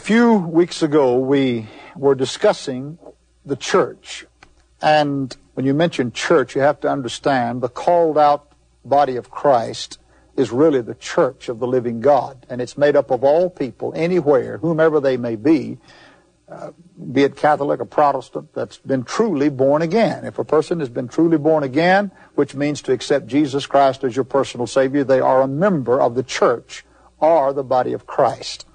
few weeks ago, we were discussing the church. And when you mention church, you have to understand the called out body of Christ is really the church of the living God. And it's made up of all people, anywhere, whomever they may be, uh, be it Catholic or Protestant, that's been truly born again. If a person has been truly born again, which means to accept Jesus Christ as your personal Savior, they are a member of the church or the body of Christ.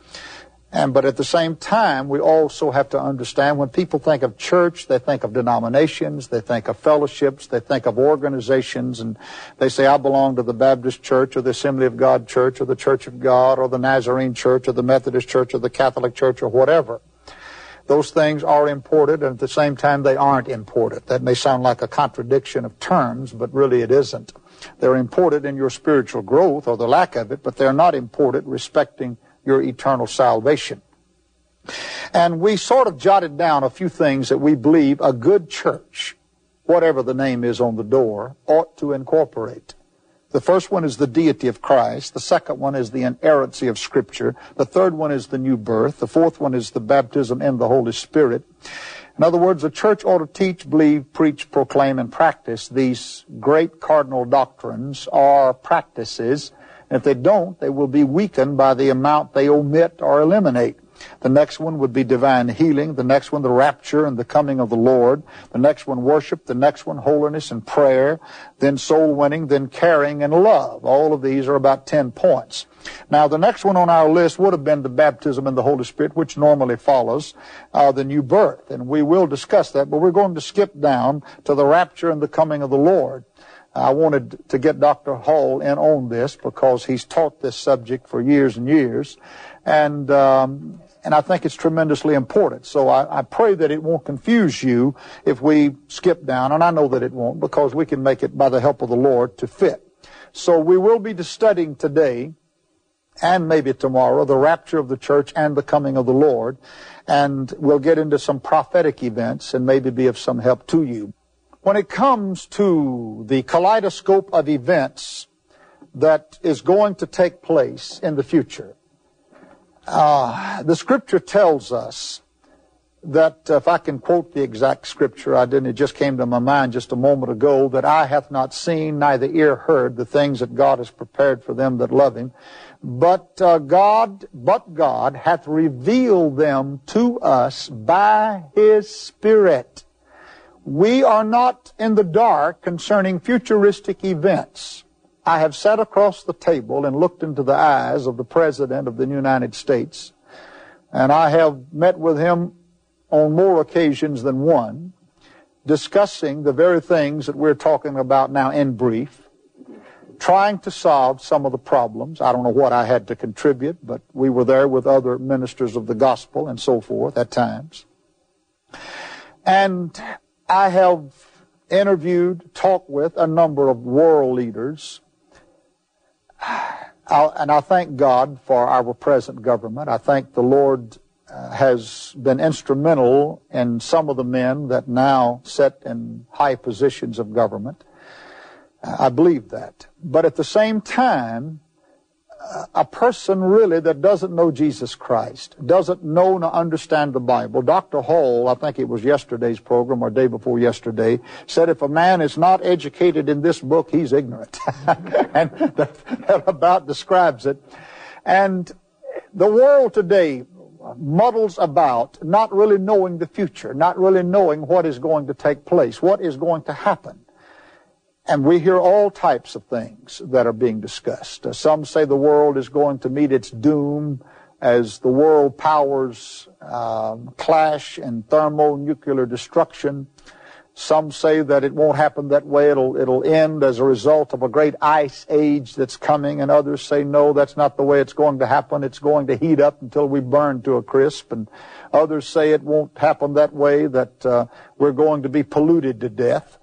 And, but at the same time, we also have to understand when people think of church, they think of denominations, they think of fellowships, they think of organizations, and they say, I belong to the Baptist Church or the Assembly of God Church or the Church of God or the Nazarene Church or the Methodist Church or the Catholic Church or whatever. Those things are important, and at the same time, they aren't important. That may sound like a contradiction of terms, but really it isn't. They're important in your spiritual growth or the lack of it, but they're not important respecting your eternal salvation. And we sort of jotted down a few things that we believe a good church, whatever the name is on the door, ought to incorporate. The first one is the deity of Christ. The second one is the inerrancy of Scripture. The third one is the new birth. The fourth one is the baptism in the Holy Spirit. In other words, a church ought to teach, believe, preach, proclaim, and practice these great cardinal doctrines or practices if they don't, they will be weakened by the amount they omit or eliminate. The next one would be divine healing. The next one, the rapture and the coming of the Lord. The next one, worship. The next one, holiness and prayer. Then soul winning. Then caring and love. All of these are about 10 points. Now, the next one on our list would have been the baptism in the Holy Spirit, which normally follows uh, the new birth. And we will discuss that, but we're going to skip down to the rapture and the coming of the Lord. I wanted to get Dr. Hall in on this because he's taught this subject for years and years, and um, and I think it's tremendously important. So I, I, pray that it won't confuse you if we skip down, and I know that it won't because we can make it by the help of the Lord to fit. So we will be studying today and maybe tomorrow the rapture of the church and the coming of the Lord, and we'll get into some prophetic events and maybe be of some help to you when it comes to the kaleidoscope of events that is going to take place in the future, uh, the scripture tells us that uh, if I can quote the exact scripture, I didn't, it just came to my mind just a moment ago, that eye hath not seen, neither ear heard the things that God has prepared for them that love him. But uh, God, but God hath revealed them to us by his Spirit. We are not in the dark concerning futuristic events. I have sat across the table and looked into the eyes of the President of the United States, and I have met with him on more occasions than one, discussing the very things that we're talking about now in brief, trying to solve some of the problems. I don't know what I had to contribute, but we were there with other ministers of the gospel and so forth at times. And I have interviewed, talked with a number of world leaders, I'll, and I thank God for our present government. I think the Lord uh, has been instrumental in some of the men that now sit in high positions of government. I believe that. But at the same time, a person really that doesn't know Jesus Christ, doesn't know nor understand the Bible. Dr. Hall, I think it was yesterday's program or day before yesterday, said if a man is not educated in this book, he's ignorant. and that, that about describes it. And the world today muddles about not really knowing the future, not really knowing what is going to take place, what is going to happen. And we hear all types of things that are being discussed. Uh, some say the world is going to meet its doom as the world powers um, clash and thermonuclear destruction. Some say that it won't happen that way. It'll, it'll end as a result of a great ice age that's coming. And others say, no, that's not the way it's going to happen. It's going to heat up until we burn to a crisp. And others say it won't happen that way, that uh, we're going to be polluted to death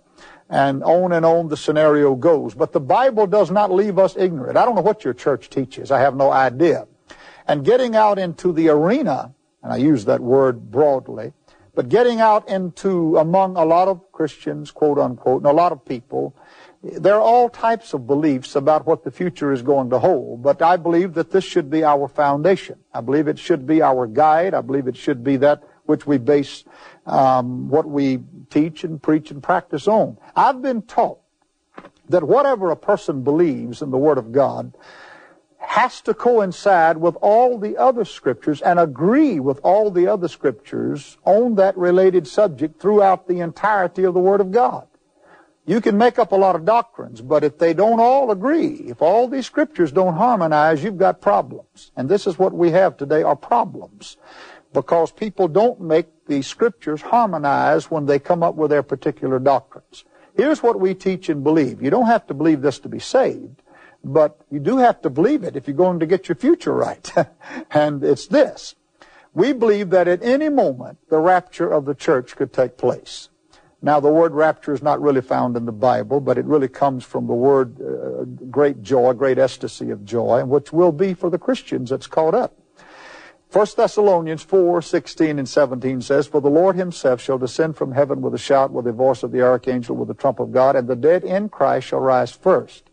and on and on the scenario goes. But the Bible does not leave us ignorant. I don't know what your church teaches. I have no idea. And getting out into the arena, and I use that word broadly, but getting out into among a lot of Christians, quote unquote, and a lot of people, There are all types of beliefs about what the future is going to hold, but I believe that this should be our foundation. I believe it should be our guide. I believe it should be that which we base um, what we teach and preach and practice on. I've been taught that whatever a person believes in the Word of God has to coincide with all the other scriptures and agree with all the other scriptures on that related subject throughout the entirety of the Word of God. You can make up a lot of doctrines, but if they don't all agree, if all these scriptures don't harmonize, you've got problems. And this is what we have today are problems. Because people don't make the scriptures harmonize when they come up with their particular doctrines. Here's what we teach and believe. You don't have to believe this to be saved, but you do have to believe it if you're going to get your future right. and it's this. We believe that at any moment the rapture of the church could take place. Now, the word rapture is not really found in the Bible, but it really comes from the word uh, great joy, great ecstasy of joy, which will be for the Christians that's caught up. 1 Thessalonians 4, 16 and 17 says, For the Lord himself shall descend from heaven with a shout, with the voice of the archangel, with the trump of God, and the dead in Christ shall rise first.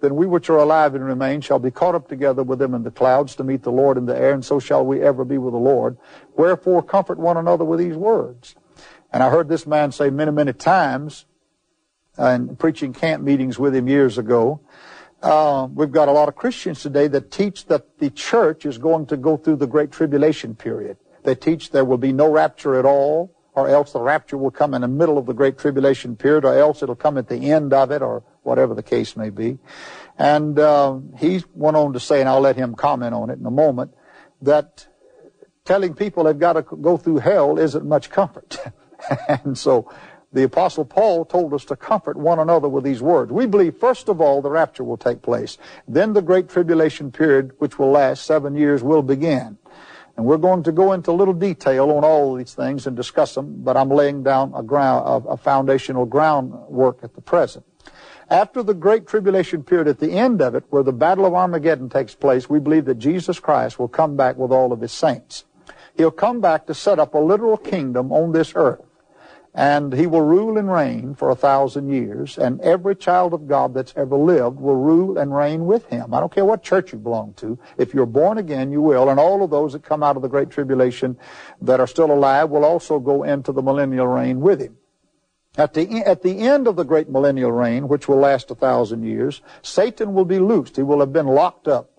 Then we which are alive and remain shall be caught up together with them in the clouds to meet the Lord in the air, and so shall we ever be with the Lord. Wherefore comfort one another with these words. And I heard this man say many, many times, and preaching camp meetings with him years ago, uh, we've got a lot of Christians today that teach that the church is going to go through the great tribulation period. They teach there will be no rapture at all, or else the rapture will come in the middle of the great tribulation period, or else it'll come at the end of it, or whatever the case may be. And uh, he went on to say, and I'll let him comment on it in a moment, that telling people they've got to go through hell isn't much comfort. and so the Apostle Paul told us to comfort one another with these words. We believe, first of all, the rapture will take place. Then the great tribulation period, which will last seven years, will begin. And we're going to go into little detail on all these things and discuss them, but I'm laying down a, ground, a foundational groundwork at the present. After the great tribulation period, at the end of it, where the battle of Armageddon takes place, we believe that Jesus Christ will come back with all of his saints. He'll come back to set up a literal kingdom on this earth and he will rule and reign for a thousand years, and every child of God that's ever lived will rule and reign with him. I don't care what church you belong to. If you're born again, you will, and all of those that come out of the Great Tribulation that are still alive will also go into the millennial reign with him. At the, at the end of the great millennial reign, which will last a thousand years, Satan will be loosed. He will have been locked up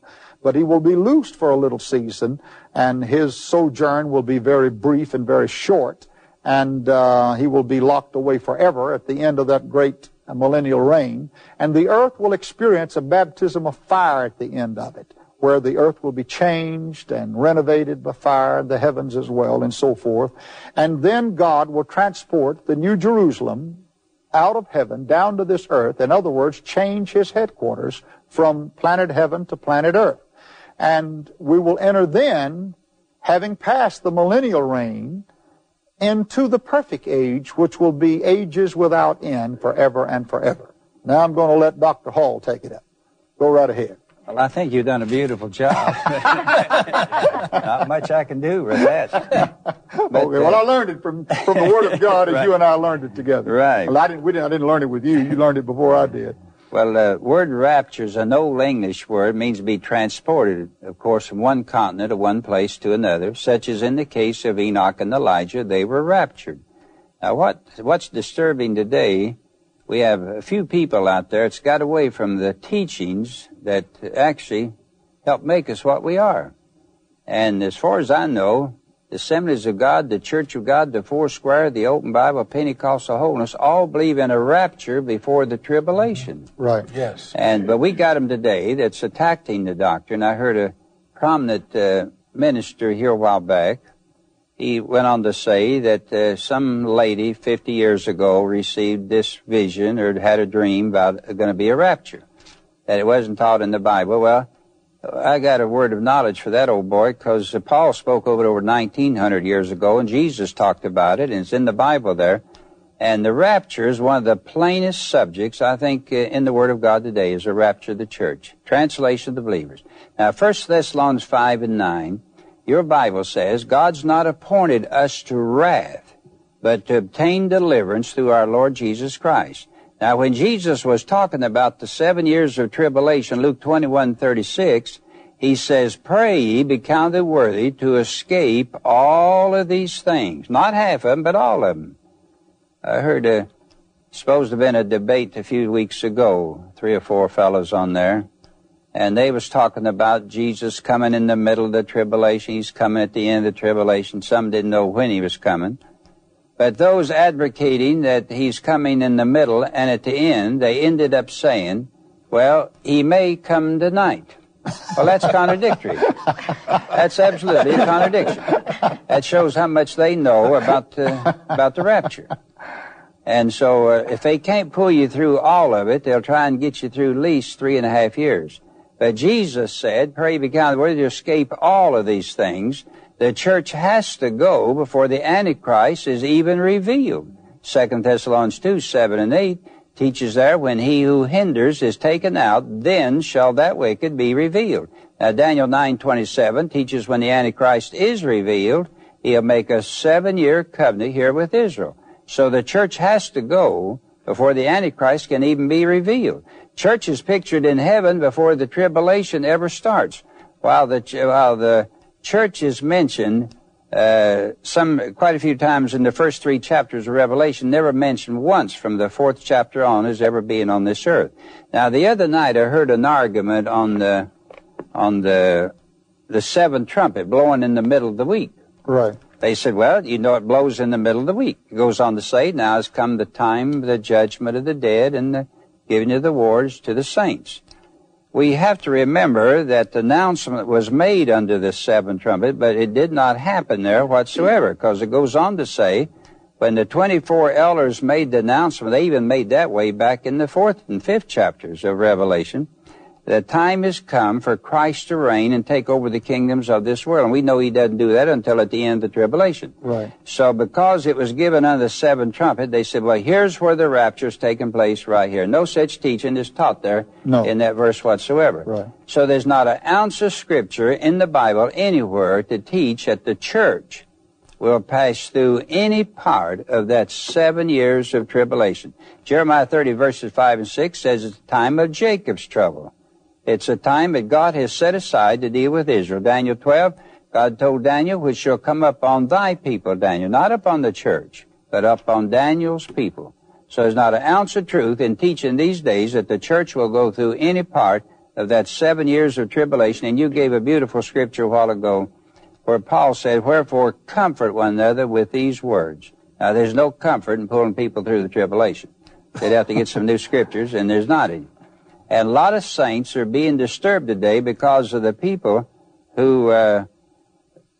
but he will be loosed for a little season, and his sojourn will be very brief and very short and uh, he will be locked away forever at the end of that great millennial reign. And the earth will experience a baptism of fire at the end of it, where the earth will be changed and renovated by fire, the heavens as well, and so forth. And then God will transport the New Jerusalem out of heaven down to this earth. In other words, change his headquarters from planet heaven to planet earth. And we will enter then, having passed the millennial reign, into the perfect age, which will be ages without end forever and forever. Now I'm going to let Dr. Hall take it up. Go right ahead. Well, I think you've done a beautiful job. Not much I can do with that. But, okay, well, I uh, learned it from, from the Word of God as right. you and I learned it together. Right. Well, I didn't, we didn't, I didn't learn it with you. You learned it before I did. Well, the word rapture is an old English word, it means to be transported, of course, from one continent or one place to another, such as in the case of Enoch and Elijah, they were raptured. Now, what, what's disturbing today, we have a few people out there that's got away from the teachings that actually help make us what we are. And as far as I know, the Assemblies of God, the Church of God, the Four Square, the Open Bible, Pentecostal Holiness, all believe in a rapture before the tribulation. Right, yes. And, but we got them today that's attacking the doctrine. I heard a prominent uh, minister here a while back. He went on to say that uh, some lady 50 years ago received this vision or had a dream about going to be a rapture. That it wasn't taught in the Bible. Well, I got a word of knowledge for that old boy because Paul spoke of it over 1900 years ago and Jesus talked about it and it's in the Bible there. And the rapture is one of the plainest subjects, I think, uh, in the Word of God today is the rapture of the church. Translation of the believers. Now, 1 Thessalonians 5 and 9, your Bible says, God's not appointed us to wrath, but to obtain deliverance through our Lord Jesus Christ. Now, when Jesus was talking about the seven years of tribulation, Luke 21, 36, he says, Pray ye be counted worthy to escape all of these things. Not half of them, but all of them. I heard a, supposed to have been a debate a few weeks ago, three or four fellows on there, and they was talking about Jesus coming in the middle of the tribulation. He's coming at the end of the tribulation. Some didn't know when he was coming. But those advocating that he's coming in the middle and at the end, they ended up saying, well, he may come tonight. Well, that's contradictory. That's absolutely a contradiction. That shows how much they know about the, about the rapture. And so, uh, if they can't pull you through all of it, they'll try and get you through at least three and a half years. But Jesus said, pray be counted worthy to escape all of these things the church has to go before the Antichrist is even revealed. 2 Thessalonians 2, 7 and 8 teaches there, when he who hinders is taken out, then shall that wicked be revealed. Now Daniel 9:27 teaches when the Antichrist is revealed, he'll make a seven-year covenant here with Israel. So the church has to go before the Antichrist can even be revealed. Church is pictured in heaven before the tribulation ever starts. While the, while the church is mentioned uh, some quite a few times in the first three chapters of Revelation, never mentioned once from the fourth chapter on as ever being on this earth. Now, the other night I heard an argument on the on the the seventh trumpet blowing in the middle of the week. Right. They said, well, you know, it blows in the middle of the week. It goes on to say, now has come the time of the judgment of the dead and the giving of the wards to the saints we have to remember that the announcement was made under the seventh trumpet, but it did not happen there whatsoever, because it goes on to say, when the 24 elders made the announcement, they even made that way back in the fourth and fifth chapters of Revelation, the time has come for Christ to reign and take over the kingdoms of this world. And we know he doesn't do that until at the end of the tribulation. Right. So because it was given under the seventh trumpet, they said, well, here's where the rapture is taking place right here. No such teaching is taught there no. in that verse whatsoever. Right. So there's not an ounce of scripture in the Bible anywhere to teach that the church will pass through any part of that seven years of tribulation. Jeremiah 30 verses 5 and 6 says it's the time of Jacob's trouble. It's a time that God has set aside to deal with Israel. Daniel 12, God told Daniel, which shall come upon thy people, Daniel, not upon the church, but upon Daniel's people. So there's not an ounce of truth in teaching these days that the church will go through any part of that seven years of tribulation. And you gave a beautiful scripture a while ago where Paul said, Wherefore comfort one another with these words. Now there's no comfort in pulling people through the tribulation. They'd have to get some new scriptures, and there's not any. And a lot of saints are being disturbed today because of the people who uh,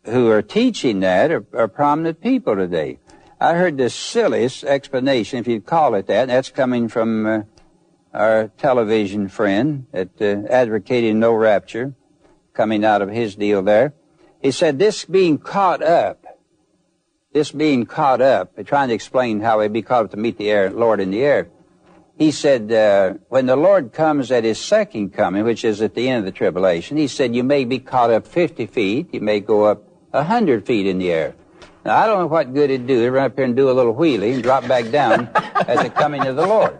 who are teaching that are, are, prominent people today. I heard the silliest explanation, if you'd call it that, that's coming from uh, our television friend that uh, advocating no rapture, coming out of his deal there. He said this being caught up, this being caught up, trying to explain how he'd be caught up to meet the air, Lord in the air he said, uh, when the Lord comes at his second coming, which is at the end of the tribulation, he said, you may be caught up 50 feet, you may go up 100 feet in the air. Now, I don't know what good it'd do to run up here and do a little wheelie and drop back down at the coming of the Lord.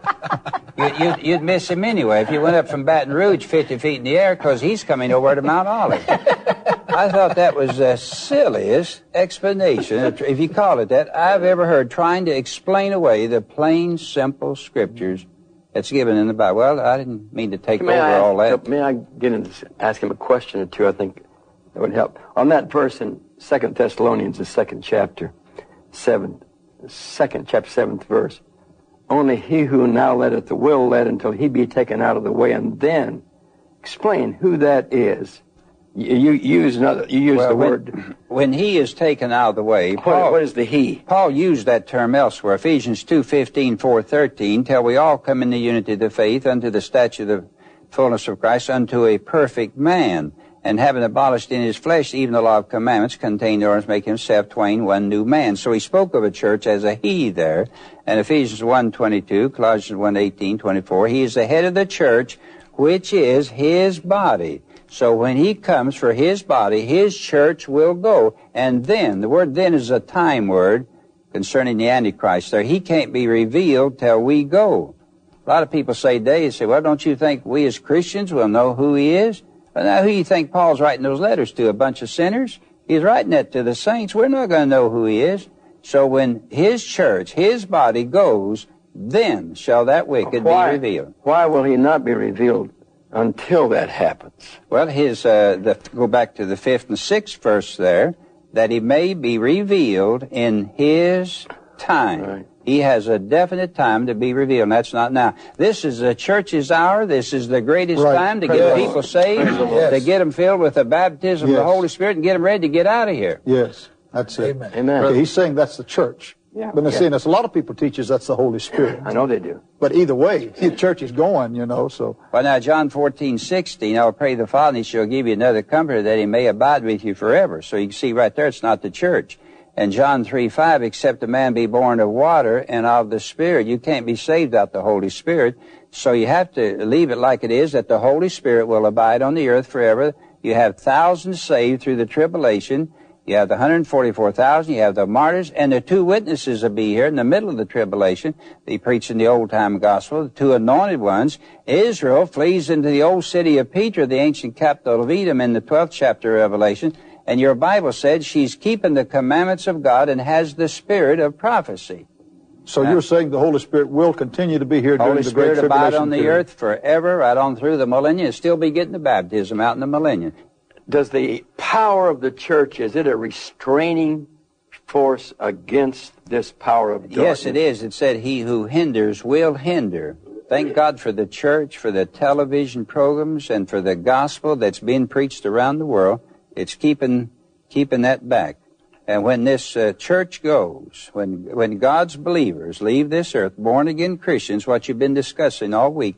You, would you'd miss him anyway if you went up from Baton Rouge 50 feet in the air because he's coming over to Mount Olive. I thought that was the silliest explanation, if you call it that, I've ever heard trying to explain away the plain, simple scriptures that's given in the Bible. Well, I didn't mean to take may over I, all that. May I get into ask him a question or two? I think that would help. On that verse in Second Thessalonians, the second chapter, seventh, second chapter, seventh verse. Only he who now letteth the will let until he be taken out of the way, and then explain who that is. You, you use another. You use well, the when, word. When he is taken out of the way, Paul, what is the he? Paul used that term elsewhere. Ephesians two fifteen, four thirteen, till we all come in the unity of the faith unto the stature of the fullness of Christ, unto a perfect man and having abolished in his flesh even the law of commandments contained in order to make himself twain one new man. So he spoke of a church as a he there. And Ephesians 1, 22, Colossians 1, 18, 24, he is the head of the church, which is his body. So when he comes for his body, his church will go. And then, the word then is a time word concerning the Antichrist there. He can't be revealed till we go. A lot of people say today, they say, well, don't you think we as Christians will know who he is? Well, now, who do you think Paul's writing those letters to? A bunch of sinners? He's writing that to the saints. We're not going to know who he is. So when his church, his body goes, then shall that wicked why, be revealed. Why will he not be revealed until that happens? Well, his uh, the, go back to the fifth and sixth verse there, that he may be revealed in his time. Right. He has a definite time to be revealed, and that's not now. This is the church's hour. This is the greatest Right. time to Praise get the people saved, Yes. to get them filled with the baptism of the Holy Spirit, and get them ready to get out of here. Yes, that's it. Amen. Amen. Okay, he's saying that's the church. Yeah. But they're Yeah. saying that's a lot of people teaches that's the Holy Spirit. I know they do. But either way, the church is going, you know, so Well, now, John 14, 16, I'll pray the Father, and he shall give you another comforter that he may abide with you forever. So you can see right there, it's not the church. And John 3, 5, except a man be born of water and of the Spirit. You can't be saved out the Holy Spirit. So you have to leave it like it is, that the Holy Spirit will abide on the earth forever. You have thousands saved through the tribulation. You have the 144,000, you have the martyrs, and the two witnesses will be here in the middle of the tribulation. They preach in the old time gospel, the two anointed ones. Israel flees into the old city of Petra, the ancient capital of Edom, in the 12th chapter of Revelation. And your Bible said she's keeping the commandments of God and has the spirit of prophecy. so you're saying the Holy Spirit will continue to be here during Holy the Great Tribulation Holy Spirit abide on the period. earth forever, right on through the millennium, and still be getting the baptism out in the millennium. Does the power of the church, is it a restraining force against this power of darkness? Yes, it is. It said, He who hinders will hinder. Thank God for the church, for the television programs, and for the gospel that's being preached around the world. It's keeping, keeping that back. And when this uh, church goes, when, when God's believers leave this earth, born again Christians, what you've been discussing all week,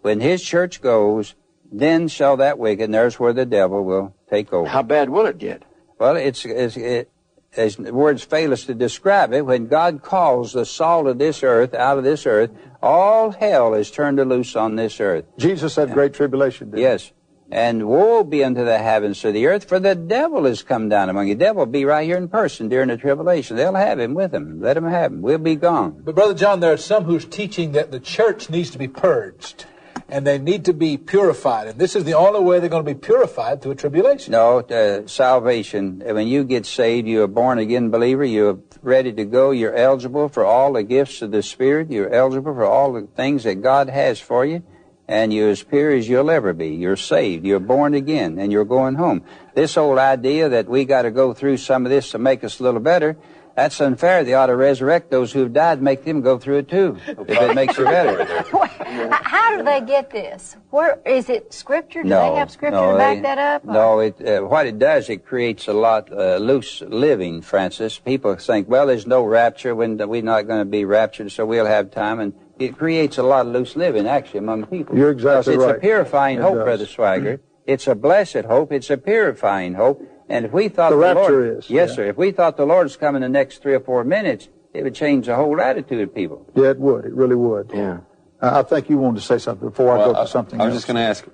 when His church goes, then shall that wicked, there's where the devil will take over. How bad will it get? Well, it's, it's it, as words fail us to describe it. When God calls the salt of this earth out of this earth, all hell is turned loose on this earth. Jesus said Great Tribulation. didn't he? And woe be unto the heavens to the earth, for the devil is come down among you. The devil will be right here in person during the tribulation. They'll have him with them. Let him have him. We'll be gone. But Brother John, there are some who's teaching that the church needs to be purged and they need to be purified. And this is the only way they're going to be purified through a tribulation. No, uh, salvation. When you get saved, you're a born again believer. You're ready to go. You're eligible for all the gifts of the Spirit. You're eligible for all the things that God has for you. And you're as pure as you'll ever be. You're saved. You're born again. And you're going home. This old idea that we got to go through some of this to make us a little better, that's unfair. They ought to resurrect those who've died, make them go through it too, if it makes you better. How do they get this? Where is it scripture? Do No, they have scripture no, to back they- that up? No, it, uh, what it does, it creates a lot uh, loose living, Francis. People think, well, there's no rapture when we're not going to be raptured, so we'll have time, and it creates a lot of loose living actually among people. You're exactly Because it's right. a purifying It hope, does. Brother Swaggart. It's a blessed hope. It's a purifying hope. And if we thought The the, rapture Lord, is, yes, yeah. sir. If we thought the Lord's coming in the next three or four minutes, it would change the whole attitude of people. Yeah, it would. It really would. Yeah. I I think you wanted to say something before I Well, go to something I was else. just going to ask,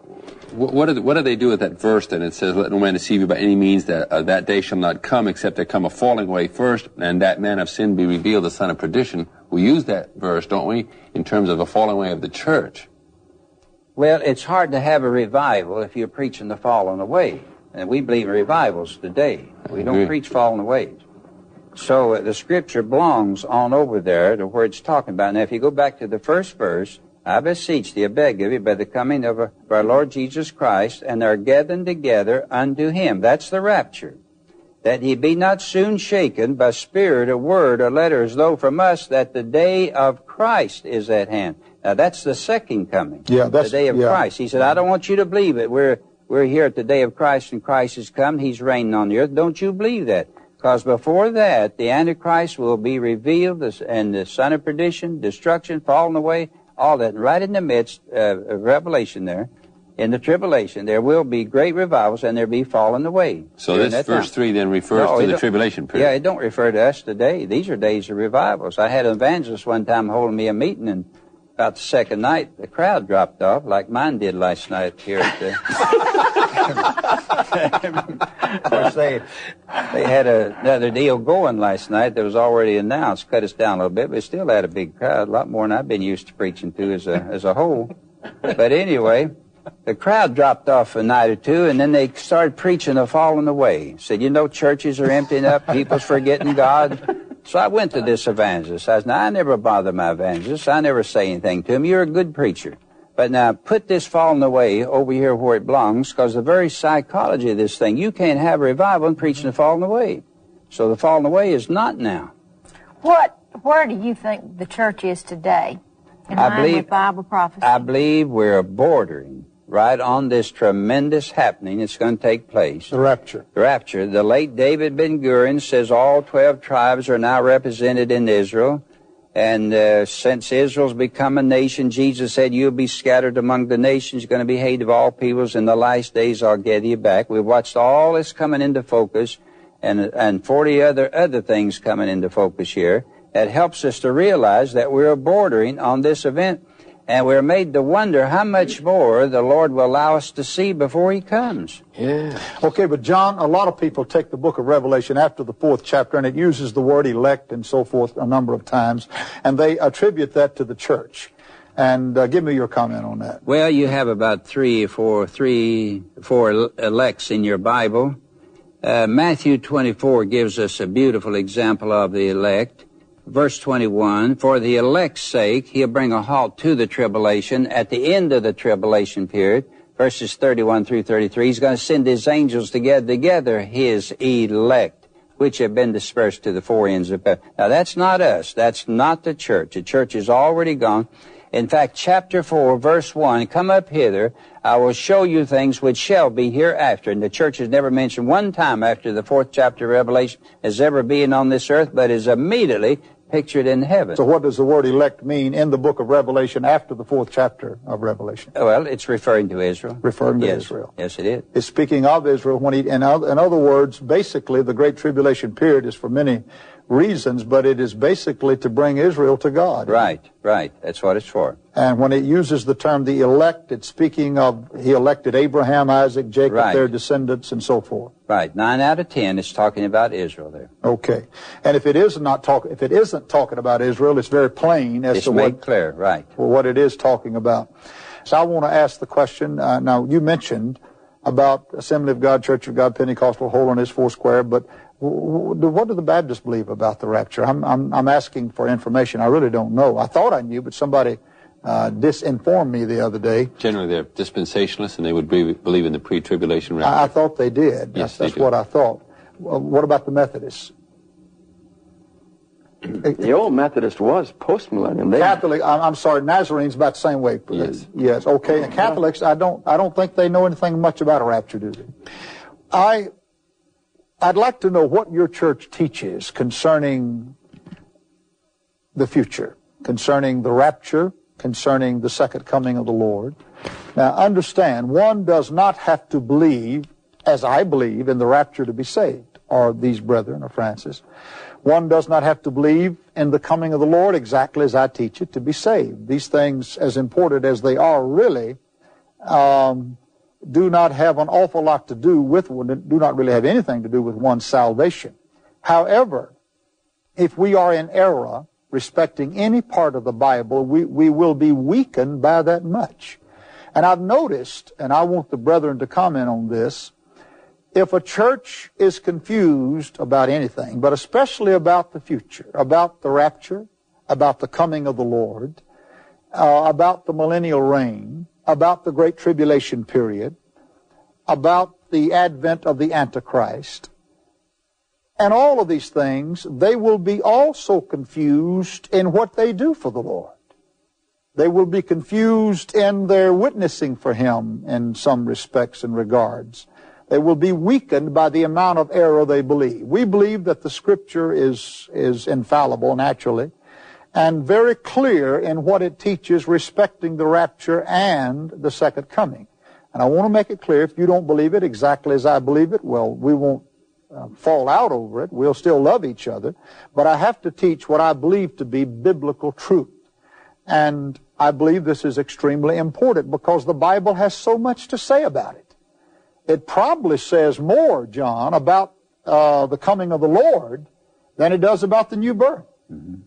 what, what, do they, what do they do with that verse that it says, "Let no man deceive you by any means; that uh, that day shall not come, except there come a falling away first, and that man of sin be revealed, the son of perdition." We use that verse, don't we, in terms of a falling away of the church? Well, it's hard to have a revival if you're preaching the falling away. And we believe in revivals today. We don't preach falling away. So uh, the scripture belongs on over there to where it's talking about. Now, if you go back to the first verse, I beseech thee, I beg of you, by the coming of our our Lord Jesus Christ, and are gathered together unto him. That's the rapture. That he be not soon shaken by spirit or word or letter as though from us that the day of Christ is at hand. Now that's the second coming. Yeah, that's- the day of yeah. Christ. He said, I don't want you to believe it. We're we're here at the day of Christ and Christ has come. He's reigning on the earth. Don't you believe that? Because before that, the Antichrist will be revealed and the son of perdition, destruction, falling away, all that. Right in the midst uh, of Revelation there, in the tribulation, there will be great revivals and there be falling away. So this time. verse three then refers No, to the tribulation period. Yeah, it don't refer to us today. These are days of revivals. I had an evangelist one time holding me a meeting, and about the second night, the crowd dropped off, like mine did last night here at the. of course, they, they had a, another deal going last night that was already announced, cut us down a little bit, but still had a big crowd, a lot more than I've been used to preaching to as a, as a whole. But anyway, the crowd dropped off a night or two, and then they started preaching the falling away. Said, you know, churches are emptying up, people's forgetting God. So I went to this evangelist. I said, now, I never bother my evangelist. I never say anything to him. You're a good preacher. But now put this falling away over here where it belongs, because the very psychology of this thing, you can't have revival and preaching the falling away. So the falling away is not now. What, where do you think the church is today? In I believe- Bible prophecy. I believe we're bordering right on this tremendous happening that's going to take place. The rapture. The rapture. The late David Ben Gurion says all 12 tribes are now represented in Israel. And uh, since Israel's become a nation, Jesus said, You'll be scattered among the nations, you're going to be hated of all peoples. In the last days, I'll gather you back. We've watched all this coming into focus and, and 40 other, other things coming into focus here. That helps us to realize that we're bordering on this event. And we're made to wonder how much more the Lord will allow us to see before He comes. Yeah. Okay, but John, a lot of people take the book of Revelation after the fourth chapter, and it uses the word elect and so forth a number of times, and they attribute that to the church. And uh, give me your comment on that. Well, you have about three or four, three, four el- elects in your Bible. Uh, Matthew 24 gives us a beautiful example of the elect. Verse 21, for the elect's sake, he'll bring a halt to the tribulation at the end of the tribulation period. Verses 31 through 33, he's going to send his angels to gather together his elect, which have been dispersed to the four ends of earth. Now that's not us. That's not the church. The church is already gone. In fact, chapter 4, verse 1, come up hither, I will show you things which shall be hereafter. And the church is never mentioned one time after the fourth chapter of Revelation as ever being on this earth, but is immediately pictured in heaven. So what does the word elect mean in the book of Revelation after the fourth chapter of Revelation? well, it's referring to Israel. Referring to yes. Israel. Yes, it is. It's speaking of Israel when he, in other, in other words, basically the Great Tribulation period is for many reasons, but it is basically to bring Israel to God. Right, right. That's what it's for. And when it uses the term the elect, it's speaking of he elected Abraham, Isaac, Jacob, Right. their descendants, and so forth. Right. Nine out of ten is talking about Israel there. Okay. And if it is not talk, if it isn't talking about Israel, it's very plain as It's to made what clear. Right. what it is talking about. So I want to ask the question. Uh, now you mentioned about Assembly of God, Church of God, Pentecostal, Holiness, Foursquare, but what do the Baptists believe about the rapture? I'm, I'm, I'm asking for information. I really don't know. I thought I knew, but somebody uh, disinformed me the other day. Generally, they're dispensationalists, and they would be, believe in the pre-tribulation rapture. I, I thought they did. Yes, that's they that's do. what I thought. Well, what about the Methodists? The old Methodist was post-millennium. They, Catholic, I'm, I'm sorry, Nazarenes about the same way. Yes. Yes, okay. And Catholics, I don't, I don't think they know anything much about a rapture, do they? I, I'd like to know what your church teaches concerning the future, concerning the rapture, concerning the second coming of the Lord. Now, understand, one does not have to believe, as I believe, in the rapture to be saved, or these brethren, or Francis. One does not have to believe in the coming of the Lord exactly as I teach it to be saved. These things, as important as they are, really um, do not have an awful lot to do with, one. do not really have anything to do with one's salvation. However, if we are in error respecting any part of the Bible, we, we will be weakened by that much. And I've noticed, and I want the brethren to comment on this, if a church is confused about anything, but especially about the future, about the rapture, about the coming of the Lord, uh, about the millennial reign, about the great tribulation period, about the advent of the Antichrist, and all of these things, they will be also confused in what they do for the Lord. They will be confused in their witnessing for Him in some respects and regards. They will be weakened by the amount of error they believe. We believe that the Scripture is, is infallible naturally and very clear in what it teaches respecting the rapture and the second coming. And I want to make it clear, if you don't believe it exactly as I believe it, well, we won't uh, fall out over it. We'll still love each other. But I have to teach what I believe to be biblical truth. And I believe this is extremely important because the Bible has so much to say about it. it probably says more, John, about uh, the coming of the Lord than it does about the new birth.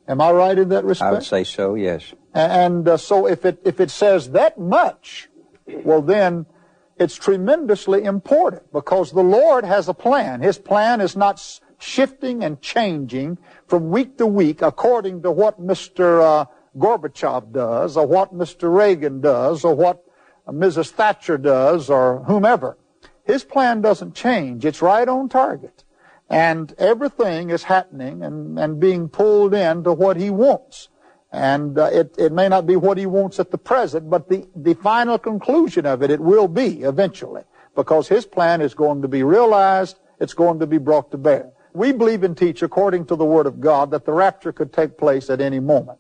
Am I right in that respect? I would say so, yes. And uh, so if it, if it says that much, well then it's tremendously important because the Lord has a plan. His plan is not shifting and changing from week to week according to what Mr. Uh, Gorbachev does or what Mr. Reagan does or what Mrs. Thatcher does or whomever. His plan doesn't change. It's right on target. And everything is happening and, and being pulled into what he wants. And uh, it, it may not be what he wants at the present, but the, the final conclusion of it, it will be eventually. Because his plan is going to be realized, it's going to be brought to bear. We believe and teach, according to the Word of God, that the rapture could take place at any moment.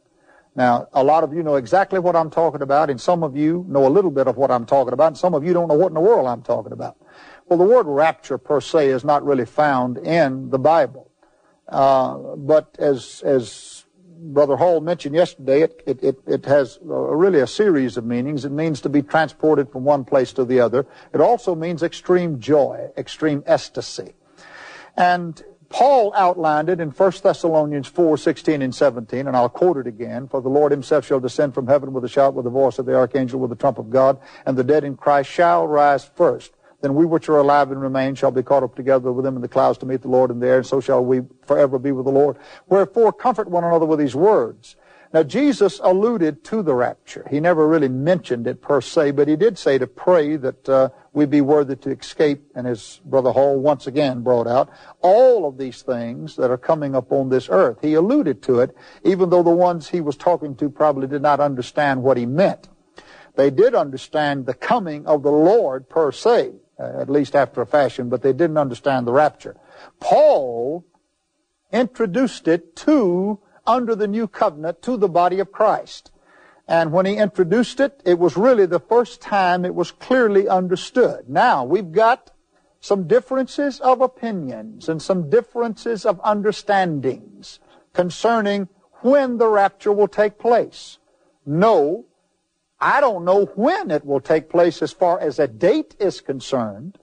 Now, a lot of you know exactly what I'm talking about, and some of you know a little bit of what I'm talking about, and some of you don't know what in the world I'm talking about. Well, the word rapture per se is not really found in the Bible. Uh, but as, as Brother Hall mentioned yesterday, it, it, it, it has really a series of meanings. It means to be transported from one place to the other. It also means extreme joy, extreme ecstasy. And Paul outlined it in 1 Thessalonians 4, 16 and 17, and I'll quote it again. For the Lord himself shall descend from heaven with a shout, with the voice of the archangel, with the trump of God, and the dead in Christ shall rise first. Then we which are alive and remain shall be caught up together with them in the clouds to meet the Lord in the air, and so shall we forever be with the Lord. Wherefore comfort one another with these words. Now Jesus alluded to the rapture. He never really mentioned it per se, but he did say to pray that uh, we be worthy to escape, and as Brother Hall once again brought out, all of these things that are coming upon this earth. He alluded to it, even though the ones he was talking to probably did not understand what he meant. They did understand the coming of the Lord per se, Uh, at least after a fashion, but they didn't understand the rapture. Paul introduced it to, under the new covenant, to the body of Christ. And when he introduced it, it was really the first time it was clearly understood. Now, we've got some differences of opinions and some differences of understandings concerning when the rapture will take place. No, I don't know when it will take place as far as a date is concerned,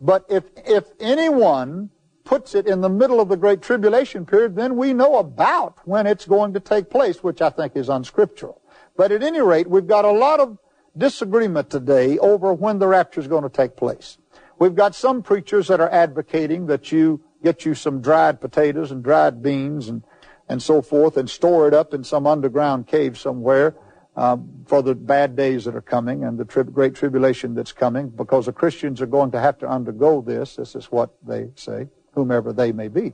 but if, if anyone puts it in the middle of the Great Tribulation period, then we know about when it's going to take place, which I think is unscriptural. But at any rate, we've got a lot of disagreement today over when the rapture is going to take place. We've got some preachers that are advocating that you get you some dried potatoes and dried beans and, and so forth and store it up in some underground cave somewhere uh, for the bad days that are coming and the tri- great tribulation that's coming because the Christians are going to have to undergo this. This is what they say, whomever they may be.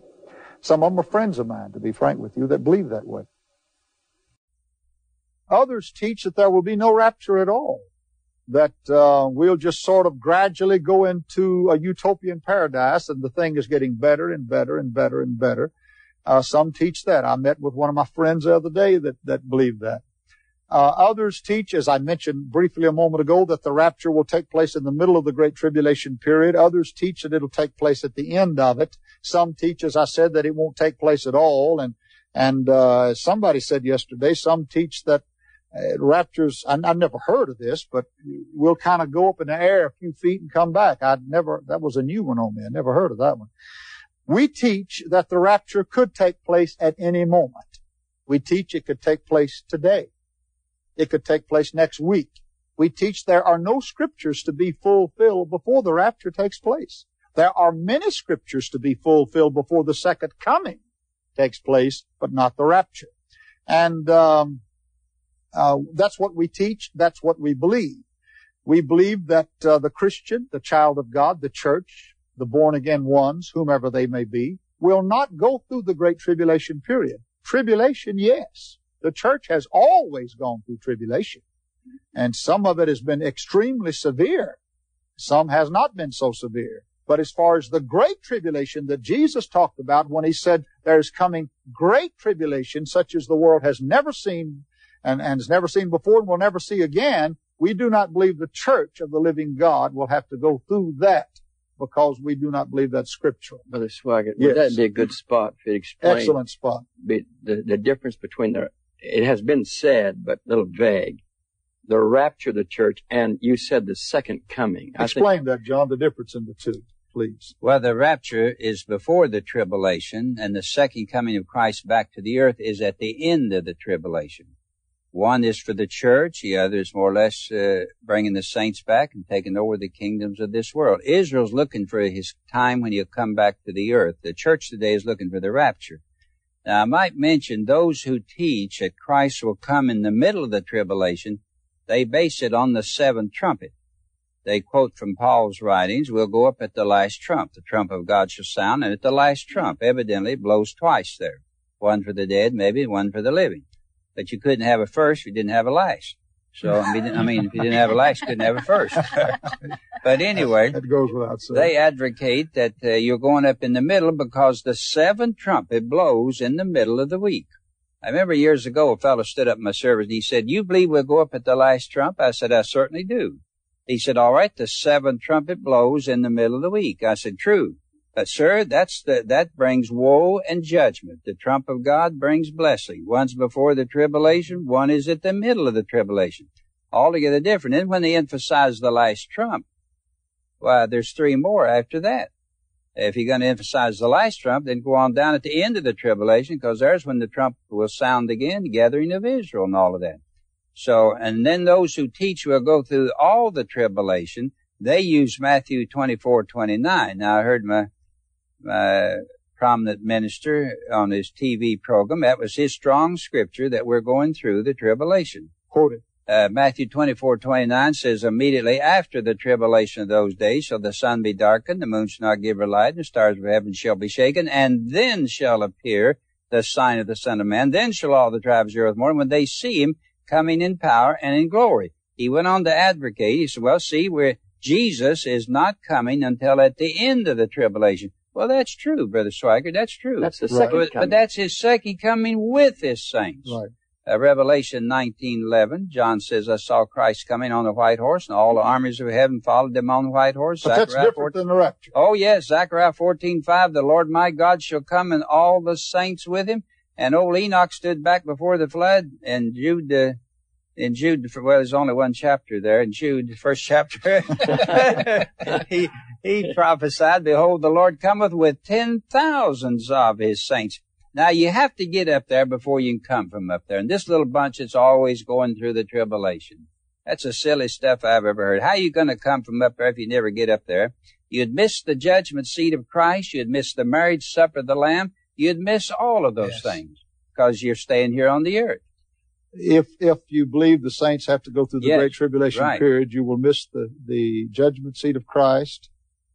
Some of them are friends of mine, to be frank with you, that believe that way. Others teach that there will be no rapture at all, that uh, we'll just sort of gradually go into a utopian paradise, and the thing is getting better and better and better and better. Uh, some teach that. I met with one of my friends the other day that that believed that. Uh, others teach, as I mentioned briefly a moment ago, that the rapture will take place in the middle of the Great Tribulation period. Others teach that it'll take place at the end of it. Some teach, as I said, that it won't take place at all. And and uh, somebody said yesterday, some teach that uh, raptures. I, I never heard of this, but we'll kind of go up in the air a few feet and come back. I'd never. That was a new one on me. I never heard of that one. We teach that the rapture could take place at any moment. We teach it could take place today. It could take place next week. We teach there are no scriptures to be fulfilled before the rapture takes place. There are many scriptures to be fulfilled before the second coming takes place, but not the rapture. And um, uh, that's what we teach. That's what we believe. We believe that uh, the Christian, the child of God, the church, the born again ones, whomever they may be, will not go through the great tribulation period. Tribulation, yes. The church has always gone through tribulation. And some of it has been extremely severe. Some has not been so severe. But as far as the great tribulation that Jesus talked about when he said there's coming great tribulation such as the world has never seen and, and has never seen before and will never see again, we do not believe the church of the living God will have to go through that because we do not believe that's scriptural. Brother Swaggart, Yes. would that be a good spot to explain Excellent spot. the, the difference between the, it has been said, but a little vague, the rapture of the church, and you said the second coming. I think- Explain that, John, the difference in the two, please. Well, the rapture is before the tribulation, and the second coming of Christ back to the earth is at the end of the tribulation. One is for the church, the other is more or less uh, bringing the saints back and taking over the kingdoms of this world. Israel's looking for his time when he'll come back to the earth. The church today is looking for the rapture. Now, I might mention those who teach that Christ will come in the middle of the tribulation, they base it on the seventh trumpet. They quote from Paul's writings, we'll go up at the last trump. The trump of God shall sound, and at the last trump, evidently it blows twice there. One for the dead, maybe, one for the living. But you couldn't have a first if you didn't have a last. So, I mean, I mean, if you didn't have a last, you couldn't have a first. but anyway, That goes without saying. they advocate that uh, you're going up in the middle because the seventh trumpet blows in the middle of the week. I remember years ago a fellow stood up in my service and he said, you believe we'll go up at the last trump? I said, I certainly do. He said, all right, the seventh trumpet blows in the middle of the week. I said, true. But sir, that's the, that brings woe and judgment. The trump of God brings blessing. One's before the tribulation, one is at the middle of the tribulation. Altogether different. And when they emphasize the last trump, why, there's three more after that. If you're going to emphasize the last trump, then go on down at the end of the tribulation, because there's when the trump will sound again, the gathering of Israel and all of that. So, and then those who teach will go through all the tribulation. They use Matthew 24, 29. Now, I heard my, my prominent minister on his TV program. That was his strong scripture that we're going through the tribulation. Quote it. Uh, Matthew 24, 29 says, immediately after the tribulation of those days shall the sun be darkened, the moon shall not give her light, and the stars of heaven shall be shaken, and then shall appear the sign of the Son of Man. Then shall all the tribes of the earth mourn when they see him coming in power and in glory. He went on to advocate, he said, well, see, where Jesus is not coming until at the end of the tribulation. Well, that's true, Brother Swaggart, that's true. That's the Right. second but, coming. but that's his second coming with his saints. Right. Uh, Revelation 19:11, John says, "I saw Christ coming on a white horse, and all the armies of heaven followed him on the white horse." But that's different than the rapture. Oh yes, Zechariah 14:5, "The Lord my God shall come, and all the saints with him." And old Enoch stood back before the flood, and Jude, uh, in Jude, well, there's only one chapter there. In Jude, the first chapter, he he prophesied, "Behold, the Lord cometh with ten thousands of his saints." Now you have to get up there before you can come from up there. And this little bunch is always going through the tribulation. That's the silliest stuff I've ever heard. How are you going to come from up there if you never get up there? You'd miss the judgment seat of Christ. You'd miss the marriage supper of the Lamb. You'd miss all of those Yes. things because you're staying here on the earth. If if you believe the saints have to go through the Yes, great tribulation right. period, you will miss the the judgment seat of Christ.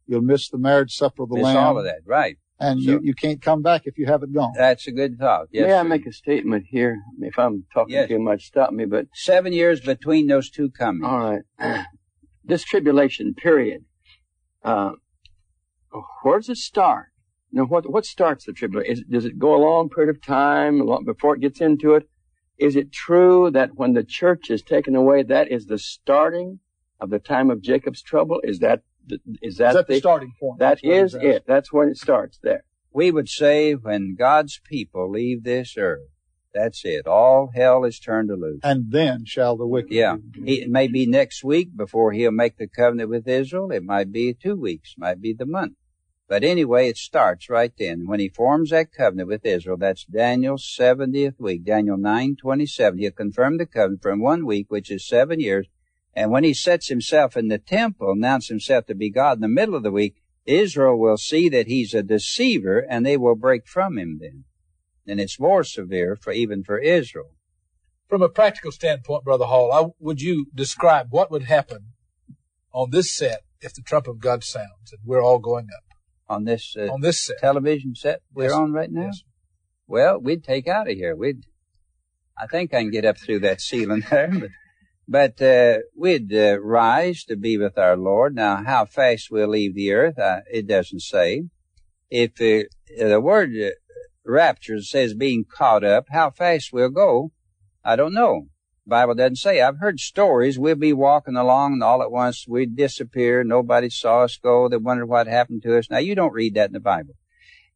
You'll miss the marriage supper of the miss Lamb, all of that. Right. and So- you, you can't come back if you haven't gone. That's a good thought. Yes. May I make a statement here? If I'm talking Yes. too much, stop me. But Seven years between those two comings. all right, this tribulation period, uh, where does it start? Now, what what starts the tribulation? Is, does it go a long period of time long- before it gets into it? Is it true that when the church is taken away, that is the starting of the time of Jacob's trouble? Is that the, is that, Is that the the, starting point? that That's what is it? That's when it starts there. We would say when God's people leave this earth, that's it. All hell is turned loose. And then shall the wicked. Yeah. be- He, it may be next week before he'll make the covenant with Israel. It might be two weeks, might be the month. But anyway, it starts right then. When he forms that covenant with Israel, that's Daniel's 70th week, Daniel 9:27. He'll confirm the covenant from one week, which is seven years. And when he sets himself in the temple, announces himself to be God in the middle of the week, Israel will see that he's a deceiver and they will break from him then. And it's more severe for even for Israel. From a practical standpoint, Brother Hall, I, would you describe what would happen on this set if the trump of God sounds and we're all going up On this uh, on this set? television set we're Yes. on right now? Yes. Well, we'd take out of here. We'd, I think I can get up through that ceiling there, but, but, uh, we'd, uh, rise to be with our Lord. Now, how fast we'll leave the earth, uh, it doesn't say. If, uh, the word uh, rapture says being caught up, how fast we'll go, I don't know. Bible doesn't say. I've heard stories. We'll be walking along and all at once we'd disappear. Nobody saw us go. They wondered what happened to us. Now, you don't read that in the Bible.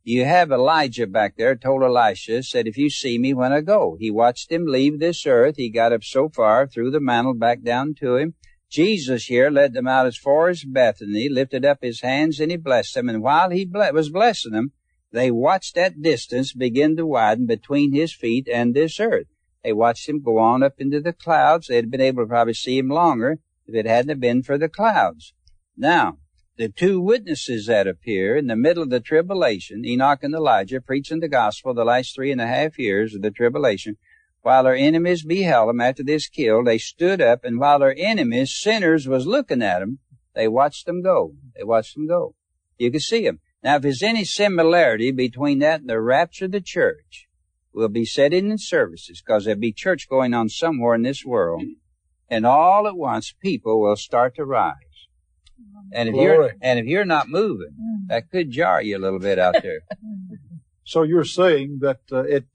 You have Elijah back there told Elisha, said, if you see me when I go. He watched him leave this earth. He got up so far, threw the mantle back down to him. Jesus here led them out as far as Bethany, lifted up his hands and he blessed them. And while he ble- was blessing them, they watched that distance begin to widen between his feet and this earth. They watched him go on up into the clouds. They'd been able to probably see him longer if it hadn't been for the clouds. Now, the two witnesses that appear in the middle of the tribulation, Enoch and Elijah, preaching the gospel the last three and a half years of the tribulation, while their enemies beheld them after this killed, they stood up, and while their enemies, sinners, was looking at them, they watched them go. They watched them go. You can see them. Now, if there's any similarity between that and the rapture of the church, we'll be setting in services, because there'll be church going on somewhere in this world, and all at once people will start to rise. And if you're and if you're not moving, that could jar you a little bit out there. So you're saying that uh, it,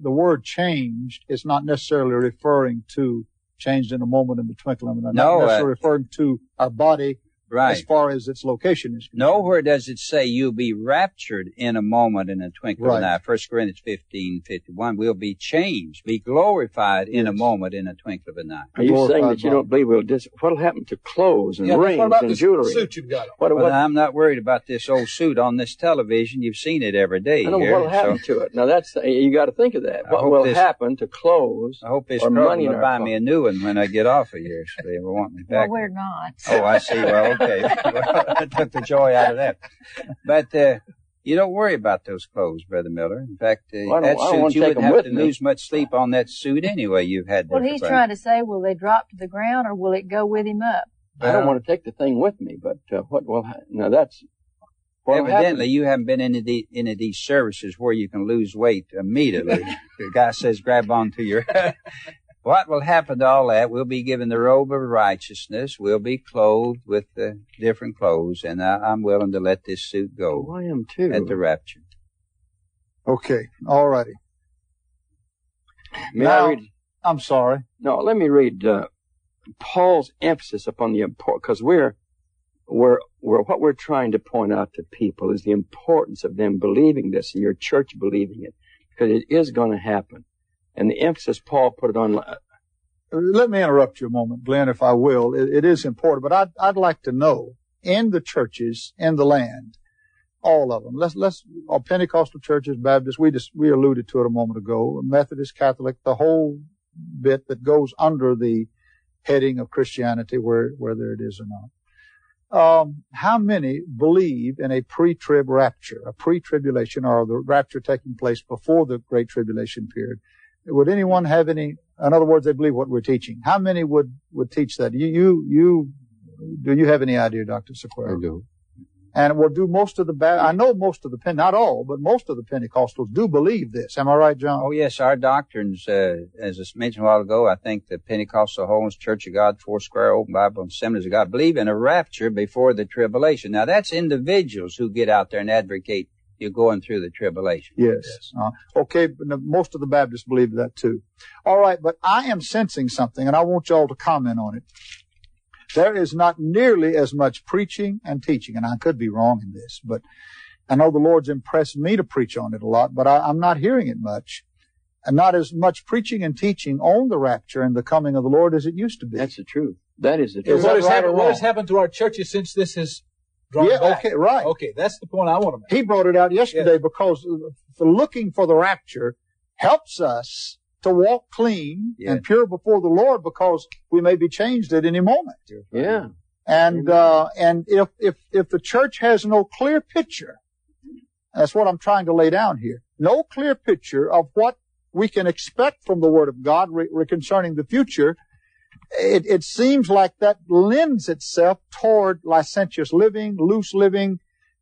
the word changed is not necessarily referring to changed in a moment in the twinkling of an eye. No, not uh, referring to our body as far as its location is concerned. Nowhere does it say you'll be raptured in a moment in a twinkling of an Right. eye. First Corinthians fifteen fifty one. We'll be changed, be glorified in a moment in a twinkling of an eye. Are you saying that you body. don't believe we'll dis- what'll happen to clothes and Yeah, rings what about and this jewelry? suit you've got on? What, Well, what, I'm not worried about this old suit on this television. You've seen it every day I know here. what'll happen so to it. Now that's you got to think of that. I What will this- happen to clothes? I hope this or girl money will buy pocket. me a new one when I get off of here. So they ever want me Well, back. we're not. Oh, I see. Well, okay. I took the joy out of that. But uh, you don't worry about those clothes, Brother Miller. In fact, uh, Well, don't- that suit you wouldn't have to me. lose much sleep on that suit anyway. You've had. Well, he's trying to say, will they drop to the ground or will it go with him up? I don't Well, want to take the thing with me, but uh, what will ha- now that's what Evidently, you haven't been in the, any of these services where you can lose weight immediately. the guy says, grab onto your. What will happen to all that? We'll be given the robe of righteousness. We'll be clothed with the different clothes, and I, I'm willing to let this suit go Oh, I am too. at the rapture. Okay. All righty. May Now- I read? I'm sorry. No, let me read uh, Paul's emphasis upon the important because we're we're we're what we're trying to point out to people is the importance of them believing this and your church believing it because it is going to happen. And the emphasis Paul put it on. uh, Let me interrupt you a moment, Glen, if I will. It, it is important, but I'd, I'd like to know in the churches in the land, all of them. Let's let's all Pentecostal churches, Baptists. We just we alluded to it a moment ago. Methodist, Catholic, the whole bit that goes under the heading of Christianity, where whether it is or not. Um, how many believe in a pre-trib rapture, a pre-tribulation, or the rapture taking place before the Great Tribulation period? Would anyone have any? In other words, they believe what we're teaching. How many would would teach that? You you you do you have any idea, Doctor Sequoia? do. And we'll do most of the ba- I know most of the Pen not all, but most of the Pentecostals do believe this. Am I right, John? Oh yes, our doctrines, uh, as I mentioned a while ago, I think the Pentecostal Holiness Church of God, Four Square, Open Bible, and Assemblies of God believe in a rapture before the tribulation. Now that's individuals who get out there and advocate you're going through the tribulation. Yes. Uh, okay, but most of the Baptists believe that too. All right, but I am sensing something, and I want y'all to comment on it. There is not nearly as much preaching and teaching, and I could be wrong in this, but I know the Lord's impressed me to preach on it a lot, but I, I'm not hearing it much. And not as much preaching and teaching on the rapture and the coming of the Lord as it used to be. That's the truth. That is the truth. that what, has right happened, what has happened to our churches since this has drawn yeah, back? okay, right. Okay, that's the point I want to make. He brought it out yesterday because looking for the rapture helps us to walk clean Yeah. and pure before the Lord because we may be changed at any moment. Yeah. And uh, and if if if the church has no clear picture, that's what I'm trying to lay down here. No clear picture of what we can expect from the Word of God re- re- concerning the future. It, it seems like that lends itself toward licentious living, loose living,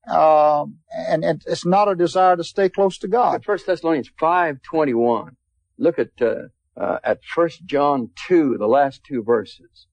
um, and, and it's not a desire to stay close to God. First Thessalonians five twenty one. Look at uh, uh, at First John two, the last two verses.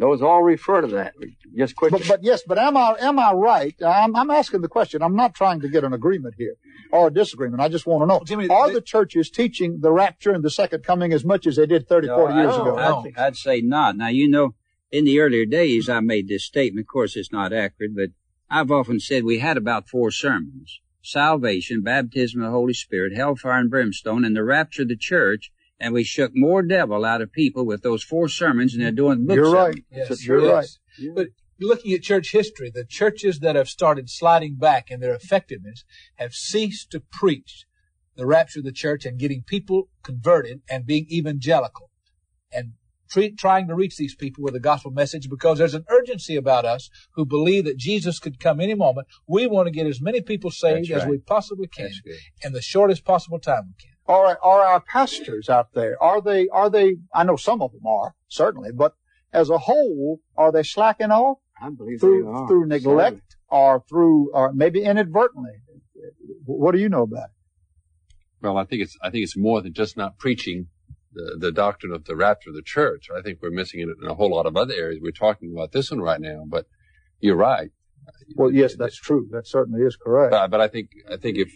Those all refer to that. Just quickly. But, but yes, but am I am I right? I'm, I'm asking the question. I'm not trying to get an agreement here or a disagreement. I just want to know: Jimmy, Are they- the churches teaching the rapture and the second coming as much as they did 30, 40 years ago? I'd, I'd say not. Now, you know, in the earlier days, I made this statement. Of course, it's not accurate, but I've often said we had about four sermons. salvation, baptism of the Holy Spirit, hellfire and brimstone, and the rapture of the church, and we shook more devil out of people with those four sermons, and they're doing books. You're of right. them. Yes, You're yes. right. But looking at church history, the churches that have started sliding back in their effectiveness have ceased to preach the rapture of the church and getting people converted and being evangelical and tre- trying to reach these people with the gospel message because there's an urgency about us who believe that Jesus could come any moment. We want to get as many people saved That's as we possibly can in the shortest possible time we can. All right, are our pastors out there? Are they? Are they? I know some of them are certainly, but as a whole, are they slacking off I believe through they are. through neglect Sadly. or through or maybe inadvertently? What do you know about it? Well, I think it's I think it's more than just not preaching the, the doctrine of the rapture of the church. I think we're missing it in a whole lot of other areas. We're talking about this one right now, but you're right. Well, yes, that's true. That certainly is correct. But, but I think I think if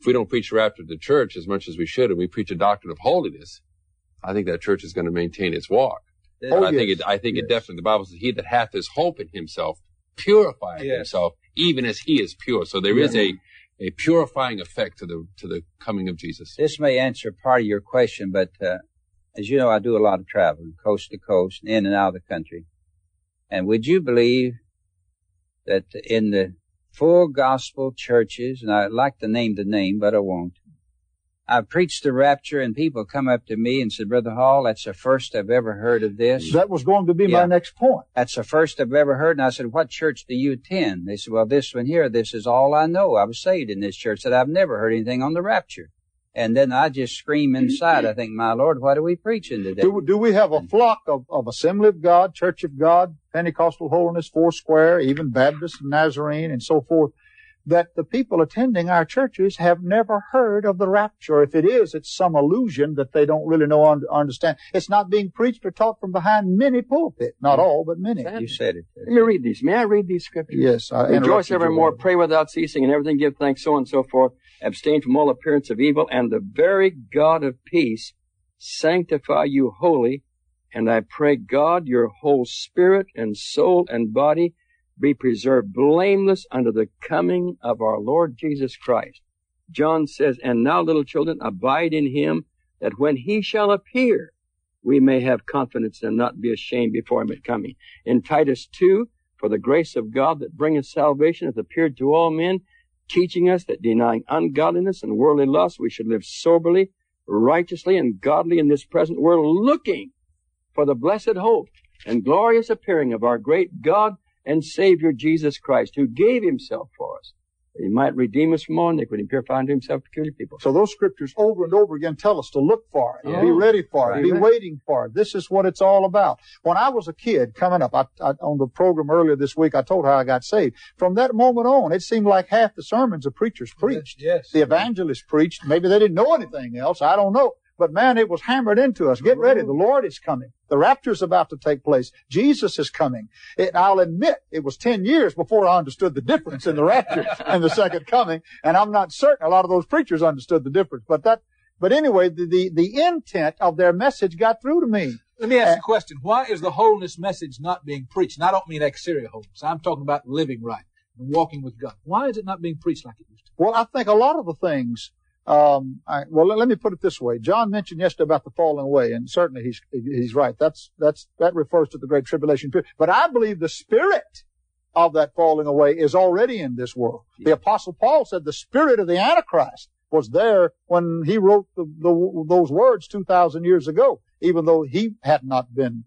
if we don't preach rapture of the church as much as we should, and we preach a doctrine of holiness, I think that church is going to maintain its walk. Oh, I think it I think it definitely the Bible says he that hath his hope in himself purifieth Yes. himself even as he is pure. So there is a a purifying effect to the to the coming of Jesus. This may answer part of your question, but uh, as you know, I do a lot of traveling, coast to coast, in and out of the country. And would you believe that in the full gospel churches, and I'd like to name the name, but I won't. I preached the rapture, and people come up to me and said, "Brother Hall, that's the first I've ever heard of this. That was going to be my next point. That's the first I've ever heard." And I said, "What church do you attend?" They said, "Well, this one here. This is all I know. I was saved in this church. That I've never heard anything on the rapture." And then I just scream inside. I think, "My Lord, what are we preaching today?" Do, do we have a flock of, of Assembly of God, Church of God, Pentecostal Holiness, Foursquare, even Baptist, and Nazarene, and so forth, that the people attending our churches have never heard of the rapture? If it is, it's some illusion that they don't really know or understand. It's not being preached or taught from behind many pulpit. Not all, but many. You said it. Let me read these. May I read these scriptures? Yes. I Rejoice evermore, pray without ceasing, and everything give thanks, so on and so forth. Abstain from all appearance of evil, and the very God of peace sanctify you wholly. And I pray God, your whole spirit and soul and body be preserved blameless unto the coming of our Lord Jesus Christ. John says, And now, little children, abide in him, that when he shall appear, we may have confidence and not be ashamed before him at coming. In Titus 2, for the grace of God that bringeth salvation hath appeared to all men, teaching us that denying ungodliness and worldly lust, we should live soberly, righteously, and godly in this present world, looking for the blessed hope and glorious appearing of our great God and Savior Jesus Christ, who gave himself for us, that he might redeem us from all iniquity and purify unto himself peculiar people. So those scriptures over and over again tell us to look for it, Yeah. be oh, ready for it, Right. be Right. waiting for it. This is what it's all about. When I was a kid coming up, I, I, on the program earlier this week, I told how I got saved. From that moment on, it seemed like half the sermons the preachers preached. Yes. The evangelists preached. Maybe they didn't know anything else. I don't know. But man, it was hammered into us. Get ready. The Lord is coming. The rapture is about to take place. Jesus is coming. It, I'll admit it was 10 years before I understood the difference in the rapture and the second coming. And I'm not certain a lot of those preachers understood the difference. But that, but anyway, the, the, the intent of their message got through to me. Let me ask you a question. Why is the holiness message not being preached? And I don't mean exterior holiness. I'm talking about living right and walking with God. Why is it not being preached like it used to? Well, I think a lot of the things. Um, I, well, let, me put it this way. John mentioned yesterday about the falling away, and certainly he's he's right. That's that's that refers to the great tribulation period. But I believe the spirit of that falling away is already in this world. The apostle Paul said the spirit of the Antichrist was there when he wrote the, the, those words two thousand years ago, even though he had not been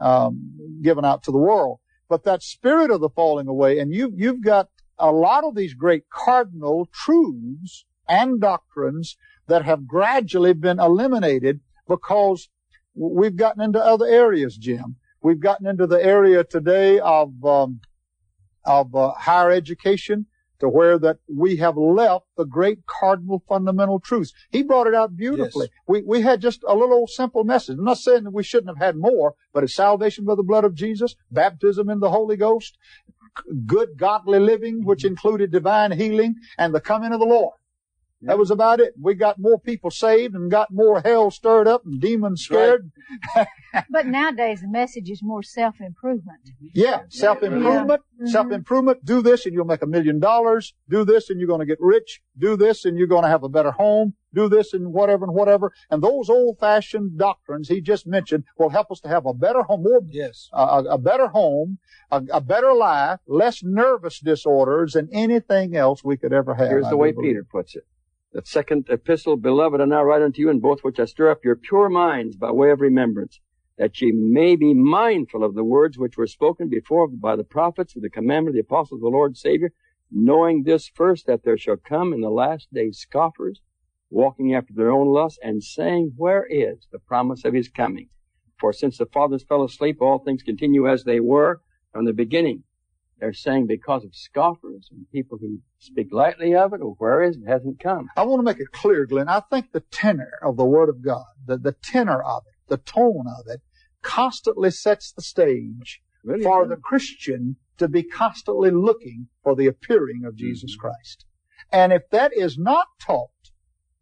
um, given out to the world. But that spirit of the falling away, and you you've got a lot of these great cardinal truths and doctrines that have gradually been eliminated because we've gotten into other areas, Jim. We've gotten into the area today of um, of uh, higher education to where that we have left the great cardinal fundamental truths. He brought it out beautifully. We we had just a little simple message. I'm not saying that we shouldn't have had more, but it's salvation by the blood of Jesus, baptism in the Holy Ghost, good godly living, which included divine healing, and the coming of the Lord. That was about it. We got more people saved and got more hell stirred up and demons scared. But nowadays the message is more self-improvement. Yeah, self-improvement, Mhm. self-improvement. Do this and you'll make a million dollars. Do this and you're going to get rich. Do this and you're going to have a better home. Do this and whatever and whatever. And those old-fashioned doctrines he just mentioned will help us to have a better home, more, Yes. a, a- a better home, a, a better life, less nervous disorders than anything else we could ever have. Here's I the way believe. Peter puts it. The second epistle, beloved, I now write unto you in both which I stir up your pure minds by way of remembrance, that ye may be mindful of the words which were spoken before by the prophets with the commandment of the apostles of the Lord Savior, knowing this first, that there shall come in the last days scoffers, walking after their own lusts, and saying, Where is the promise of his coming? For since the fathers fell asleep, all things continue as they were from the beginning. They're saying because of scoffers and people who speak lightly of it, or where is it, hasn't come. I want to make it clear, Glen. I think the tenor of the Word of God, the, the tenor of it, the tone of it, constantly sets the stage Really for does. the Christian to be constantly looking for the appearing of mm-hmm. Jesus Christ. And if that is not taught,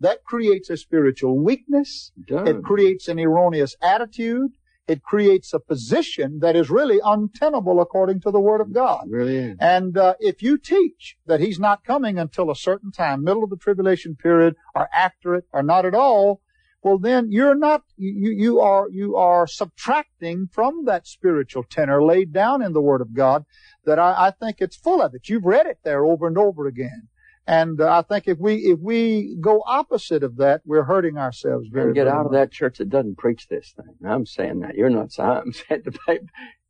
that creates a spiritual weakness. It. It creates an erroneous attitude. It creates a position that is really untenable according to the Word of God. It really is. And uh, if you teach that he's not coming until a certain time, middle of the tribulation period, or after it, or not at all, well then you're not you you are you are subtracting from that spiritual tenor laid down in the Word of God that I, I think it's full of it. You've read it there over and over again. And uh, I think if we if we go opposite of that, we're hurting ourselves very. And get very out of that church that doesn't preach this thing. I'm saying that. You're not saying I'm saying the.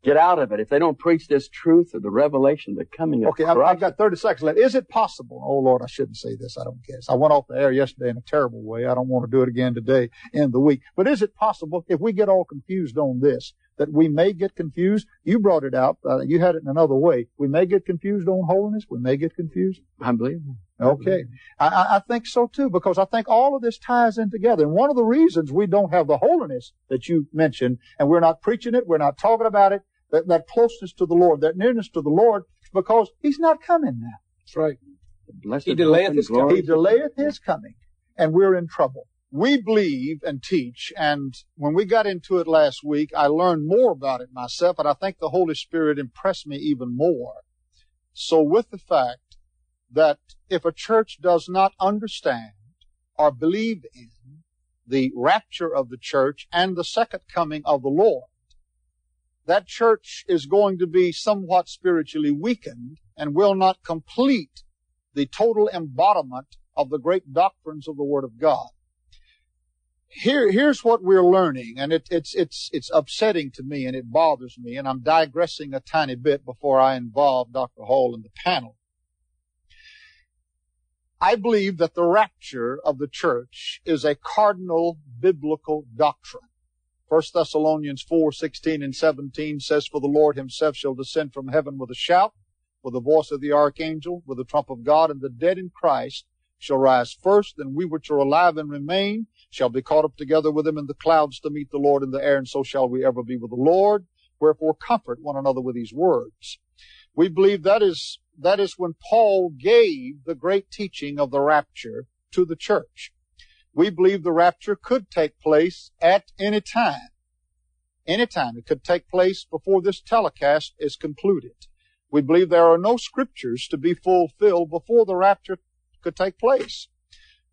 Get out of it. If they don't preach this truth of the revelation, the coming of Okay, I've, I've got 30 seconds left. Is it possible? Oh Lord, I shouldn't say this. I don't guess. I went off the air yesterday in a terrible way. I don't want to do it again today in the week. But is it possible if we get all confused on this that we may get confused? You brought it out. Uh, you had it in another way. We may get confused on holiness. We may get confused. I believe. Okay. I, I, I think so too, because I think all of this ties in together. And one of the reasons we don't have the holiness that you mentioned, and we're not preaching it, we're not talking about it, that, that closeness to the Lord, that nearness to the Lord, because He's not coming now. That's right. Blessed He delayeth his coming. He delayeth his coming, and we're in trouble. We believe and teach, and when we got into it last week, I learned more about it myself, and I think the Holy Spirit impressed me even more. So with the fact that if a church does not understand or believe in the rapture of the church and the second coming of the Lord, that church is going to be somewhat spiritually weakened and will not complete the total embodiment of the great doctrines of the Word of God. Here, here's what we're learning, and it, it's it's it's upsetting to me, and it bothers me, and I'm digressing a tiny bit before I involve Dr. Hall in the panel. I believe that the rapture of the church is a cardinal biblical doctrine. 1 Thessalonians 4, 16 and 17 says, For the Lord himself shall descend from heaven with a shout, with the voice of the archangel, with the trump of God, and the dead in Christ shall rise first, and we which are alive and remain shall be caught up together with him in the clouds to meet the Lord in the air, and so shall we ever be with the Lord. Wherefore comfort one another with these words. We believe that is, that is when Paul gave the great teaching of the rapture to the church. We believe the rapture could take place at any time. Any time. It could take place before this telecast is concluded. We believe there are no scriptures to be fulfilled before the rapture could take place.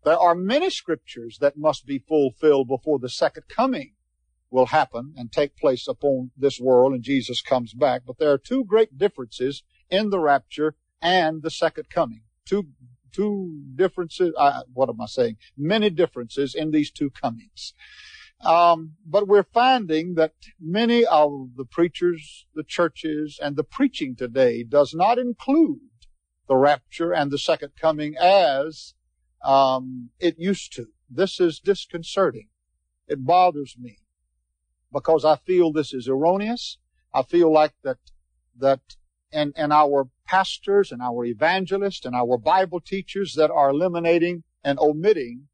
There are many scriptures that must be fulfilled before the second coming will happen and take place upon this world and Jesus comes back. But there are two great differences in the rapture and the second coming. Two, two differences, uh, what am I saying? Many differences in these two comings. Um, but we're finding that many of the preachers, the churches, and the preaching today does not include the rapture and the second coming as um, it used to. This is disconcerting. It bothers me because I feel this is erroneous. I feel like that that and and our pastors and our evangelists and our Bible teachers that are eliminating and omitting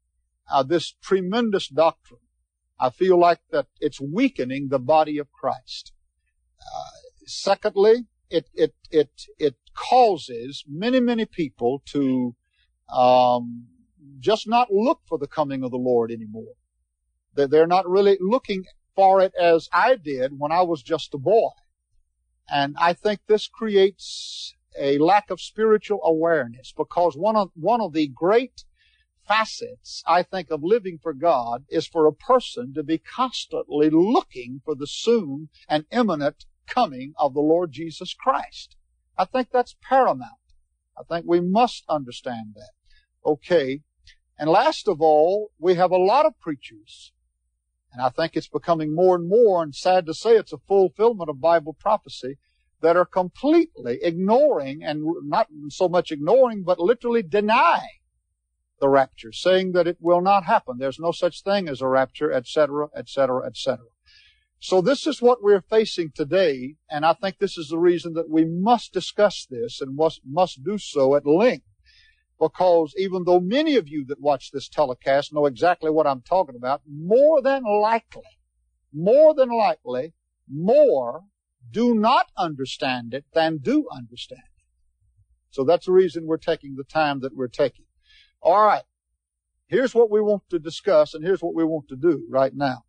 uh, this tremendous doctrine. I feel like that it's weakening the body of Christ. Uh, secondly, it it it it causes many many people to um, just not look for the coming of the Lord anymore. They're, they're not really looking for it as I did when I was just a boy. And I think this creates a lack of spiritual awareness because one of, one of the great facets, I think, of living for God is for a person to be constantly looking for the soon and imminent coming of the Lord Jesus Christ. I think that's paramount. I think we must understand that. Okay. And last of all, we have a lot of preachers, and I think it's becoming more and more, and sad to say it's a fulfillment of Bible prophecy, that are completely ignoring, and not so much ignoring, but literally denying the rapture, saying that it will not happen. There's no such thing as a rapture, etc., etc., etc. So this is what we're facing today, and I think this is the reason that we must discuss this and must, must do so at length. Because even though many of you that watch this telecast know exactly what I'm talking about, more than likely, more than likely, more do not understand it than do understand it. So that's the reason we're taking the time that we're taking. All right. Here's what we want to discuss and here's what we want to do right now.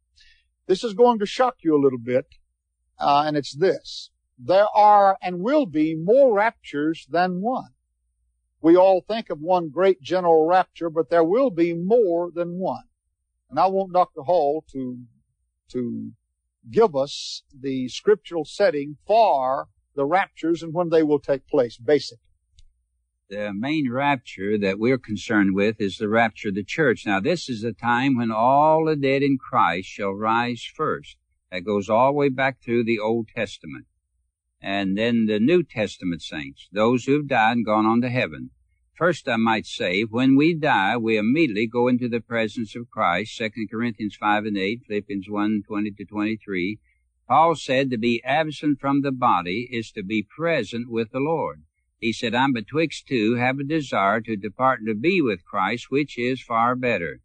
This is going to shock you a little bit, uh, and it's this. There are and will be more raptures than one. We all think of one great general rapture, but there will be more than one. And I want Dr. Hall to, to give us the scriptural setting for the raptures and when they will take place, basically. The main rapture that we're concerned with is the rapture of the church. Now, this is the time when all the dead in Christ shall rise first. That goes all the way back through the Old Testament. And then the New Testament saints, those who have died and gone on to heaven. First, I might say, when we die, we immediately go into the presence of Christ. 2 Corinthians 5 and 8, Philippians 1, 20 to 23. Paul said to be absent from the body is to be present with the Lord. He said, I'm betwixt two, have a desire to depart to be with Christ, which is far better.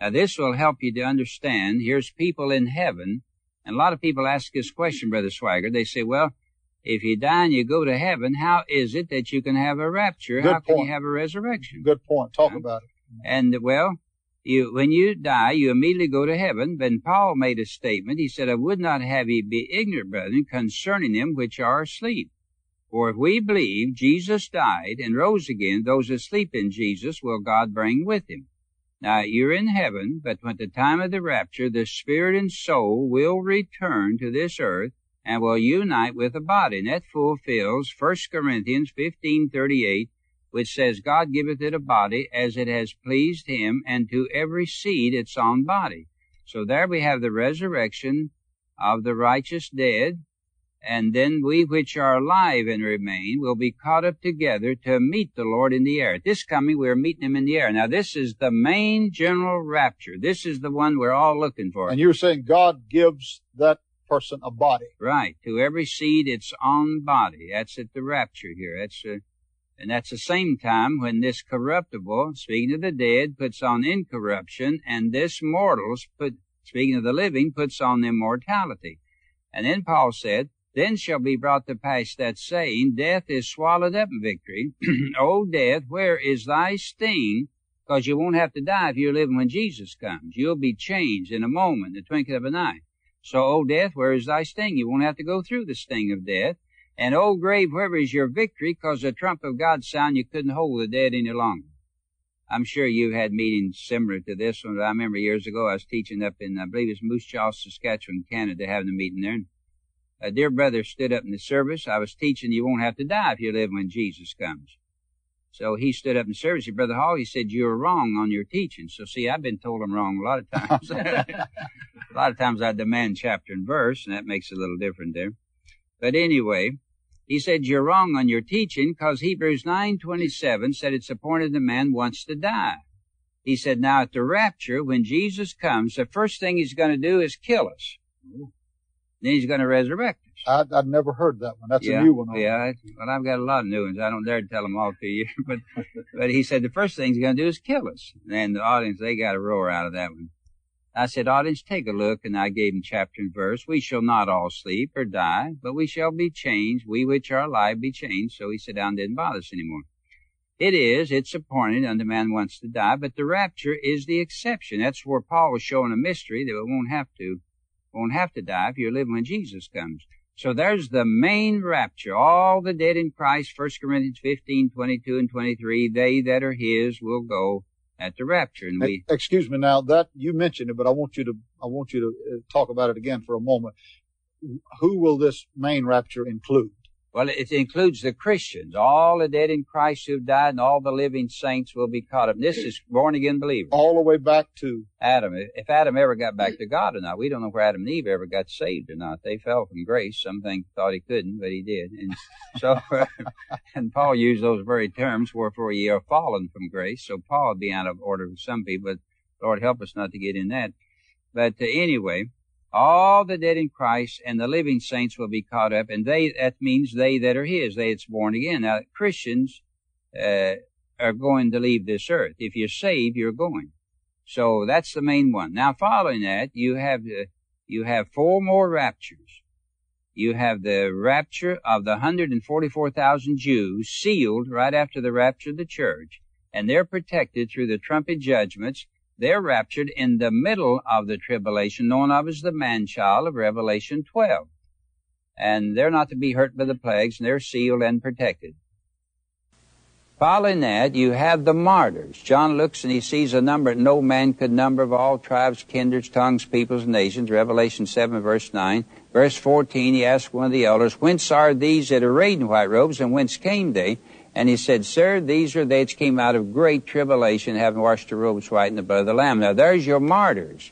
Now this will help you to understand. Here's people in heaven, and a lot of people ask this question, Brother Swaggart. They say, well, if you die and you go to heaven, how is it that you can have a rapture? Good how can you have a resurrection? Good point. Talk about it. And well, you when you die, you immediately go to heaven. Then Paul made a statement. He said, "I would not have ye be ignorant, brethren, concerning them which are asleep. For if we believe Jesus died and rose again, those asleep in Jesus will God bring with him." Now you're in heaven, but at the time of the rapture, the spirit and soul will return to this earth and will unite with the body. And that fulfills 1 Corinthians 15:38, which says, God giveth it a body as it has pleased him, and to every seed its own body. So there we have the resurrection of the righteous dead, and then we which are alive and remain will be caught up together to meet the Lord in the air. This coming, we are meeting him in the air. Now this is the main general rapture. This is the one we're all looking for. And you were saying God gives that person a body. Right. To every seed its own body. That's at the rapture here. That's uh, and that's the same time when this corruptible, speaking of the dead, puts on incorruption, and this mortals put, speaking of the living, puts on immortality. And then Paul said, then shall be brought to pass that saying, death is swallowed up in victory. o death, where is thy sting? Because you won't have to die if you're living when Jesus comes. You'll be changed in a moment, the twinkling of an eye. So, O death, where is thy sting? You won't have to go through the sting of death. And, O grave, where is your victory? Because the trump of God sound, you couldn't hold the dead any longer. I'm sure you've had meetings similar to this one. I remember years ago I was teaching up in, I believe it's Moose Jaw, Saskatchewan, Canada, having a meeting there. A dear brother stood up in the service. I was teaching you won't have to die if you live when Jesus comes. So he stood up in service. He, Brother Hall, he said, you were wrong on your teaching. So see, I've been told I'm wrong a lot of times. a lot of times I demand chapter and verse, and that makes it a little different there. But anyway, he said, you're wrong on your teaching because Hebrews 9.27 said it's appointed the man wants to die. He said, now at the rapture, when Jesus comes, the first thing he's going to do is kill us. Then he's going to resurrect us. I'd, I'd never heard that one. That's yeah, a new one. on Yeah, well, I've got a lot of new ones. I don't dare to tell them all to you, but but he said the first thing he's going to do is kill us. And the audience, they got a roar out of that one. I said, audience, take a look, and I gave him chapter and verse. We shall not all sleep or die, but we shall be changed. We which are alive be changed. So he sat down, and didn't bother us anymore. It is. It's appointed unto man wants to die, but the rapture is the exception. That's where Paul was showing a mystery that we won't have to, won't have to die if you're living when Jesus comes. So there's the main rapture. All the dead in Christ, 1 Corinthians 15, 22 and 23, they that are his will go at the rapture. And we, Excuse me now, that, you mentioned it, but I want you to, I want you to uh, talk about it again for a moment. Who will this main rapture include? Well, it includes the Christians. All the dead in Christ who've died and all the living saints will be caught up. This is born again believers. All the way back to, Adam, if Adam ever got back to God or not, we don't know where Adam and Eve ever got saved or not. They fell from grace. Some think thought he couldn't, but he did. And so, and Paul used those very terms, wherefore ye are fallen from grace. So Paul would be out of order with some people, but Lord help us not to get in that. But uh, anyway, all the dead in Christ and the living saints will be caught up, and they, that means they that are His, they that's born again. Now, Christians, uh, are going to leave this earth. If you're saved, you're going. So that's the main one. Now, following that, you have, uh, you have four more raptures. You have the rapture of the 144,000 Jews sealed right after the rapture of the church, and they're protected through the trumpet judgments. They're raptured in the middle of the tribulation, known of as the man-child of Revelation 12. And they're not to be hurt by the plagues, and they're sealed and protected. Following that, you have the martyrs. John looks and he sees a number that no man could number of all tribes, kindreds, tongues, peoples, and nations. Revelation 7, verse 9. Verse 14, he asked one of the elders, Whence are these that are arrayed in white robes, and whence came they? And he said, Sir, these are they that came out of great tribulation, having washed their robes white in the blood of the Lamb. Now, there's your martyrs.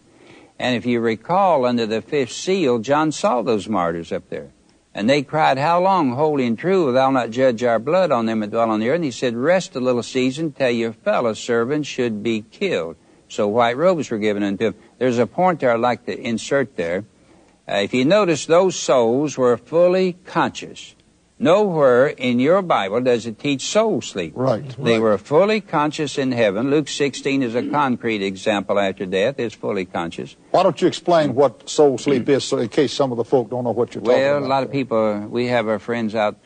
And if you recall, under the fifth seal, John saw those martyrs up there. And they cried, How long, holy and true, thou not judge our blood on them that dwell on the earth? And he said, Rest a little season till your fellow servants should be killed. So white robes were given unto them. There's a point there I'd like to insert there. Uh, if you notice, those souls were fully conscious. Nowhere in your Bible does it teach soul sleep. right. They were fully conscious in heaven. Luke 16 is a concrete example after death. It's fully conscious. Why don't you explain what soul sleep is, so in case some of the folk don't know what you're talking about? Well, a lot of people, we have our friends out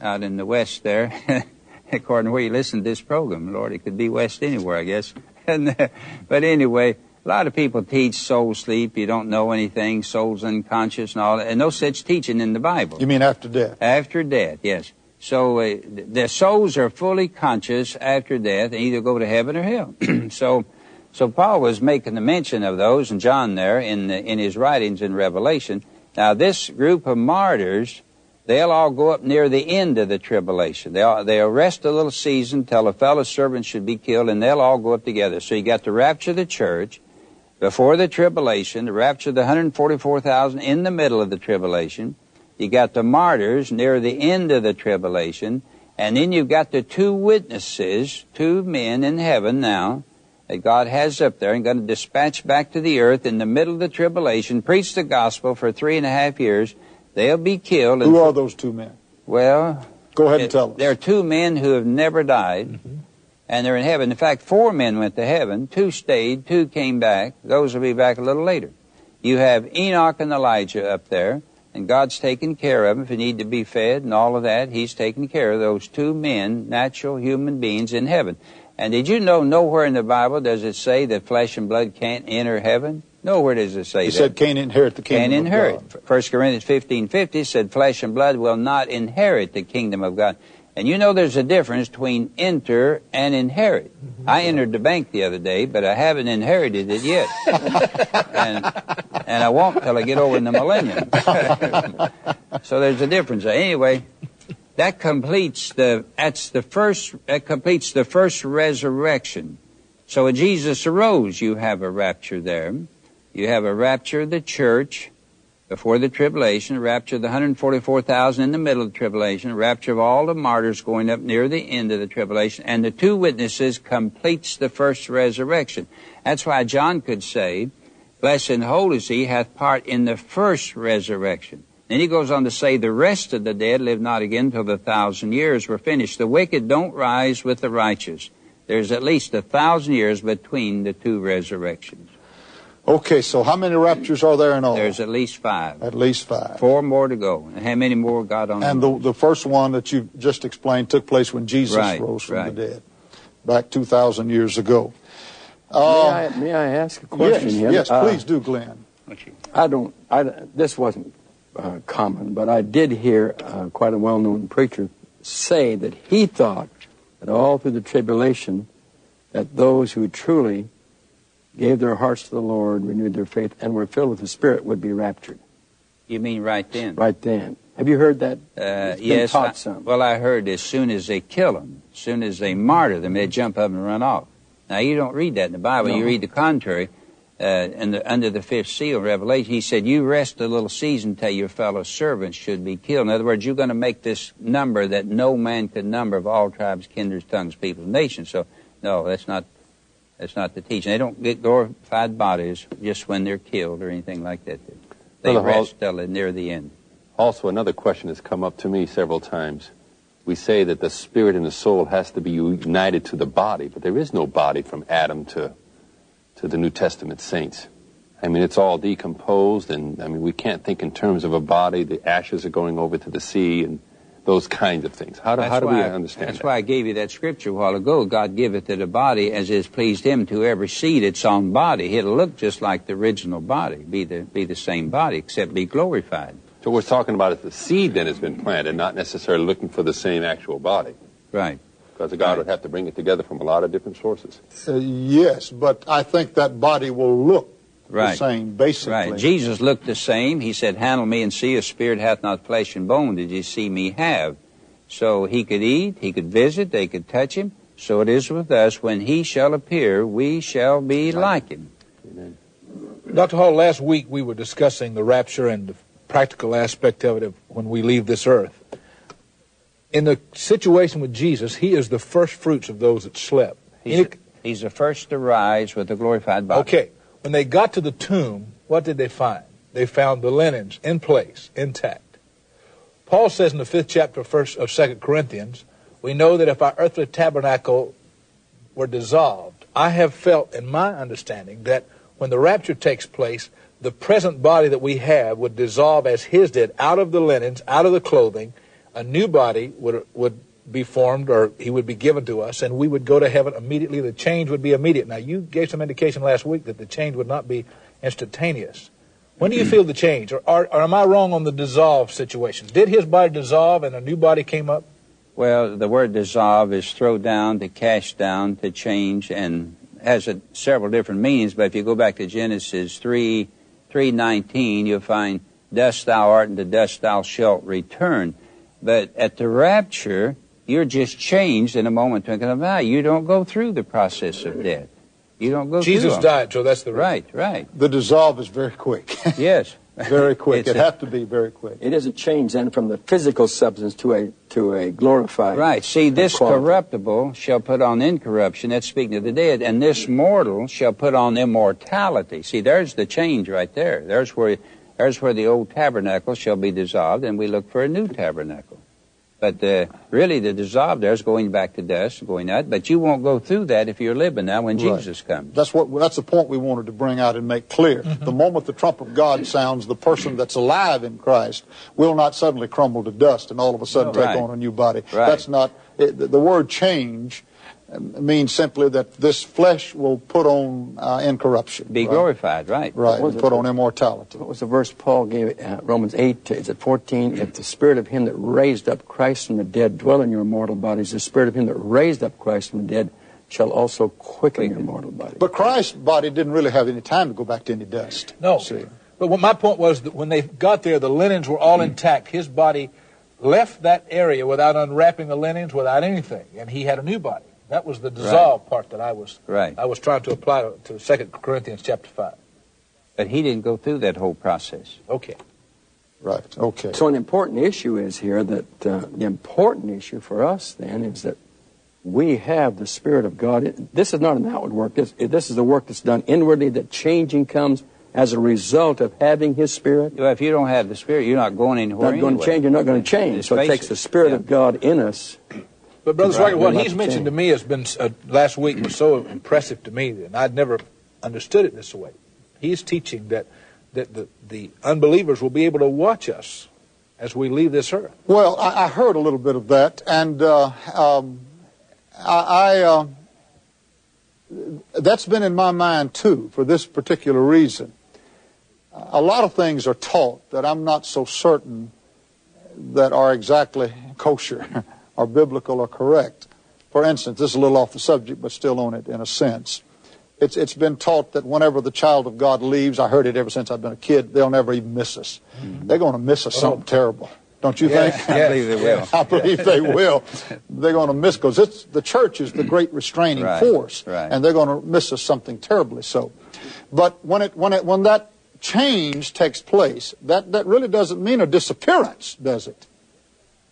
out in the west there, according to where you listen to this program. Lord, it could be west anywhere, I guess. And, uh, but anyway, a lot of people teach soul sleep. You don't know anything, soul's unconscious and all that. And no such teaching in the Bible. You mean after death? After death, yes. So uh, their souls are fully conscious after death and either go to heaven or hell. so, so Paul was making the mention of those, and John there in in his writings in Revelation. Now, this group of martyrs, they'll all go up near the end of the tribulation. They'll they'll rest a little season till a fellow servant should be killed, and they'll all go up together. So you got the rapture of the church before the tribulation, the rapture of the 144,000 in the middle of the tribulation. You got the martyrs near the end of the tribulation. And then you've got the two witnesses, two men in heaven now, that God has up there and going to dispatch back to the earth in the middle of the tribulation, preach the gospel for three and a half years. They'll be killed. Who are those two men? Well, Go ahead and it- tell us. there are two men who have never died, mm-hmm. And they're in heaven. In fact, four men went to heaven. Two stayed, two came back. Those will be back a little later. You have Enoch and Elijah up there, and God's taking care of them. If they need to be fed and all of that, He's taking care of those two men, natural human beings in heaven. And did you know nowhere in the Bible does it say that flesh and blood can't enter heaven? Nowhere does it say He that said can't inherit the kingdom of inherit. God. First Corinthians fifteen fifty said, "Flesh and blood will not inherit the kingdom of God." And you know there's a difference between enter and inherit. Mm-hmm. I entered the bank the other day, but I haven't inherited it yet, and and I won't till I get over in the millennium. so there's a difference. Anyway, that completes the that's the first that completes the first resurrection. So when Jesus arose, you have a rapture there. You have a rapture of the church before the tribulation, rapture of the 144,000 in the middle of the tribulation, rapture of all the martyrs going up near the end of the tribulation, and the two witnesses completes the first resurrection. That's why John could say, Blessed and holy is he hath part in the first resurrection. Then he goes on to say, The rest of the dead live not again till the thousand years were finished. The wicked don't rise with the righteous. There's at least a thousand years between the two resurrections. Okay, so how many raptures are there in all? There's at least five. At least five. Four more to go. And how many more God on And the, the first one that you just explained took place when Jesus Right, rose from right. the dead, back 2,000 years ago. may, Uh, I, may I ask a question yes, here? yes, Uh, please do, Glen. I don't. I, this wasn't uh, common, but I did hear uh, quite a well-known preacher say that he thought that all through the tribulation, that those who truly gave their hearts to the Lord, renewed their faith, and were filled with the Spirit would be raptured You mean right then? right then. Have you heard that? Uh, yes. taught I- some. well, I heard as soon as they kill them, as soon as they martyr them, they jump up and run off. Now, you don't read that in the Bible. You read the contrary. Uh, the, under the fifth seal of Revelation, he said, You rest a little season till your fellow servants should be killed. In other words, you're going to make this number that no man could number of all tribes, kindreds, tongues, peoples, nations. So, no, that's not that's not the teaching. They don't get glorified bodies just when they're killed or anything like that. They Brother rest till near the end. Also, another question has come up to me several times. We say that the spirit and the soul has to be united to the body, but there is no body from Adam to to the New Testament saints. I mean, it's all decomposed, and I mean, we can't think in terms of a body. The ashes are going over to the sea, and those kinds of things. How do, That's how do we why- understand That's that? why I gave you that scripture a while ago. God giveth it a body as is pleased him to every seed its own body. It'll look just like the original body, be the be the same body, except be glorified. So we're talking about if the seed then has been planted, not necessarily looking for the same actual body, Right. because God would have to bring it together from a lot of different sources. Uh, yes, but I think that body will look Right. the same, basically. Right. Jesus looked the same. He said, Handle me and see, a spirit hath not flesh and bone, did you see me have? So he could eat, he could visit, they could touch him. So it is with us. When he shall appear, we shall be like him. Amen. Dr. Hall, last week we were discussing the rapture and the practical aspect of it of when we leave this earth. In the situation with Jesus, he is the first fruits of those that slept. He's, Any- he's the first to rise with a glorified body. Okay. When they got to the tomb, what did they find? They found the linens in place, intact. Paul says in the fifth chapter first of Second Corinthians, we know that if our earthly tabernacle were dissolved, I have felt in my understanding that when the rapture takes place, the present body that we have would dissolve as his did, out of the linens, out of the clothing. A new body would would be formed, or he would be given to us, and we would go to heaven immediately. The change would be immediate. Now, you gave some indication last week that the change would not be instantaneous. When do you hmm. feel the change, or, or, or am I wrong on the dissolve situation? Did his body dissolve and a new body came up? Well, the word dissolve is throw down, to cast down, to change, and has a, several different meanings. But if you go back to Genesis 3, 3.19, you'll find, dust thou art, and to dust thou shalt return. But at the rapture, you're just changed in a moment twinkling of an ah, eye. You don't go through the process of death. You don't go Jesus through. them. died, so that's the Right, right. The dissolve is very quick. Yes. very quick. It's It a- have to be very quick. It is a change then from the physical substance to a to a glorified. Right. See, this quality. corruptible shall put on incorruption. That's speaking of the dead. And this mortal shall put on immortality. See, there's the change right there. There's where, there's where the old tabernacle shall be dissolved, and we look for a new tabernacle. But uh, really, the dissolved there is going back to dust, going out. But you won't go through that if you're living now when Right. Jesus comes. That's what. That's the point we wanted to bring out and make clear. The moment the trump of God sounds, the person that's alive in Christ will not suddenly crumble to dust and all of a sudden No. take Right. on a new body. Right. That's not. It, the, the word change means simply that this flesh will put on uh, incorruption. Be right? glorified, right? Right. Was and it- put on immortality. What was the verse Paul gave? Uh, Romans 8, is it 14? If the spirit of him that raised up Christ from the dead dwell in your mortal bodies, the spirit of him that raised up Christ from the dead shall also quicken your mortal body. But Christ's body didn't really have any time to go back to any dust. No. See. But what my point was that when they got there, the linens were all intact. His body left that area without unwrapping the linens, without anything, and he had a new body. That was the dissolve part that I was Right. I was trying to apply to, to 2 Corinthians chapter 5. But he didn't go through that whole process. Okay. Right. Okay. So an important issue is here that uh, the important issue for us then is that we have the Spirit of God. It- This is not an outward work. This, this is the work that's done inwardly, that changing comes as a result of having His Spirit. Well, if you don't have the Spirit, you're not going anywhere. Not going to change, you're not going to change. Just So it takes the Spirit Yeah. of God in us. But Brother Right. Stryker, what he's mentioned to me has been uh, last week was so impressive to me, and I'd never understood it this way. He's teaching that, that the, the unbelievers will be able to watch us as we leave this earth. Well, I, I heard a little bit of that, and uh, um, I, I uh, that's been in my mind too for this particular reason. A lot of things are taught that I'm not so certain that are exactly kosher or biblical or correct. For instance, this is a little off the subject, but still on it in a sense. It's, it's been taught that whenever the child of God leaves, I heard it ever since I've been a kid, they'll never even miss us. Mm-hmm. They're going to miss us something terrible. Don't you yes, think? Yes, I believe they will. I believe they will. They're going to miss because it's the church is the great restraining right, force, right. and they're going to miss us something terribly so. But when it when it when that change takes place, that that really doesn't mean a disappearance, does it?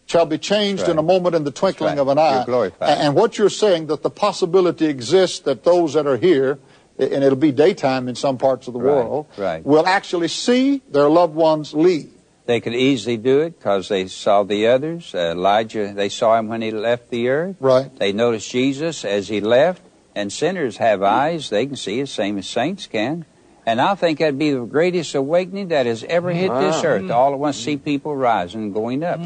Shall be changed right. in a moment in the twinkling right. of an eye. And what you're saying that the possibility exists that those that are here and it'll be daytime in some parts of the Right, world, right. will actually see their loved ones leave. They could easily do it because they saw the others. Uh, Elijah, they saw him when he left the earth. Right. They noticed Jesus as he left. And sinners have eyes. They can see the same as saints can. And I think that'd be the greatest awakening that has ever hit this Wow. earth. All at once see people rising and going up.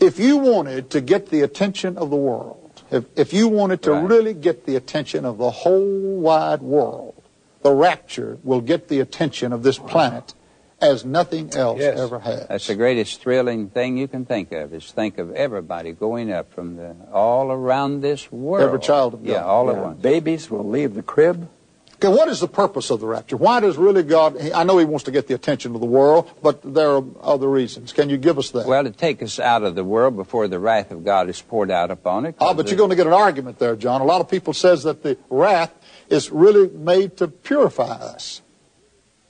If you wanted to get the attention of the world, if, if you wanted to Right. really get the attention of the whole wide world, the rapture will get the attention of this planet as nothing else Yes. ever has. That's the greatest thrilling thing you can think of is think of everybody going up from the all around this world. Every child of Yeah, God. all at once. Babies will leave the crib. Okay, what is the purpose of the rapture? Why does really God, I know he wants to get the attention of the world, but there are other reasons. Can you give us that? Well, to take us out of the world before the wrath of God is poured out upon it. Ah, but you're going to get an argument there, John. A lot of people says that the wrath is really made to purify us.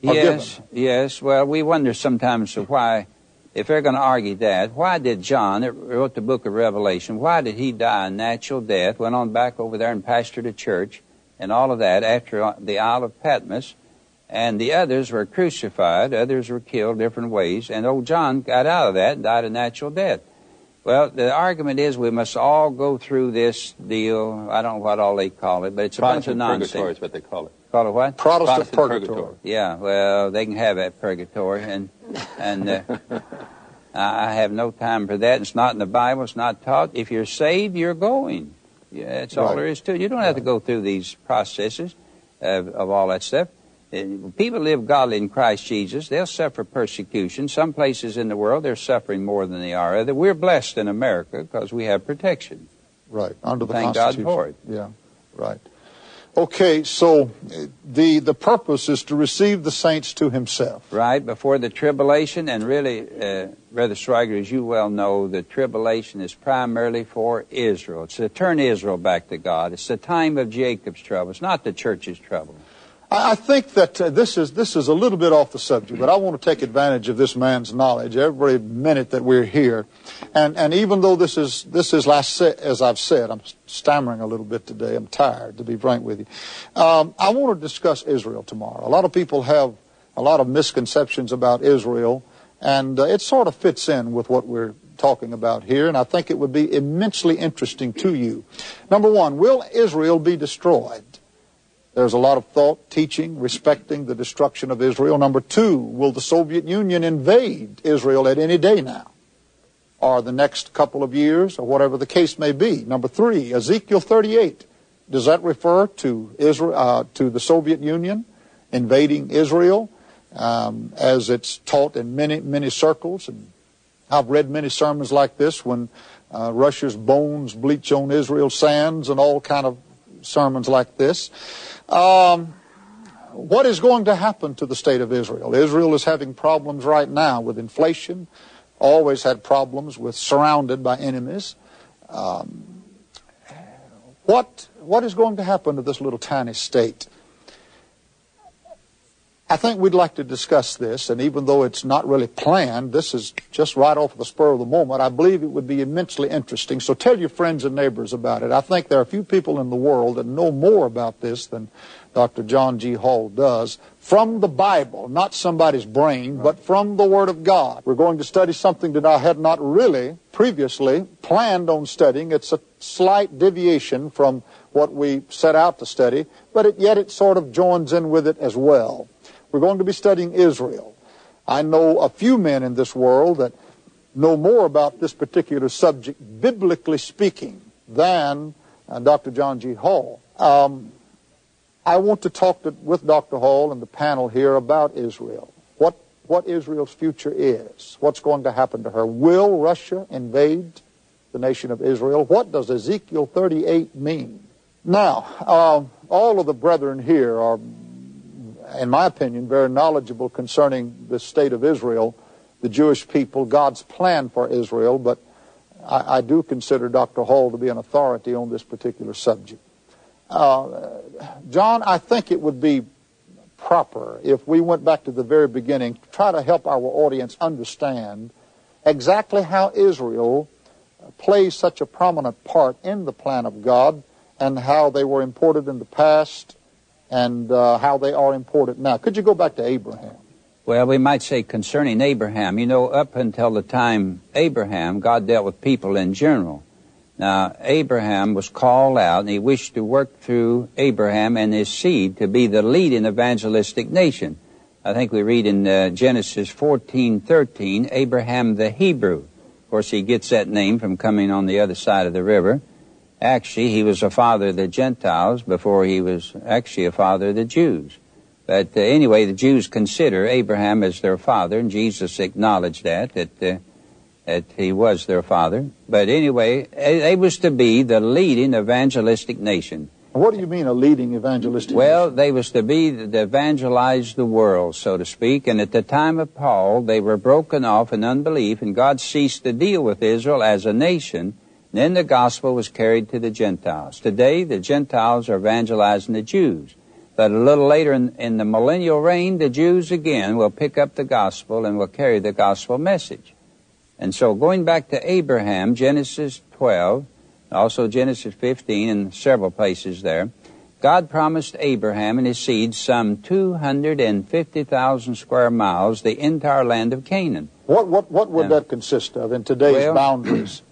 Yes, yes. Well, we wonder sometimes why, if they're going to argue that, why did John, that wrote the book of Revelation, why did he die a natural death, went on back over there and pastored a church and all of that after the Isle of Patmos, and the others were crucified, others were killed different ways, and old John got out of that and died a natural death. Well, the argument is we must all go through this deal. I don't know what all they call it, but it's a bunch of Protestant nonsense. purgatory is what they call it. Call it what? Protestant, Protestant purgatory. purgatory. Yeah, well, they can have that purgatory, and and uh, I I have no time for that. It's not in the Bible. It's not taught. If you're saved, you're going. Yeah, that's all Right. there is to it. You don't have to go through these processes of, of all that stuff. Uh, People live godly in Christ Jesus. They'll suffer persecution. Some places in the world they're suffering more than they are. Other. We're blessed in America because we have protection. Right, under the Thank God for it. Yeah, right. Okay, so the the purpose is to receive the saints to himself. right before the tribulation and really uh, brother Swaggart as you well know the tribulation is primarily for Israel. It's to turn Israel back to God. It's the time of Jacob's trouble. It's not the church's trouble I think that uh, this is this is a little bit off the subject, but I want to take advantage of this man's knowledge every minute that we're here, and and even though this is this is last as I've said, I'm stammering a little bit today. I'm tired, to be frank with you. Um, I want to discuss Israel tomorrow. A lot of people have a lot of misconceptions about Israel, and uh, it sort of fits in with what we're talking about here, and I think it would be immensely interesting to you. Number one, will Israel be destroyed? There's a lot of thought, teaching, respecting the destruction of Israel. Number two, will the Soviet Union invade Israel at any day now? Or the next couple of years, or whatever the case may be. Number three, Ezekiel 38. Does that refer to Israel, uh, to the Soviet Union invading Israel, um, as it's taught in many, many circles? And I've read many sermons like this when uh, Russia's bones bleach on Israel's sands and all kind of sermons like this. Um, what is going to happen to the state of Israel? Israel is having problems right now with inflation, always had problems with surrounded by enemies. Um, what, what is going to happen to this little tiny state? I think we'd like to discuss this, and even though it's not really planned, this is just right off the spur of the moment. I believe it would be immensely interesting. So tell your friends and neighbors about it. I think there are a few people in the world that know more about this than Dr. John G. Hall does from the Bible, not somebody's brain, but from the Word of God. We're going to study something that I had not really previously planned on studying. It's a slight deviation from what we set out to study, but it, yet it sort of joins in with it as well. We're going to be studying Israel. I know a few men in this world that know more about this particular subject, biblically speaking, than uh, Dr. John G. Hall. Um, I want to talk to, with Dr. Hall and the panel here about Israel. What, what Israel's future is. What's going to happen to her. Will Russia invade the nation of Israel? What does Ezekiel 38 mean? Now, uh, all of the brethren here are, in my opinion, very knowledgeable concerning the state of Israel, the Jewish people, God's plan for Israel, but I, I do consider Dr. Hall to be an authority on this particular subject. Uh, John, I think it would be proper if we went back to the very beginning to try to help our audience understand exactly how Israel plays such a prominent part in the plan of God and how they were imported in the past and uh, how they are important now. Could you go back to Abraham? Well, we might say concerning Abraham, you know, up until the time Abraham, God dealt with people in general. Now, Abraham was called out and he wished to work through Abraham and his seed to be the leading evangelistic nation. I think we read in uh, Genesis 14:13, Abraham the Hebrew. Of course, he gets that name from coming on the other side of the river. Actually, he was a father of the Gentiles before he was actually a father of the Jews. But uh, anyway, the Jews consider Abraham as their father, and Jesus acknowledged that, that uh, that he was their father. But anyway, they was to be the leading evangelistic nation. What do you mean a leading evangelistic well, nation? they was to be to evangelize the world, so to speak. And at the time of Paul, they were broken off in unbelief, and God ceased to deal with Israel as a nation. And then the gospel was carried to the Gentiles. Today, the Gentiles are evangelizing the Jews. But a little later in, in the millennial reign, the Jews again will pick up the gospel and will carry the gospel message. And so going back to Abraham, Genesis 12, also Genesis 15 and several places there, God promised Abraham and his seed some 250,000 square miles, the entire land of Canaan. What, what, what would that consist of in today's well, boundaries?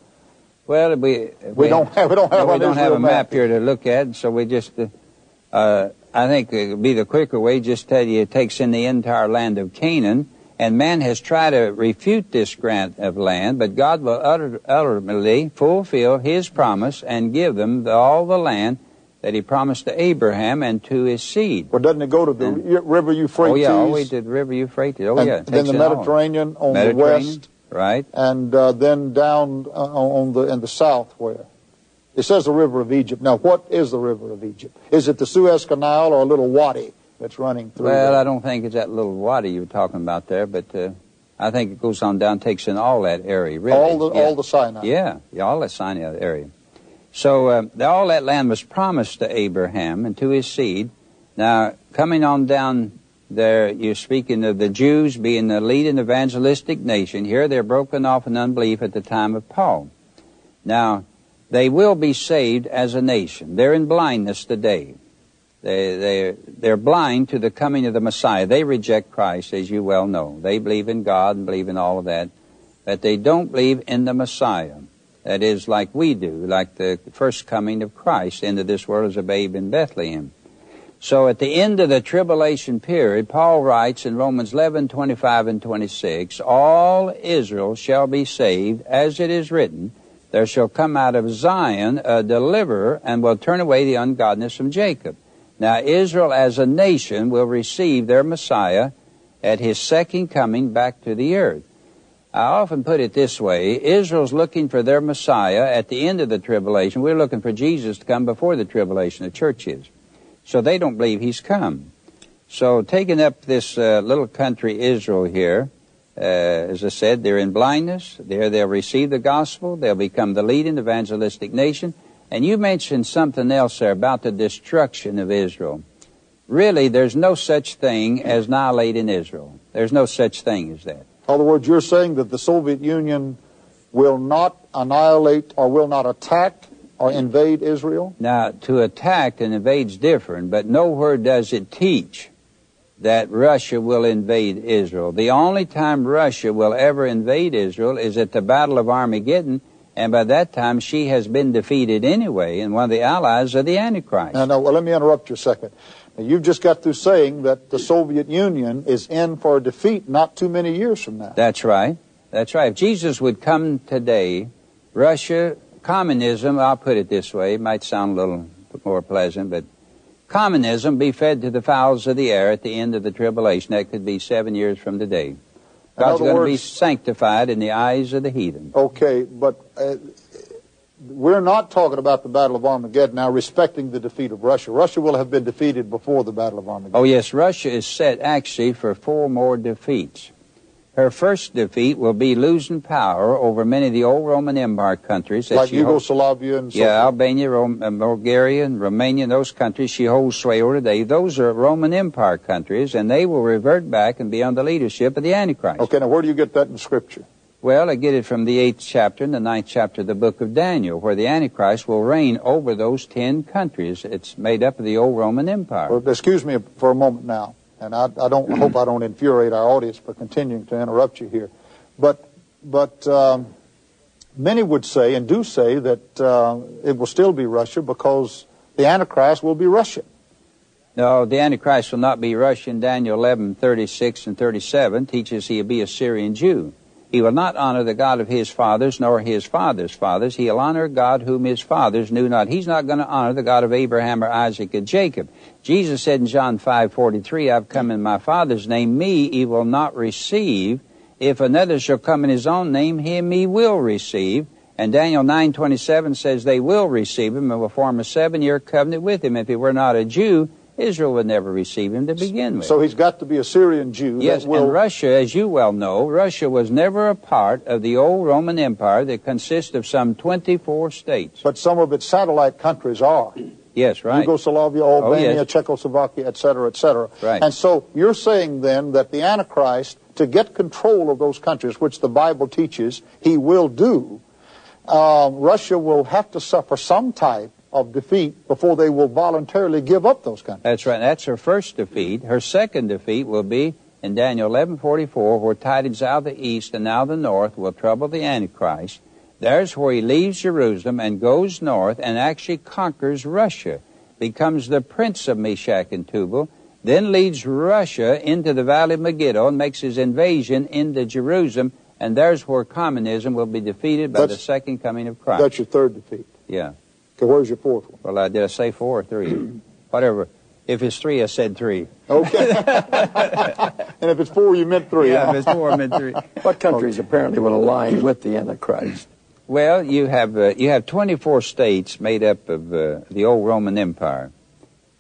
Well, we, we, we, don't have, we don't have, we don't have a map, map here to look at, so we just, uh, uh, I think it would be the quicker way, just tell you it takes in the entire land of Canaan, and man has tried to refute this grant of land, but God will ultimately fulfill his promise and give them the, all the land that he promised to Abraham and to his seed. Well, doesn't it go to the and, river Euphrates? Oh, yeah, way to the river Euphrates. Oh, and yeah. Then the Mediterranean on Mediterranean, the west. Right. And uh, then down uh, on the in the south where? It says the river of Egypt. Now, what is the river of Egypt? Is it the Suez Canal or a little wadi? that's running through. Well, there. I don't think it's that little wadi you were talking about there, but uh, I think it goes on down, takes in all that area. Really, all the yeah. all the Sinai. Yeah, yeah, all that Sinai area. So uh, all that land was promised to Abraham and to his seed. Now, coming on down there, you're speaking of the Jews being the leading evangelistic nation. Here they're broken off in unbelief at the time of Paul. Now, they will be saved as a nation. They're in blindness today. They, they, they're blind to the coming of the Messiah. They reject Christ, as you well know. They believe in God and believe in all of that, but they don't believe in the Messiah. That is, like we do, like the first coming of Christ into this world as a babe in Bethlehem. So at the end of the tribulation period, Paul writes in Romans 11, 25 and 26, All Israel shall be saved, as it is written, There shall come out of Zion a deliverer, and will turn away the ungodliness from Jacob. Now, Israel as a nation will receive their Messiah at his second coming back to the earth. I often put it this way Israel's looking for their Messiah at the end of the tribulation. We're looking for Jesus to come before the tribulation, the church is. So they don't believe he's come. So, taking up this uh, little country, Israel, here, uh, as I said, they're in blindness. There they'll receive the gospel. They'll become the leading evangelistic nation. And you mentioned something else there about the destruction of Israel. Really, there's no such thing as annihilating Israel. There's no such thing as that. In other words, you're saying that the Soviet Union will not annihilate or will not attack or invade Israel? Now, to attack and invade is different, but nowhere does it teach that Russia will invade Israel. The only time Russia will ever invade Israel is at the Battle of Armageddon And by that time, she has been defeated anyway, and one of the allies of the Antichrist. Now, now, well, let me interrupt you a second. Now, you've just got through saying that the Soviet Union is in for a defeat not too many years from now. That's right. That's right. If Jesus would come today, Russia, communism, I'll put it this way, it might sound a little more pleasant, but communism be fed to the fowls of the air at the end of the tribulation. That could be seven years from today. God's going to be sanctified in the eyes of the heathen. Okay, but uh, we're not talking about the Battle of Armageddon now, respecting the defeat of Russia. Russia will have been defeated before the Battle of Armageddon. Oh, yes, Russia is set actually for four more defeats. Her first defeat will be losing power over many of the old Roman Empire countries. like Yugoslavia and so Yeah. Albania, Rome, uh, Bulgaria, and Romania, and those countries she holds sway over today. Those are Roman Empire countries, and they will revert back and be under the leadership of the Antichrist. Okay, now where do you get that in Scripture? Well, I get it from the eighth chapter and the ninth chapter of the book of Daniel, where the Antichrist will reign over those ten countries. It's made up of the old Roman Empire. Well, excuse me for a moment now, and I, I don't hope I don't infuriate our audience for continuing to interrupt you here, but but um, many would say and do say that uh, it will still be Russia because the Antichrist will be Russian. No, the Antichrist will not be Russian. Daniel 11, 36 and 37 teaches he will be a Syrian Jew. He will not honor the God of his fathers, nor his fathers' fathers. He'll honor God whom his fathers knew not. He's not going to honor the God of Abraham or Isaac or Jacob. Jesus said in John 5, 43, I've come in my Father's name. Me he will not receive. If another shall come in his own name, him he will receive. And Daniel 9:27 says they will receive him and will form a seven-year covenant with him. If he were not a Jew, Israel would never receive him to begin with. So he's got to be a Syrian Jew. yes, that will, and Russia, as you well know, Russia was never a part of the old Roman Empire that consists of some 24 states. but some of its satellite countries are. Yes, right. Oh, Yugoslavia, Albania, yes. Czechoslovakia, et cetera, et cetera. Right. And so you're saying then that the Antichrist, to get control of those countries, which the Bible teaches he will do, uh, Russia will have to suffer some type of defeat before they will voluntarily give up those countries. That's right. That's her first defeat. Her second defeat will be in Daniel 11:44, where tidings out of the east and now the north will trouble the Antichrist. There's where he leaves Jerusalem and goes north and actually conquers Russia, becomes the prince of Meshech and Tubal, then leads Russia into the valley of Megiddo and makes his invasion into Jerusalem, and there's where communism will be defeated by That's- the second coming of Christ. That's your third defeat. Yeah. Okay, where's your fourth one? Well, uh, did I say four or three? Whatever. If it's three, I said three. Okay. and if it's four, you meant three. Yeah, huh? if it's four, I meant three. What countries apparently will align with the Antichrist? Well, you have uh, you have 24 states made up of uh, the old Roman Empire.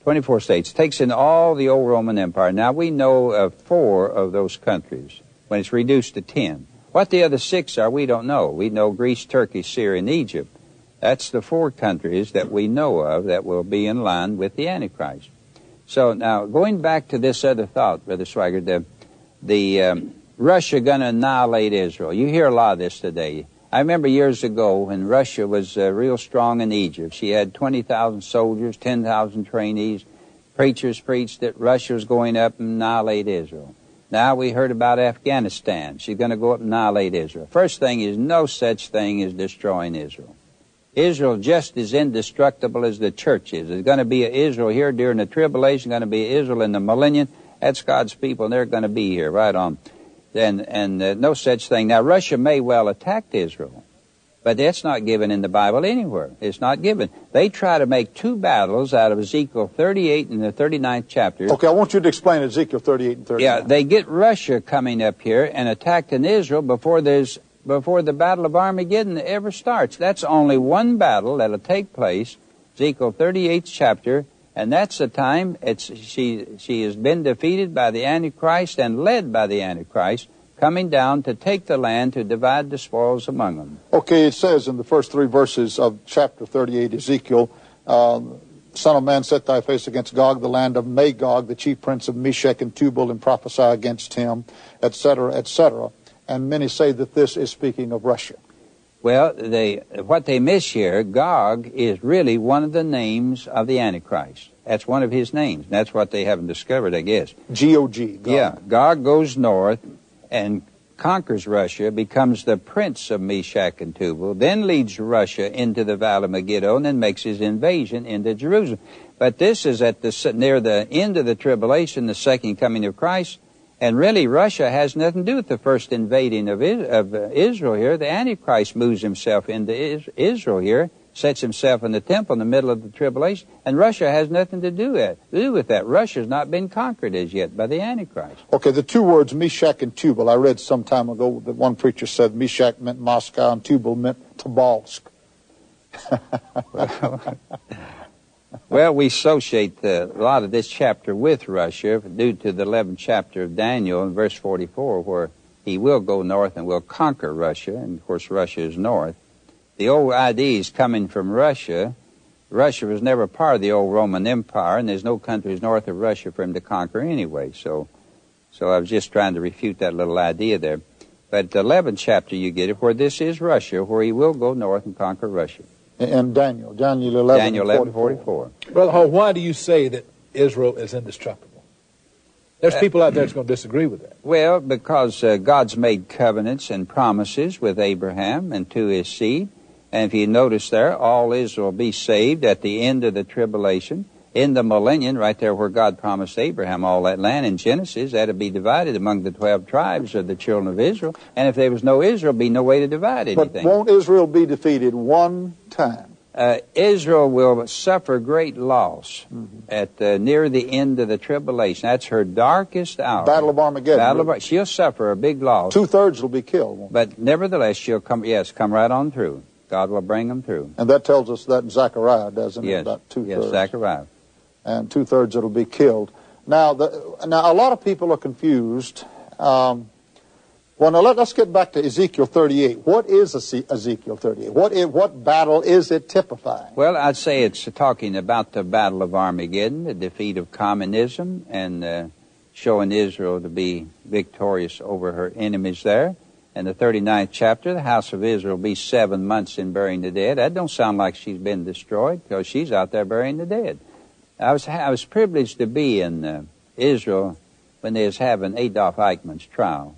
24 states takes in all the old Roman Empire. Now we know of four of those countries when it's reduced to 10. What the other six are, we don't know. We know Greece, Turkey, Syria, and Egypt. That's the four countries that we know of that will be in line with the Antichrist. So now, going back to this other thought, Brother Swaggart, the, the um, Russia going to annihilate Israel. You hear a lot of this today. I remember years ago when Russia was uh, real strong in Egypt. She had 20,000 soldiers, 10,000 trainees. Preachers preached that Russia was going up and annihilate Israel. Now we heard about Afghanistan. She's going to go up and annihilate Israel. First thing is no such thing as destroying Israel. Israel just as indestructible as the church is. There's going to be an Israel here during the tribulation, going to be Israel in the millennium. That's God's people, and they're going to be here right on. And, and uh, no such thing. Now, Russia may well attack Israel, but that's not given in the Bible anywhere. It's not given. They try to make two battles out of Ezekiel 38 and the 39th chapter. Okay, I want you to explain Ezekiel 38 and 39. Yeah, they get Russia coming up here and attacking Israel before there's before the Battle of Armageddon ever starts. That's only one battle that'll take place, Ezekiel 38th chapter, and that's the time it's she she has been defeated by the Antichrist and led by the Antichrist, coming down to take the land to divide the spoils among them. Okay, it says in the first three verses of chapter 38, Ezekiel, um, Son of man, set thy face against Gog, the land of Magog, the chief prince of Meshech and Tubal, and prophesy against him, etc., etc. And many say that this is speaking of Russia. Well, they what they miss here, Gog is really one of the names of the Antichrist. That's one of his names. That's what they haven't discovered, I guess. G-O-G. Gog. Yeah, Gog goes north and conquers Russia, becomes the prince of Meshech and Tubal, then leads Russia into the Valley of Megiddo, and then makes his invasion into Jerusalem. But this is at the near the end of the tribulation, the second coming of Christ, and really Russia has nothing to do with the first invading of, of uh, Israel here. The Antichrist moves himself into Israel here, sets himself in the temple in the middle of the tribulation, and Russia has nothing to do, with, do with that. Russia's not been conquered as yet by the Antichrist. Okay, the two words Meshech and Tubal. I read some time ago that one preacher said Meshech meant Moscow and Tubal meant Tobolsk. well, we associate a lot of this chapter with Russia due to the 11th chapter of Daniel in verse 44, where he will go north and will conquer Russia, and of course Russia is north the old ideas coming from Russia. Russia was never part of the old Roman Empire, and there's no countries north of Russia for him to conquer anyway. So, so I was just trying to refute that little idea there. But the 11th chapter you get it where this is Russia, where he will go north and conquer Russia. And Daniel, Daniel 11, Daniel 11, 44. Brother Hall, why do you say that Israel is indestructible? There's uh, people out there that's going to disagree with that. Well, because uh, God's made covenants and promises with Abraham and to his seed. And if you notice there, all Israel will be saved at the end of the tribulation. In the millennium, right there where God promised Abraham all that land in Genesis, that'd be divided among the 12 tribes of the children of Israel. And if there was no Israel, be no way to divide anything. But won't Israel be defeated one time? Uh, Israel will suffer great loss mm-hmm. at uh, near the end of the tribulation. That's her darkest hour. Battle of Armageddon. Battle of, she'll suffer a big loss. Two thirds will be killed. But nevertheless, she'll come. Yes, come right on through. God will bring them through. And that tells us that Zechariah, doesn't yes. it? About two thirds. Yes, Zechariah. And two thirds that'll be killed. Now, the, now a lot of people are confused. Um, well, now let, us get back to Ezekiel 38. What is Ezekiel 38? What, is, what battle is it typifying? Well, I'd say it's talking about the Battle of Armageddon, the defeat of communism, and uh, showing Israel to be victorious over her enemies there in the 39th chapter, the house of Israel be seven months in burying the dead. That don't sound like she's been destroyed because she's out there burying the dead. I was I was privileged to be in uh, Israel when they was having Adolf Eichmann's trial,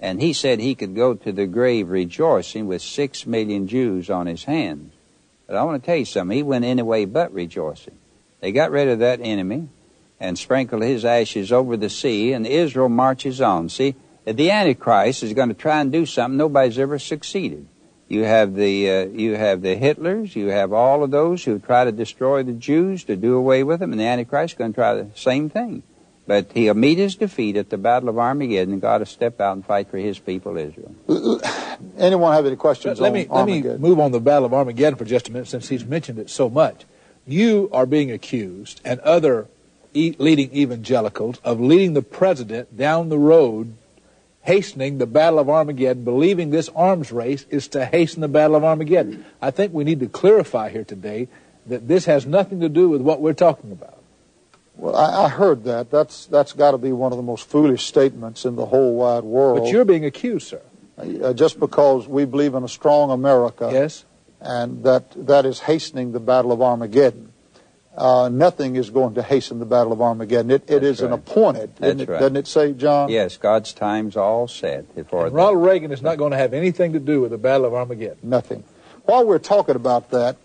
and he said he could go to the grave rejoicing with six million Jews on his hands. But I want to tell you something. He went anyway but rejoicing. They got rid of that enemy and sprinkled his ashes over the sea, and Israel marches on. See the Antichrist is going to try and do something nobody's ever succeeded. You have the uh, you have the Hitlers, you have all of those who try to destroy the Jews to do away with them, and the Antichrist is going to try the same thing. But he'll meet his defeat at the Battle of Armageddon, and God will step out and fight for His people, Israel. Anyone have any questions? Let me let me move on the Battle of Armageddon for just a minute, since he's mentioned it so much. You are being accused, and other e- leading evangelicals, of leading the president down the road hastening the Battle of Armageddon, believing this arms race is to hasten the Battle of Armageddon. I think we need to clarify here today that this has nothing to do with what we're talking about. Well, I, I heard that. That's that's got to be one of the most foolish statements in the whole wide world. But you're being accused, sir. Uh, just because we believe in a strong America. Yes. And that that is hastening the Battle of Armageddon uh, nothing is going to hasten the battle of Armageddon. It, it is right. an appointed. That's it, right. Doesn't it say, John? Yes, God's time's all set. For Ronald Reagan is not going to have anything to do with the battle of Armageddon. Nothing. While we're talking about that,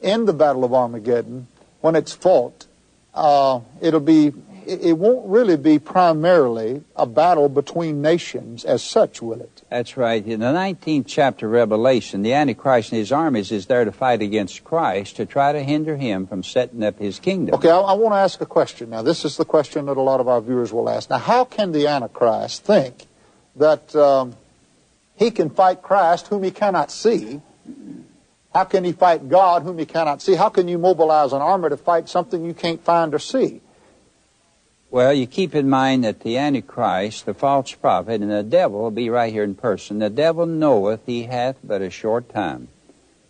in the battle of Armageddon, when it's fought, uh, it'll be it won't really be primarily a battle between nations as such, will it? That's right. In the 19th chapter of Revelation, the Antichrist and his armies is there to fight against Christ to try to hinder him from setting up his kingdom. Okay, I, I want to ask a question now. This is the question that a lot of our viewers will ask. Now, how can the Antichrist think that um, he can fight Christ whom he cannot see? How can he fight God whom he cannot see? How can you mobilize an army to fight something you can't find or see? Well, you keep in mind that the Antichrist, the false prophet, and the devil will be right here in person. The devil knoweth he hath but a short time.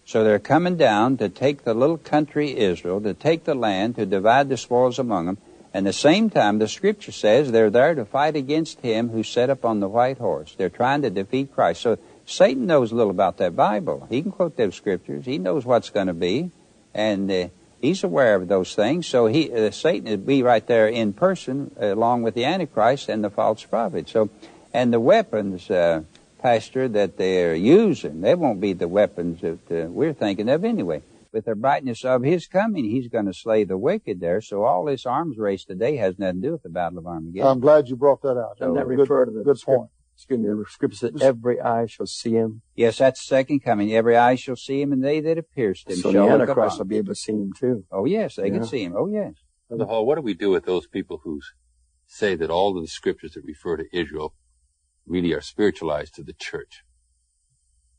So they're coming down to take the little country Israel, to take the land, to divide the spoils among them. And the same time, the scripture says they're there to fight against him who sat up on the white horse. They're trying to defeat Christ. So Satan knows a little about that Bible. He can quote those scriptures. He knows what's going to be. And uh, He's aware of those things, so he, uh, Satan would be right there in person, uh, along with the Antichrist and the false prophet. So And the weapons, uh, Pastor, that they're using, they won't be the weapons that uh, we're thinking of anyway. With the brightness of his coming, he's going to slay the wicked there. So all this arms race today has nothing to do with the Battle of Armageddon. I'm glad you brought that out. Doesn't that Good- refer to the Good point. Excuse me, the scripture said, every eye shall see him. yes, that's second coming. Every eye shall see him, and they that have pierced him So the shall look Antichrist upon will be able to see him too. Oh yes, they Yeah. can see him. Oh yes. Brother Hall, what do we do with those people who say that all of the scriptures that refer to Israel really are spiritualized to the church?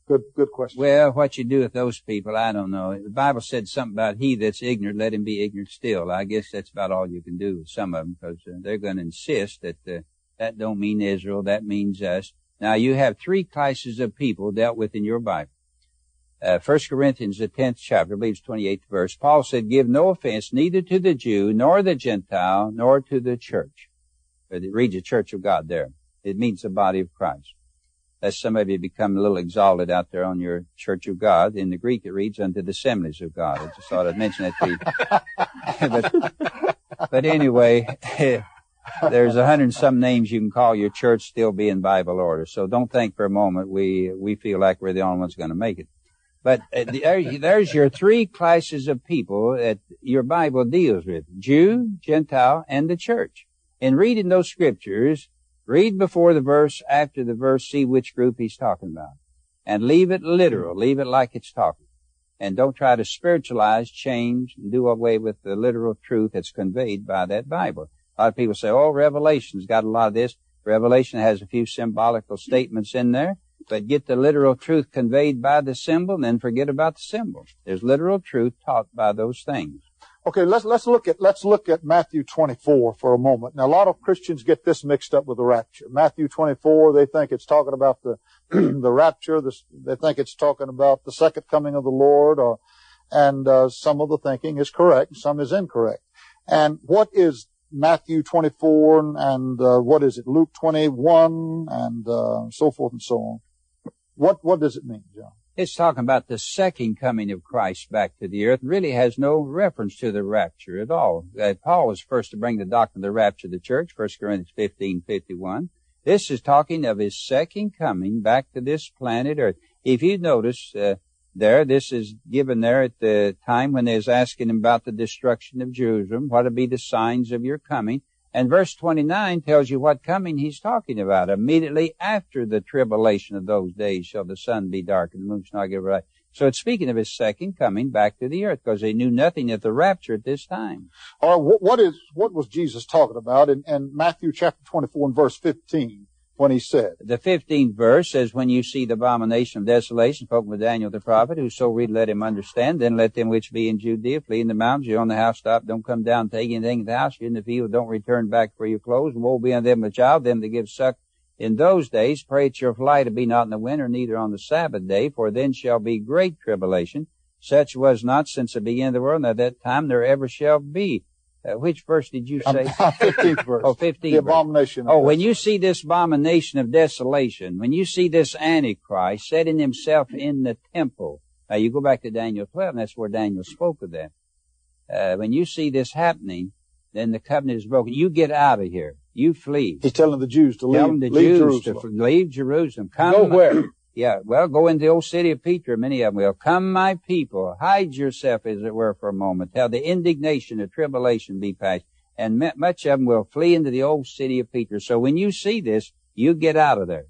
Good, good question. Well, what you do with those people, I don't know. The Bible said something about he that's ignorant, let him be ignorant still. I guess that's about all you can do with some of them because uh, they're going to insist that uh, that don't mean Israel, that means us. Now you have three classes of people dealt with in your Bible. Uh, 1 Corinthians, the 10th chapter, I believe it's 28th verse. Paul said, give no offense neither to the Jew, nor the Gentile, nor to the church. But it reads the church of God there. It means the body of Christ. Lest some of you become a little exalted out there on your church of God. In the Greek, it reads unto the assemblies of God. I just thought I'd mention that to you. but, but anyway, there's a hundred and some names you can call your church still be in Bible order. So don't think for a moment we, we feel like we're the only ones going to make it. But uh, there, there's your three classes of people that your Bible deals with. Jew, Gentile, and the church. In reading those scriptures, read before the verse, after the verse, see which group he's talking about. And leave it literal. Leave it like it's talking. And don't try to spiritualize, change, and do away with the literal truth that's conveyed by that Bible. A lot of people say, oh, Revelation's got a lot of this. Revelation has a few symbolical statements in there, but get the literal truth conveyed by the symbol and then forget about the symbol. There's literal truth taught by those things. Okay, let's let's look at let's look at Matthew 24 for a moment. Now, a lot of Christians get this mixed up with the rapture. Matthew 24, they think it's talking about the the rapture. They think it's talking about the second coming of the Lord, or and uh, some of the thinking is correct, some is incorrect. And what is Matthew 24 and uh, what is it? Luke 21 and uh, so forth and so on. What what does it mean, John? It's talking about the second coming of Christ back to the earth. Really has no reference to the rapture at all. Uh, Paul was first to bring the doctrine of the rapture to the church, 1 Corinthians 15, 51. This is talking of his second coming back to this planet earth. If you notice, uh, there, this is given there at the time when they was asking him about the destruction of Jerusalem. What would be the signs of your coming? And verse 29 tells you what coming he's talking about. Immediately after the tribulation of those days shall the sun be dark and the moon shall not give light. So it's speaking of his second coming back to the earth because they knew nothing of the rapture at this time. Or what, what is what was Jesus talking about in, in Matthew chapter 24 and verse 15 when he said, The 15th verse says, When you see the abomination of desolation, spoken with Daniel the prophet, who so read, let him understand. Then let them which be in Judea flee in the mountains. You're on the housetop, don't come down, take anything in the house. You're in the field, don't return back for your clothes. And woe be unto them a child, them that give suck in those days. Pray that your flight to be not in the winter, neither on the Sabbath day, for then shall be great tribulation. Such was not since the beginning of the world, and at that time there ever shall be. Uh, which verse did you say? 15th verse. Oh, 15th The verse. abomination. Oh, when you see this abomination of desolation, when you see this Antichrist setting himself in the temple, now you go back to Daniel 12, and that's where Daniel spoke of that. Uh, when you see this happening, then the covenant is broken. You get out of here. You flee. He's telling the Jews to Tell leave, them the leave Jews Jerusalem. to f- leave Jerusalem. Come. Go where? Yeah, well, go into the old city of Petra. Many of them will. Come, my people. Hide yourself, as it were, for a moment. Till the indignation of tribulation be past. And mu- much of them will flee into the old city of Petra. So when you see this, you get out of there.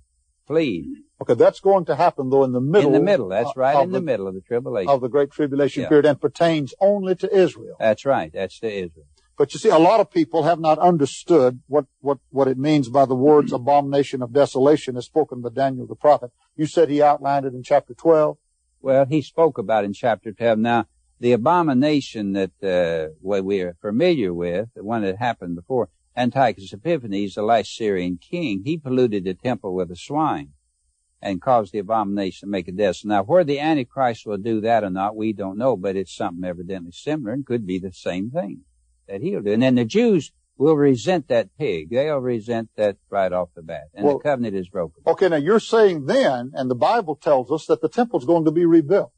Flee. Okay, that's going to happen though in the middle. in the middle. That's right in the, middle of the tribulation. of the Great Tribulation Yeah. period and pertains only to Israel. That's right. That's to Israel. But you see, a lot of people have not understood what, what, what it means by the words abomination of desolation as spoken by Daniel the prophet. You said he outlined it in chapter 12. Well, he spoke about in chapter 12. Now, the abomination that uh, what we are familiar with, the one that happened before, Antiochus Epiphanes, the last Syrian king, he polluted the temple with a swine and caused the abomination to make a death. Now, where the Antichrist will do that or not, we don't know, but it's something evidently similar and could be the same thing that he'll do. And then the Jews will resent that pig. They'll resent that right off the bat. And Well- the covenant is broken. Okay, now you're saying then, and the Bible tells us that the temple's going to be rebuilt.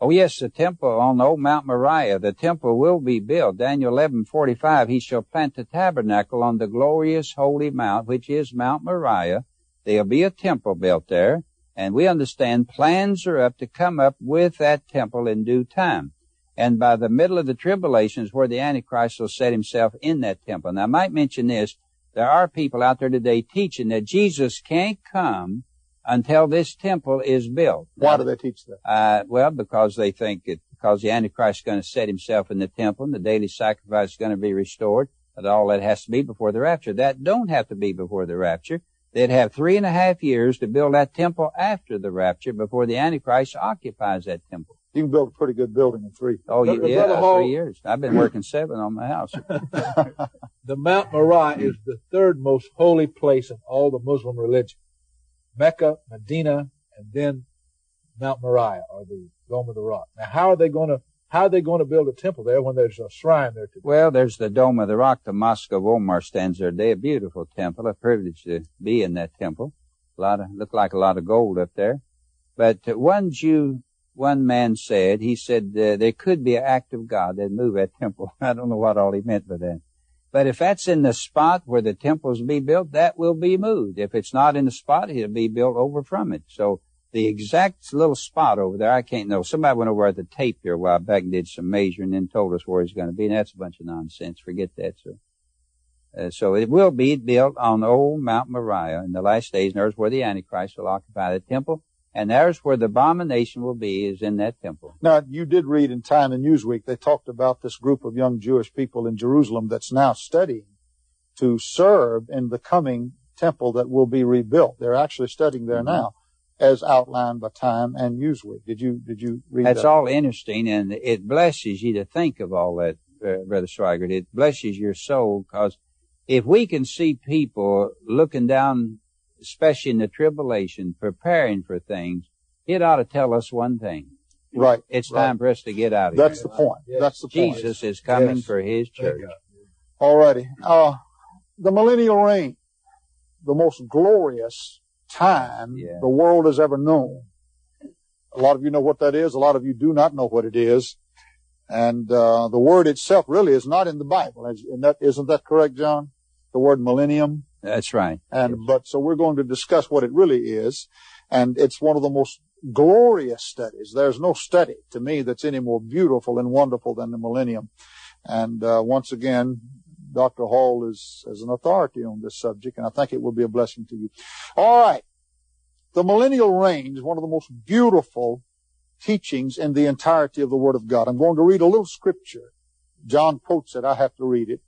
Oh yes, the temple on the old Mount Moriah, the temple will be built. Daniel 11:45, he shall plant the tabernacle on the glorious holy mount, which is Mount Moriah. There'll be a temple built there, and we understand plans are up to come up with that temple in due time. And by the middle of the tribulation is where the Antichrist will set himself in that temple. Now I might mention this, there are people out there today teaching that Jesus can't come until this temple is built. Why do they teach that? Uh, well, because they think it, because the Antichrist is going to set himself in the temple and the daily sacrifice is going to be restored, that all that has to be before the rapture. That don't have to be before the rapture. They'd have three and a half years to build that temple after the rapture before the Antichrist occupies that temple. You can build a pretty good building in three. Oh, Brother yeah, Hall- three years. I've been working seven on my house. The Mount Moriah is the third most holy place in all the Muslim religion. Mecca, Medina, and then Mount Moriah or the Dome of the Rock. Now, how are they going to how are they going to build a temple there when there's a shrine there today? Well, there's the Dome of the Rock. The Mosque of Omar stands there today. A beautiful temple. A privilege to be in that temple. A lot of, look like a lot of gold up there. But uh, one Jew, one man said, he said uh, there could be an act of God that move that temple. I don't know what all he meant by that. But if that's in the spot where the temples be built, that will be moved. If it's not in the spot, it'll be built over from it. So the exact little spot over there, I can't know. Somebody went over at the tape here a while back and did some measuring and then told us where it's going to be. And that's a bunch of nonsense. Forget that. So, uh, so it will be built on old Mount Moriah in the last days. And there's where the Antichrist will occupy the temple. And there's where the abomination will be is in that temple. Now, you did read in Time and Newsweek, they talked about this group of young Jewish people in Jerusalem that's now studying to serve in the coming temple that will be rebuilt. They're actually studying there now as outlined by Time and Newsweek. Did you, did you read That's that? all interesting, and it blesses you to think of all that, uh, Brother Swaggart. It blesses your soul because if we can see people looking down, especially in the tribulation, preparing for things, it ought to tell us one thing. Right. It's right. time for us to get out of here. That's here. the point. Yes. That's the point. Jesus is coming Yes. for his church. God. Alrighty. Uh, the millennial reign, the most glorious time Yeah. the world has ever known. A lot of you know what that is. A lot of you do not know what it is. And, uh, the word itself really is not in the Bible. Is- And that, isn't that correct, John? The word millennium? That's right. And, but, so we're going to discuss what it really is. And it's one of the most glorious studies. There's no study to me that's any more beautiful and wonderful than the millennium. And, uh, once again, Dr. Hall is, is an authority on this subject, and I think it will be a blessing to you. All right. The millennial reign is one of the most beautiful teachings in the entirety of the Word of God. I'm going to read a little scripture. John quotes it. I have to read it.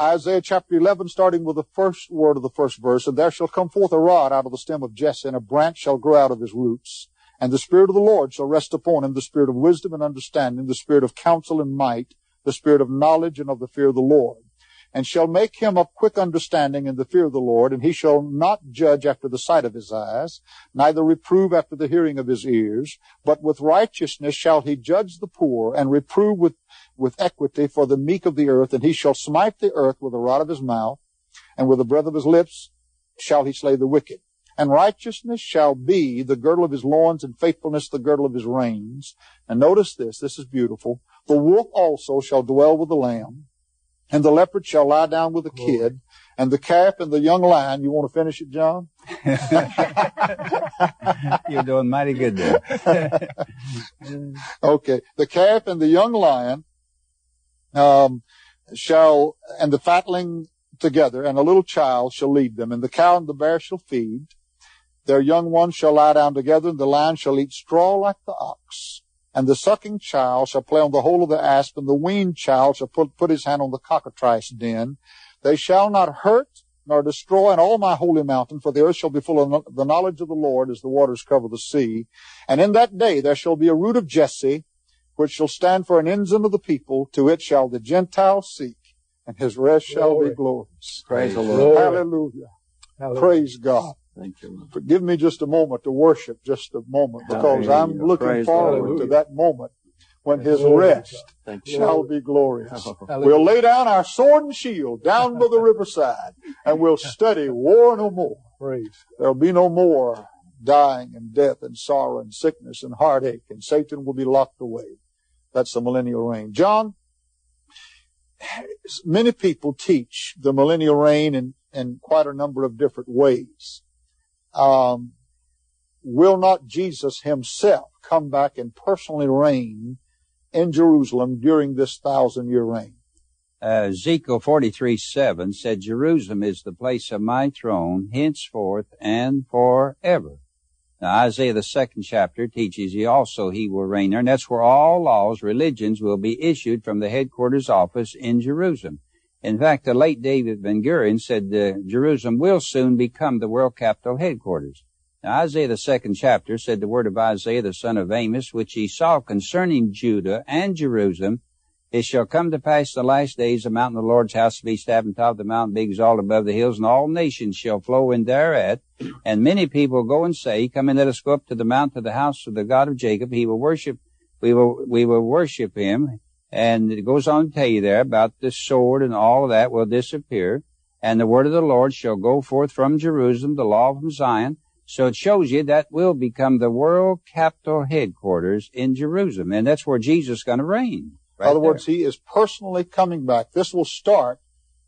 Isaiah chapter 11, starting with the first word of the first verse, and there shall come forth a rod out of the stem of Jesse, and a branch shall grow out of his roots. And the Spirit of the Lord shall rest upon him, the Spirit of wisdom and understanding, the Spirit of counsel and might, the Spirit of knowledge and of the fear of the Lord. And shall make him of quick understanding in the fear of the Lord, and he shall not judge after the sight of his eyes, neither reprove after the hearing of his ears, but with righteousness shall he judge the poor, and reprove with, with equity for the meek of the earth, and he shall smite the earth with the rod of his mouth, and with the breath of his lips shall he slay the wicked. And righteousness shall be the girdle of his loins, and faithfulness the girdle of his reins. And notice this, this is beautiful. The wolf also shall dwell with the lamb, and the leopard shall lie down with the kid, and the calf and the young lion. You want to finish it, John? You're doing mighty good there. Okay. The calf and the young lion, um, shall, and the fatling together, and a little child shall lead them, and the cow and the bear shall feed. Their young ones shall lie down together, and the lion shall eat straw like the ox. And the sucking child shall play on the hole of the asp, and the weaned child shall put, put his hand on the cockatrice den. They shall not hurt nor destroy in all my holy mountain, for the earth shall be full of the knowledge of the Lord as the waters cover the sea. And in that day there shall be a root of Jesse, which shall stand for an ensign of the people. To it shall the Gentiles seek, and his rest shall be glorious. Praise the Glory. Lord. Hallelujah. Hallelujah. Praise God. Thank you. Lord. Give me just a moment to worship, just a moment, because I'm looking Praise forward Lord. to that moment when his rest shall be glorious. Hallelujah. We'll lay down our sword and shield down by the riverside, and we'll study war no more. Praise. There'll be no more dying and death and sorrow and sickness and heartache and Satan will be locked away. That's the millennial reign. John, many people teach the millennial reign in, in quite a number of different ways. Um, will not Jesus himself come back and personally reign in Jerusalem during this thousand year reign? Uh, Ezekiel 43 7 said, Jerusalem is the place of my throne henceforth and forever. Now Isaiah the second chapter teaches you also he will reign there, and that's where all laws, religions will be issued from the headquarters office in Jerusalem. In fact, the late David Ben Gurion said uh, Jerusalem will soon become the world capital headquarters. Now Isaiah the second chapter said the word of Isaiah the son of Amos, which he saw concerning Judah and Jerusalem, it shall come to pass in the last days, the mountain of the Lord's house will be established on top of the mountain, big exalted above the hills, and all nations shall flow in thereat. And many people go and say, Come and let us go up to the mountain of the house of the God of Jacob. He will worship, we will, we will worship him. And it goes on to tell you there about the sword and all of that will disappear. And the word of the Lord shall go forth from Jerusalem, the law from Zion. So it shows you that will become the world capital headquarters in Jerusalem. And that's where Jesus is going to reign. Right In other there. words, he is personally coming back. This will start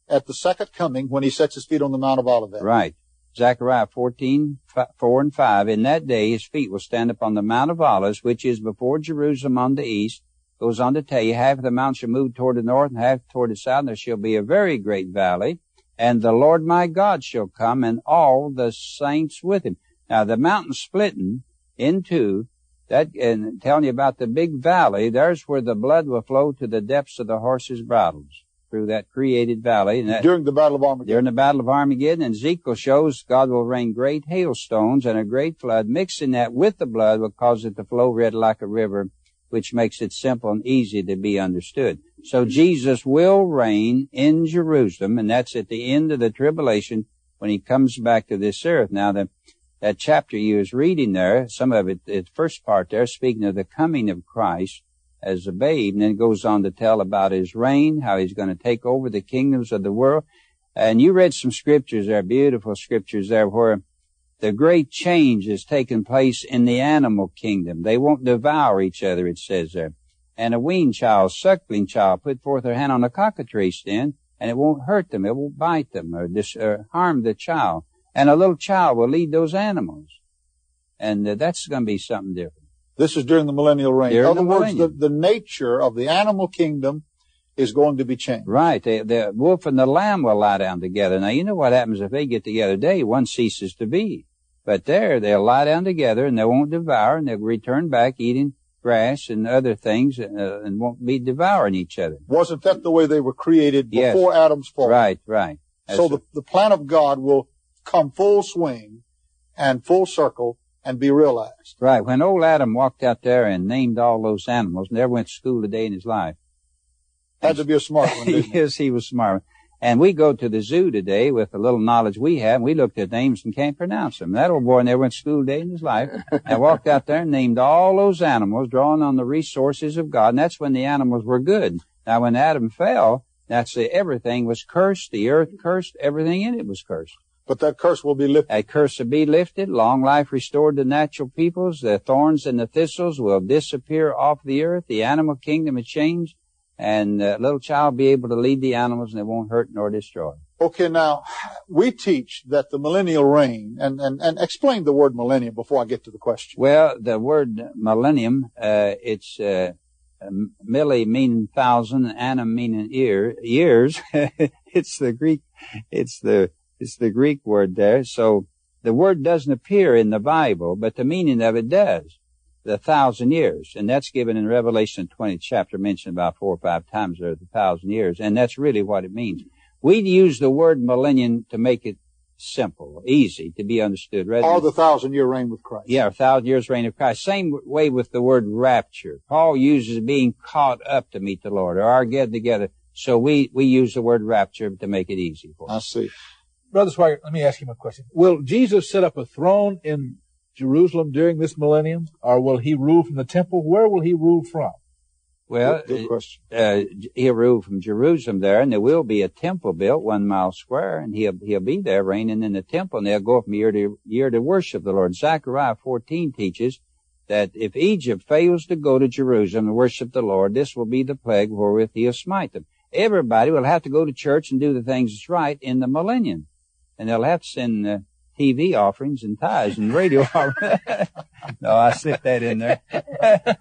at the second coming when he sets his feet on the Mount of Olivet. Right. Zechariah 14, 4 and 5. In that day his feet will stand upon the Mount of Olives, which is before Jerusalem on the east. Goes on to tell you, half of the mount shall move toward the north and half toward the south, and there shall be a very great valley. And the Lord my God shall come, and all the saints with him. Now the mountain splitting in two that and telling you about the big valley, there's where the blood will flow to the depths of the horses' bridles through that created valley. That, during the Battle of Armageddon. During the Battle of Armageddon, and Ezekiel shows God will rain great hailstones and a great flood. Mixing that with the blood will cause it to flow red like a river, which makes it simple and easy to be understood. So Jesus will reign in Jerusalem, and that's at the end of the tribulation when he comes back to this earth. Now, the that chapter you was reading there, some of it, the first part there, speaking of the coming of Christ as a babe, and then goes on to tell about his reign, how he's going to take over the kingdoms of the world. And you read some scriptures there, beautiful scriptures there, where the great change is taking place in the animal kingdom. They won't devour each other, it says there. And a weaned child, suckling child, put forth her hand on a cockatrice then, and it won't hurt them, it won't bite them, or, dis- or harm the child and a little child will lead those animals. And uh, that's going to be something different. This is during the millennial reign. During In other words, the, the nature of the animal kingdom is going to be changed. Right. The, the wolf and the lamb will lie down together. Now, you know what happens if they get together day, one ceases to be. But there, they'll lie down together and they won't devour and they'll return back eating grass and other things uh, and won't be devouring each other. Wasn't that the way they were created before yes. Adam's fall? Right, right. That's so the, the plan of God will come full swing and full circle and be realized. Right. When old Adam walked out there and named all those animals, never went to school a day in his life. Had to be a smart one. yes, he was smart. And we go to the zoo today with the little knowledge we have, and we looked at names and can't pronounce them. That old boy never went to school a day in his life. and walked out there and named all those animals, drawing on the resources of God, and that's when the animals were good. Now, when Adam fell, that's the, everything was cursed, the earth cursed, everything in it was cursed. But that curse will be lifted. That curse will be lifted. Long life restored to natural peoples. The thorns and the thistles will disappear off the earth. The animal kingdom will change. And the little child be able to lead the animals and they won't hurt nor destroy. Okay, now, we teach that the millennial reign, and, and, and explain the word millennium before I get to the question. Well, the word millennium, uh, it's, uh, milli meaning thousand, annum meaning ear, years. it's the Greek, it's the it's the Greek word there. So the word doesn't appear in the Bible, but the meaning of it does. The thousand years. And that's given in Revelation 20 chapter mentioned about four or five times there, the thousand years. And that's really what it means. We use the word millennium to make it simple, easy to be understood. Rather or the thousand year reign with Christ. Yeah, a thousand years reign of Christ. Same way with the word rapture. Paul uses being caught up to meet the Lord or are gathered together. So we, we use the word rapture to make it easy for us. I see. Brother Swaggart, let me ask you a question. Will Jesus set up a throne in Jerusalem during this millennium, or will he rule from the temple? Where will he rule from? Well, Good, good question. uh, he'll rule from Jerusalem there, and there will be a temple built one mile square, and he'll he'll be there reigning in the temple, and they'll go from year to year to worship the Lord. Zechariah 14 teaches that if Egypt fails to go to Jerusalem and worship the Lord, this will be the plague wherewith he'll smite them. Everybody will have to go to church and do the things that's right in the millennium, and they'll have to send uh, TV offerings and tithes and radio offerings. no, I slipped that in there.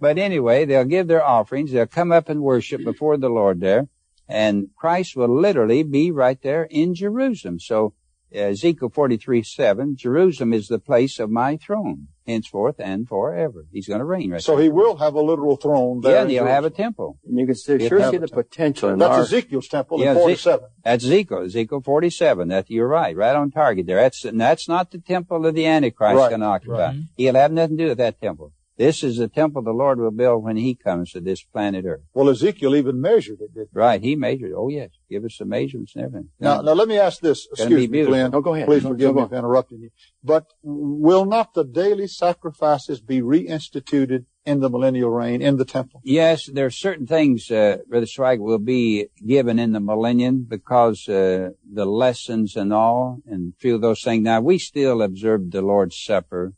but anyway, they'll give their offerings. They'll come up and worship before the Lord there. And Christ will literally be right there in Jerusalem. So uh, Ezekiel 43, 7, Jerusalem is the place of my throne, henceforth and forever. He's going to reign right So there. he will have a literal throne there. yeah, in and he'll have a temple. And you can see, If sure see the potential in That's our, Ezekiel's temple Yeah, in Ze- 47. That's Ezekiel, Ezekiel 47. That you're right, right on target there. That's and that's not the temple of the Antichrist Right, going to occupy. right. He'll have nothing to do with that temple. This is the temple the Lord will build when He comes to this planet Earth. Well, Ezekiel even measured it, didn't he? Right? He measured. it. Oh yes, give us the measurements and everything. Now, now let me ask this. Excuse me. Glen. No, go ahead. Please No, forgive me for interrupting you. But will not the daily sacrifices be reinstituted in the millennial reign in the temple? Yes, there are certain things, uh, Brother Swag, will be given in the millennium because uh, the lessons and all, and few of those things. Now, we still observe the Lord's Supper.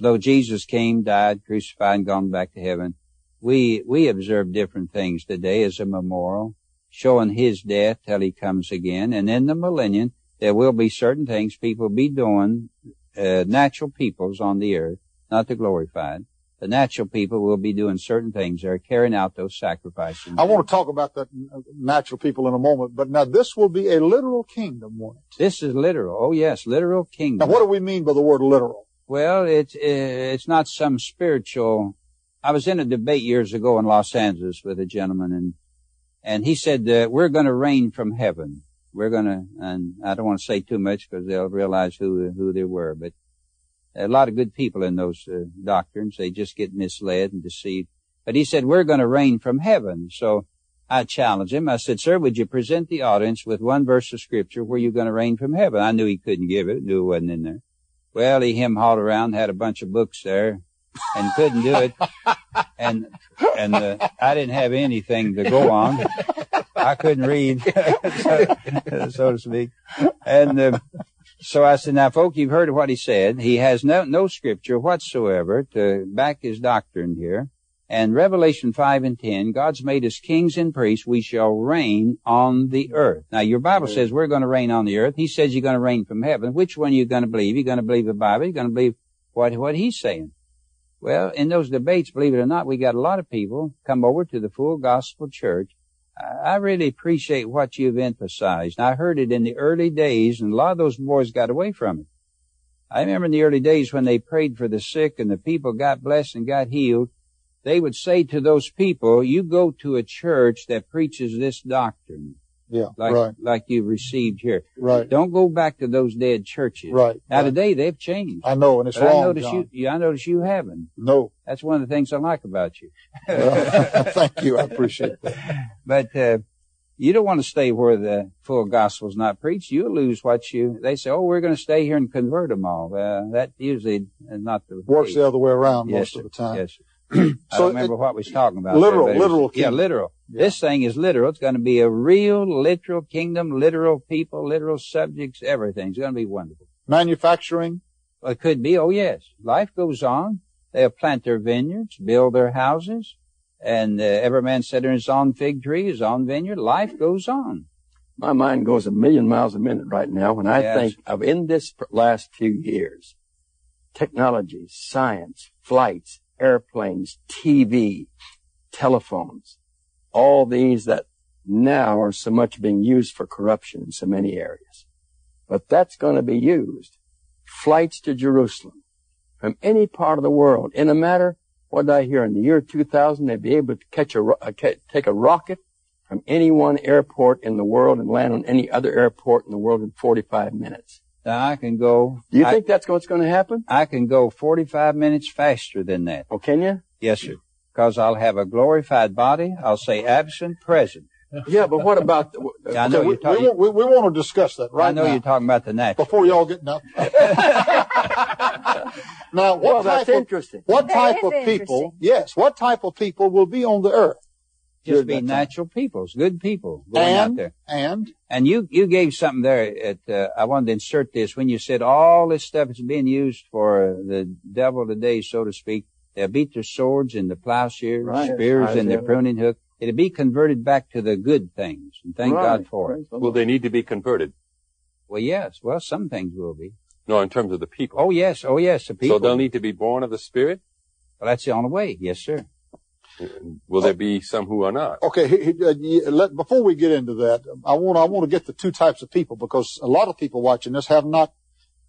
Though Jesus came, died, crucified, and gone back to heaven, we, we observe different things today as a memorial, showing His death till He comes again. And in the millennium, there will be certain things people be doing, uh, natural peoples on the earth, not the glorified the natural people will be doing certain things. They're carrying out those sacrifices. I want to talk about that natural people in a moment, but now this will be a literal kingdom, won't it? This is literal. Oh yes, literal kingdom. Now, what do we mean by the word literal? Well, it's it's not some spiritual. I was in a debate years ago in Los Angeles with a gentleman, and and he said that we're going to reign from heaven. We're going to, and I don't want to say too much because they'll realize who who they were, but a lot of good people in those uh, doctrines. They just get misled and deceived. But he said we're going to reign from heaven. So I challenged him. I said, "Sir, would you present the audience with one verse of scripture where you're going to reign from heaven?" I knew he couldn't give it. Knew it wasn't in there. Well, he him hauled around, had a bunch of books there, and couldn't do it. And and uh, I didn't have anything to go on. I couldn't read, so, so to speak. And uh, so I said, "Now, folk, you've heard of what he said. He has no no scripture whatsoever to back his doctrine here." And Revelation 5 and 10, God's made us kings and priests. We shall reign on the earth. Now, your Bible says we're going to reign on the earth. He says you're going to reign from heaven. Which one are you going to believe? You're going to believe the Bible. You're going to believe what, what he's saying. Well, in those debates, believe it or not, we got a lot of people come over to the full gospel church. I I really appreciate what you've emphasized. I heard it in the early days and a lot of those boys got away from it. I remember in the early days when they prayed for the sick and the people got blessed and got healed they would say to those people, you go to a church that preaches this doctrine, Yeah, like, right, like you've received here. right, Don't go back to those dead churches. right. Now right. today they've changed. I know, and it's But I notice John. you, I notice you haven't. No. That's one of the things I like about you. Well, thank you. I appreciate that. But, uh, you don't want to stay where the full gospel's not preached. You'll lose what you, they say, oh, we're going to stay here and convert them all. Well, that usually is not the Works case. the other way around Yes, most sir. of the time. Yes, sir. I don't remember it- what we was talking about. Literal- there, but it was- literal Yeah, literal. Yeah. This thing is literal. It's going to be a real, literal kingdom, literal people, literal subjects, everything. It's going to be wonderful. Manufacturing, Well, it could be, oh yes, life goes on. They'll plant their vineyards, build their houses, and uh, every man set in his own fig tree, his own vineyard. Life goes on. My mind goes a million miles a minute right now when I Yes. think of in this last few years, technology, science, flights, airplanes, TV, telephones, all these that now are so much being used for corruption in so many areas. But that's going to be used. Flights to Jerusalem from any part of the world in a matter, what did I hear? In the year 2000, they'd be able to catch a, uh, take a rocket from any one airport in the world and land on any other airport in the world in 45 minutes. Now I can go. Do you I, think that's what's going to happen? I can go 45 minutes faster than that? Oh, can you? Yes, sir. Because I'll have a glorified body. I'll say absent, present. Yeah, but what about? The, Yeah, I know Okay, we, you're talking. we, want- we, we want to discuss that right I know now you're talking about the natural. before y'all get now. now, what well, type that's of interesting. what That type of people? Yes, what type of people will be on the earth? Just during be that time? natural peoples, good people going out And there. and And you, you gave something there at, uh, I wanted to insert this when you said all this stuff is being used for the devil today, so to speak. They'll beat their swords and the plowshares, Right. spears and the Isaiah. pruning hook. It'll be converted back to the good things. And thank God Right. for it. Praise the Will they need to be converted? Well, yes. Well, some things will be. No, in terms of the people. Oh, yes. Oh, yes. The people. so they'll need to be born of the Spirit? well, that's the only way. Yes, sir. Will there be some who are not? okay. he- he- uh, ye- let, before we get into that, I want I want to get the two types of people because a lot of people watching this have not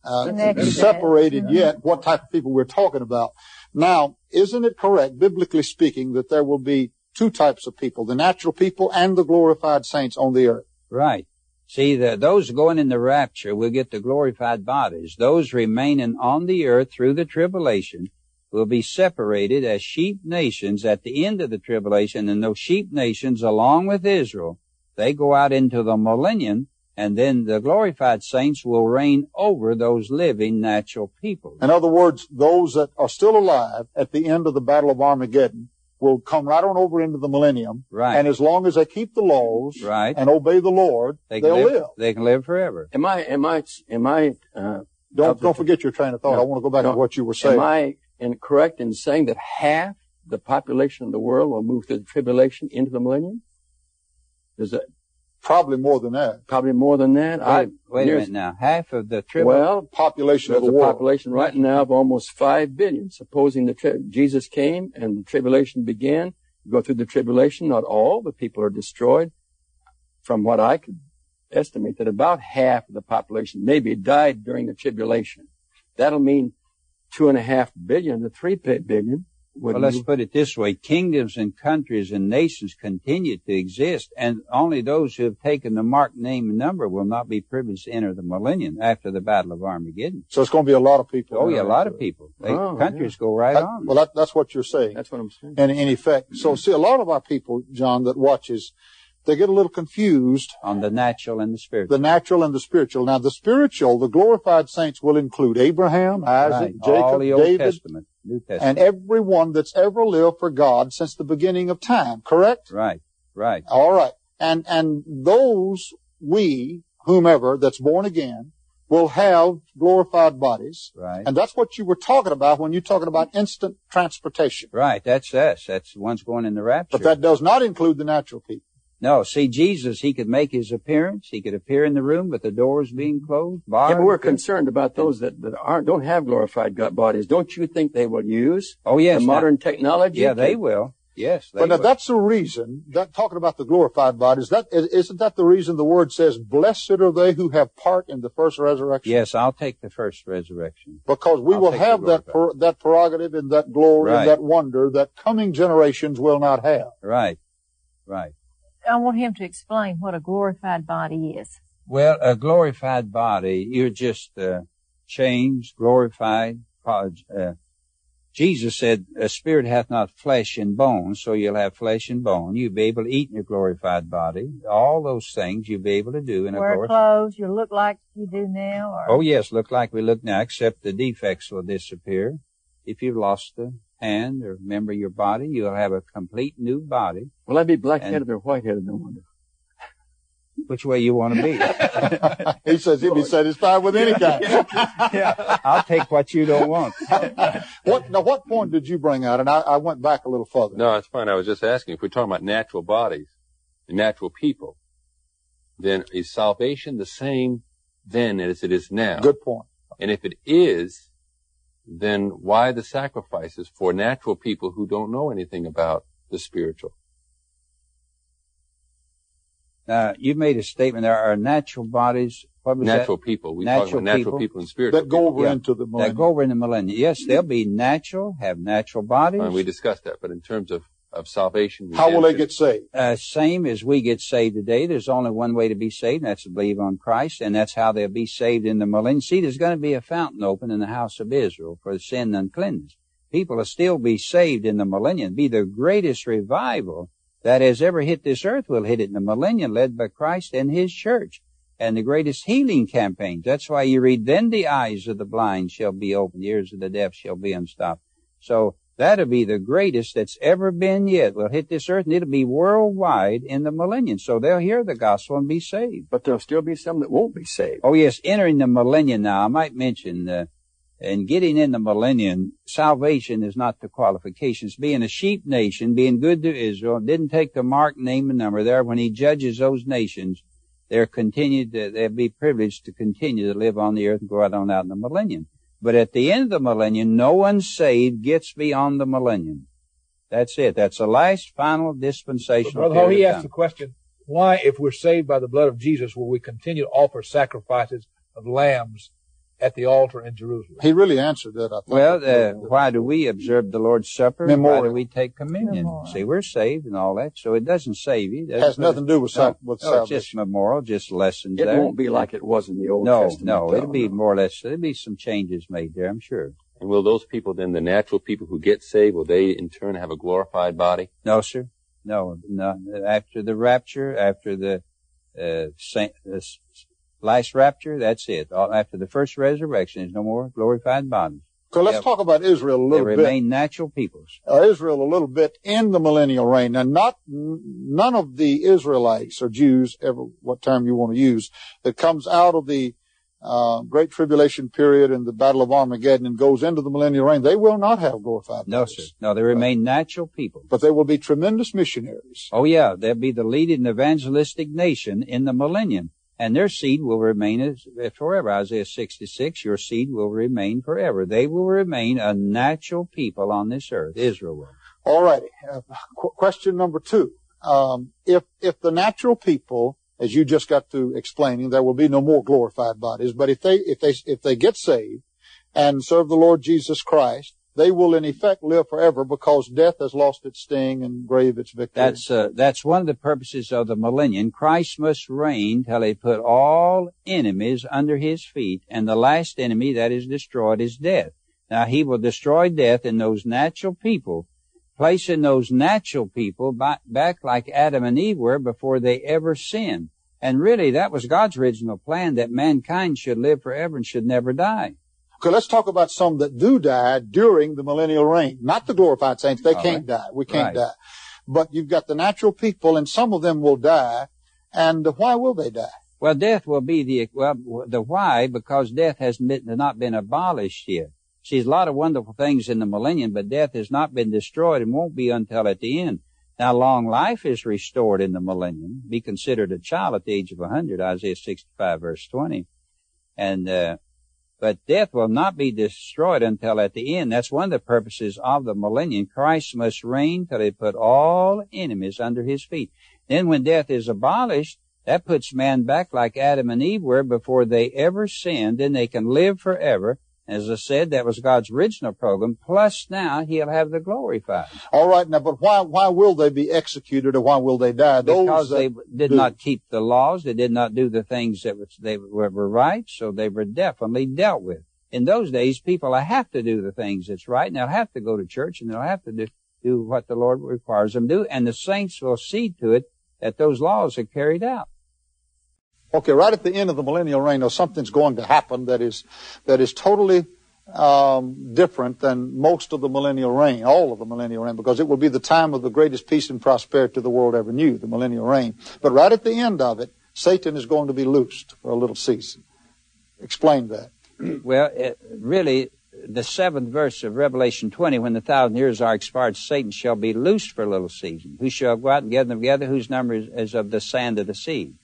uh, separated Mhm. yet what type of people we're talking about. Now, isn't it correct, biblically speaking, that there will be two types of people: the natural people and the glorified saints on the earth? Right. See, the, those going in the rapture will get the glorified bodies. Those remaining on the earth through the tribulation will be separated as sheep nations at the end of the tribulation. And those sheep nations, along with Israel, they go out into the millennium and then the glorified saints will reign over those living natural people. In other words, those that are still alive at the end of the Battle of Armageddon will come right on over into the millennium. Right. And as long as they keep the laws Right. and obey the Lord, They they can will live, live. They can live forever. Am I? Am I? Am I? Uh, Don't don't forget your train of thought. No. I want to go back No. to what you were saying. am I in, correct in saying that half the population of the world will move through the tribulation into the millennium? Is it Probably more than that. probably more than that? Wait, wait a minute now. Half of the tribulation. Well, Population of the a world. population right now of almost five billion. Supposing the tri- Jesus came and the tribulation began, you go through the tribulation. Not all the people are destroyed. From what I could estimate, that about half of the population maybe died during the tribulation. That'll mean two and a half billion to three bi- billion. Well, let's move- put it this way. Kingdoms and countries and nations continue to exist, and only those who have taken the marked name and number will not be privileged to enter the millennium after the Battle of Armageddon. So it's going to be a lot of people. Oh, yeah, a lot of people. Oh, they, Oh, countries go right That- on. well, that, that's what you're saying. That's what I'm saying. And in effect. So see, a lot of our people, John, that watches, they get a little confused, on the natural and the spiritual. the natural and the spiritual. Now, the spiritual, the glorified saints will include Abraham, Isaac, right. Jacob, All the Old David, Testament, New Testament. and everyone that's ever lived for God since the beginning of time. Correct? right, right. All right. And, and those we, whomever that's born again, will have glorified bodies. Right. And that's what you were talking about when you're talking about instant transportation. Right, that's us. That's the ones going in the rapture. But that does not include the natural people. No, see, Jesus, he could make his appearance. He could appear in the room, with the doors being closed. Yeah, but we're concerned about those that, that aren't, don't have glorified God bodies. Don't you think they will use oh, yes. the now- modern technology? yeah, to- they will. Yes, they But now will. that's the reason that talking about the glorified bodies. That is- isn't that the reason the word says, "Blessed are they who have part in the first resurrection." Yes, I'll take the first resurrection. Because we I'll will have that per, that prerogative and that glory Right. and that wonder that coming generations will not have. Right, right. I want him to explain what a glorified body is. Well, a glorified body, you're just uh, changed, glorified. Uh, Jesus said, "A spirit hath not flesh and bone, so you'll have flesh and bone. You'll be able to eat in your glorified body. All those things you'll be able to do in a Wear glorified. clothes, You'll look like you do now. Or, Oh yes, look like we look now, except the defects will disappear. If you've lost a hand or member of your body, you'll have a complete new body. Will I be black-headed or white-headed? No wonder. Which way you want to be? he says he'll be satisfied with any kind. yeah, I'll take what you don't want. what now? What point did you bring out? And I, I went back a little further. No, it's fine. I was just asking if we're talking about natural bodies natural people, then is salvation the same then as it is now? Good point. And if it is, then why the sacrifices for natural people who don't know anything about the spiritual? Uh, you made a statement. There are natural bodies. What was Natural people. We talk Natural about natural people people, and spiritual That go over Yeah. into the that? That millennium. go over in the millennium. Yes, they'll be natural, have natural bodies. people. And we discussed that. But in terms of, of salvation, How will they get saved? uh, same as we get saved today. There's only one way to be saved, and that's to believe on Christ, and that's how they'll be saved in the millennium. See, there's going to be a fountain open in the house of Israel for sin and uncleanness. People will still be saved in the millennium. Be the greatest revival that has ever hit this earth will hit it in the millennium led by Christ and His church. And the greatest healing campaigns. That's why you read, then the eyes of the blind shall be opened, the ears of the deaf shall be unstopped. So that'll be the greatest that's ever been yet. We'll hit this earth and it'll be worldwide in the millennium. So they'll hear the gospel and be saved. But there'll still be some that won't be saved. Oh yes, entering the millennium now. I might mention, uh, and getting in the millennium, salvation is not the qualifications. Being a sheep nation, being good to Israel, didn't take the mark, name, and number there. When he judges those nations, they're continued, to, they'll be privileged to continue to live on the earth and go out on out in the millennium. But at the end of the millennium, no one saved gets beyond the millennium. That's it. That's the last final dispensational Brother Hall, he asked the question, why, if we're saved by the blood of Jesus, will we continue to offer sacrifices of lambs at the altar in Jerusalem? He really answered that, I think. Well, uh, why do we observe the Lord's Supper? Why Memorial. do we take communion? Memorial. See, we're saved and all that, so it doesn't save you. It has nothing to do with, no, sal- with no, it's just salvation. memorial, just lessons It there. won't be like it was in the Old no, Testament. no, though, it'll be more or less, there'll be some changes made there, I'm sure. And will those people then, the natural people who get saved, will they in turn have a glorified body? No, sir. No, no. After the rapture, after the uh, saint, uh, s- last rapture, that's it. After the first resurrection, there's no more glorified bodies. So let's Yep. talk about Israel a They little bit. They remain natural peoples. uh, Israel a little bit in the millennial reign. And not, n- none of the Israelites or Jews, ever, what term you want to use, that comes out of the uh, Great Tribulation period and the Battle of Armageddon and goes into the millennial reign, they will not have glorified No, bodies. sir. No, they remain natural people. But they will be tremendous missionaries. Oh yeah, they'll be the leading evangelistic nation in the millennium. And their seed will remain as, forever. Isaiah 66, your seed will remain forever. They will remain a natural people on this earth. Israel will. All righty. Uh, qu- question number two. Um, if, if the natural people, as you just got to explaining, there will be no more glorified bodies, but if they, if they, if they get saved and serve the Lord Jesus Christ, they will in effect live forever because death has lost its sting and grave its victory. That's, uh, that's one of the purposes of the millennium. Christ must reign till he put all enemies under his feet, and the last enemy that is destroyed is death. Now he will destroy death in those natural people, placing those natural people back, back like Adam and Eve were before they ever sinned. And really, that was God's original plan that mankind should live forever and should never die. Okay, let's talk about some that do die during the millennial reign. Not the glorified saints. They All can't right. die. We can't Right. die. But you've got the natural people and some of them will die. And why will they die? Well, death will be the, well, the why, because death has been, not been abolished yet. See, there's a lot of wonderful things in the millennium, but death has not been destroyed and won't be until at the end. Now, long life is restored in the millennium. Be considered a child at the age of 100, Isaiah 65 verse 20. And, uh, but death will not be destroyed until at the end. That's one of the purposes of the millennium. Christ must reign till he put all enemies under his feet. Then when death is abolished, that puts man back like Adam and Eve were before they ever sinned. Then they can live forever. As I said, that was God's original program. Plus now he'll have the glorified. All right, now, but why, why will they be executed or why will they die? Because they did do. not keep the laws. They did not do the things that was, they were, were right. So they were definitely dealt with. In those days, people have to do the things that's right and they'll have to go to church and they'll have to do, do what the Lord requires them to do. And the saints will see to it that those laws are carried out. Okay, right at the end of the millennial reign, though, something's going to happen that is that is totally um, different than most of the millennial reign, all of the millennial reign, because it will be the time of the greatest peace and prosperity the world ever knew, the millennial reign. But right at the end of it, Satan is going to be loosed for a little season. Explain that. Well, it, really, the seventh verse of Revelation 20, when the thousand years are expired, Satan shall be loosed for a little season. Who shall go out and gather them together, whose number is, is of the sand of the sea.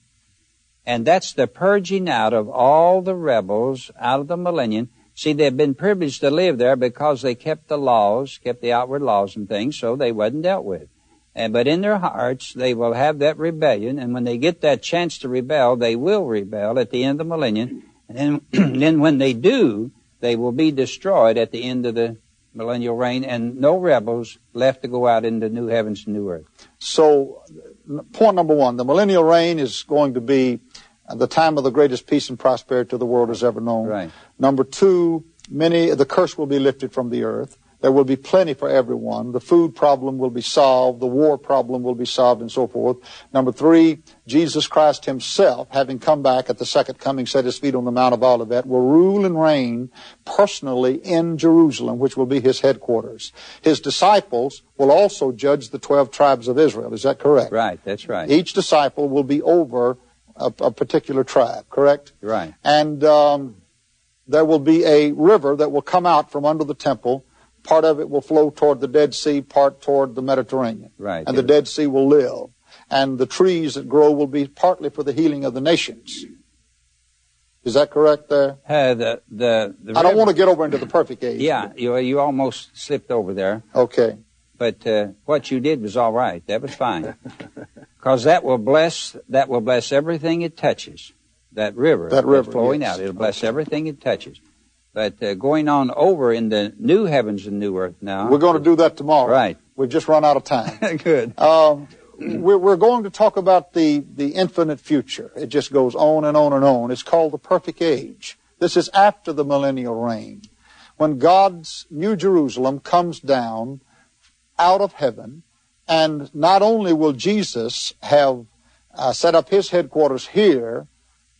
And that's the purging out of all the rebels out of the millennium. See, they've been privileged to live there because they kept the laws, kept the outward laws and things, so they wasn't dealt with. And, but in their hearts, they will have that rebellion, and when they get that chance to rebel, they will rebel at the end of the millennium. And then, then when they do, they will be destroyed at the end of the millennial reign, and no rebels left to go out into new heavens and new earth. So, point number one, the millennial reign is going to be the time of the greatest peace and prosperity the world has ever known. Right. Number two, many the curse will be lifted from the earth. There will be plenty for everyone. The food problem will be solved. The war problem will be solved and so forth. Number three, Jesus Christ himself, having come back at the second coming, set his feet on the Mount of Olivet, will rule and reign personally in Jerusalem, which will be his headquarters. His disciples will also judge the 12 tribes of Israel. Is that correct? Right, that's right. Each disciple will be over a, a particular tribe, correct? Right. And um, there will be a river that will come out from under the temple. Part of it will flow toward the Dead Sea, part toward the Mediterranean. Right. And the Dead Sea will live. And the trees that grow will be partly for the healing of the nations. Is that correct there? Uh, the, the, the I don't river- want to get over into the perfect age. Yeah, you, you almost slipped over there. Okay. But uh, what you did was all right. That was fine. Because that will bless that will bless everything it touches. That river, That river, flowing yes. out, it'll bless everything it touches. But uh, going on over in the new heavens and new earth now. We're going to do that tomorrow. Right. We've just run out of time. Good. Um, we're, we're going to talk about the, the infinite future. It just goes on and on and on. It's called the perfect age. This is after the millennial reign. When God's New Jerusalem comes down out of heaven, and not only will Jesus have uh, set up his headquarters here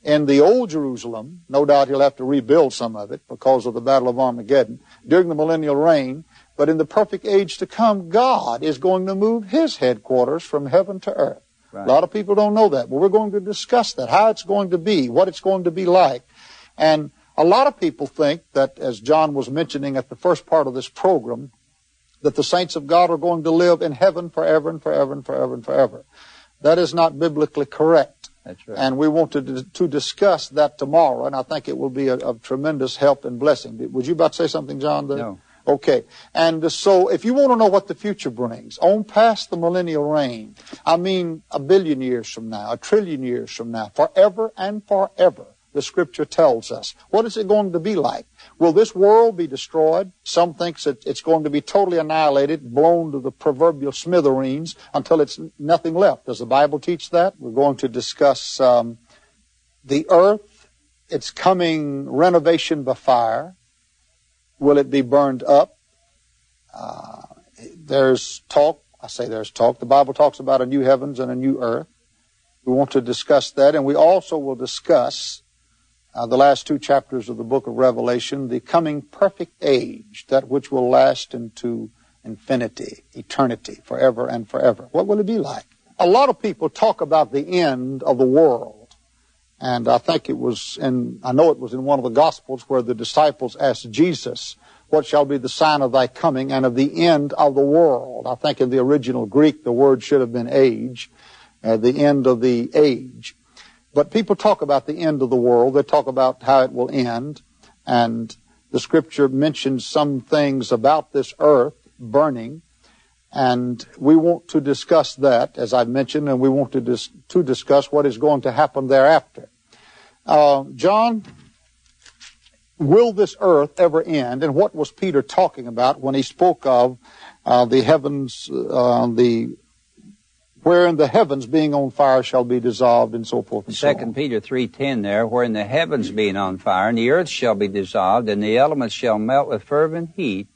in the old Jerusalem, no doubt he'll have to rebuild some of it because of the Battle of Armageddon during the millennial reign, but in the perfect age to come, God is going to move his headquarters from heaven to earth. Right. A lot of people don't know that, but we're going to discuss that, how it's going to be, what it's going to be like. And a lot of people think that, as John was mentioning at the first part of this program, that the saints of God are going to live in heaven forever and forever and forever and forever. That is not biblically correct. That's right. And we want to, to discuss that tomorrow, and I think it will be a, of tremendous help and blessing. Would you about to say something, John? there? No. Okay. And so if you want to know what the future brings, on past the millennial reign, I mean a billion years from now, a trillion years from now, forever and forever, the scripture tells us. What is it going to be like? Will this world be destroyed? Some thinks that it's going to be totally annihilated, blown to the proverbial smithereens until it's nothing left. Does the Bible teach that? We're going to discuss um, the earth, its coming renovation by fire. Will it be burned up? Uh, there's talk. I say there's talk. The Bible talks about a new heavens and a new earth. We want to discuss that, and we also will discuss uh, the last two chapters of the book of Revelation, the coming perfect age, that which will last into infinity, eternity, forever and forever. What will it be like? A lot of people talk about the end of the world. And I think it was in, I know it was in one of the Gospels where the disciples asked Jesus, What shall be the sign of thy coming and of the end of the world? I think in the original Greek the word should have been age, uh, the end of the age. But people talk about the end of the world. They talk about how it will end. And the scripture mentions some things about this earth burning. And we want to discuss that, as I've mentioned, and we want to, dis- to discuss what is going to happen thereafter. Uh, John, will this earth ever end? And what was Peter talking about when he spoke of uh, the heavens, uh, the wherein the heavens being on fire shall be dissolved, and so forth and so Second on. Peter three ten there, wherein the heavens being on fire, and the earth shall be dissolved, and the elements shall melt with fervent heat.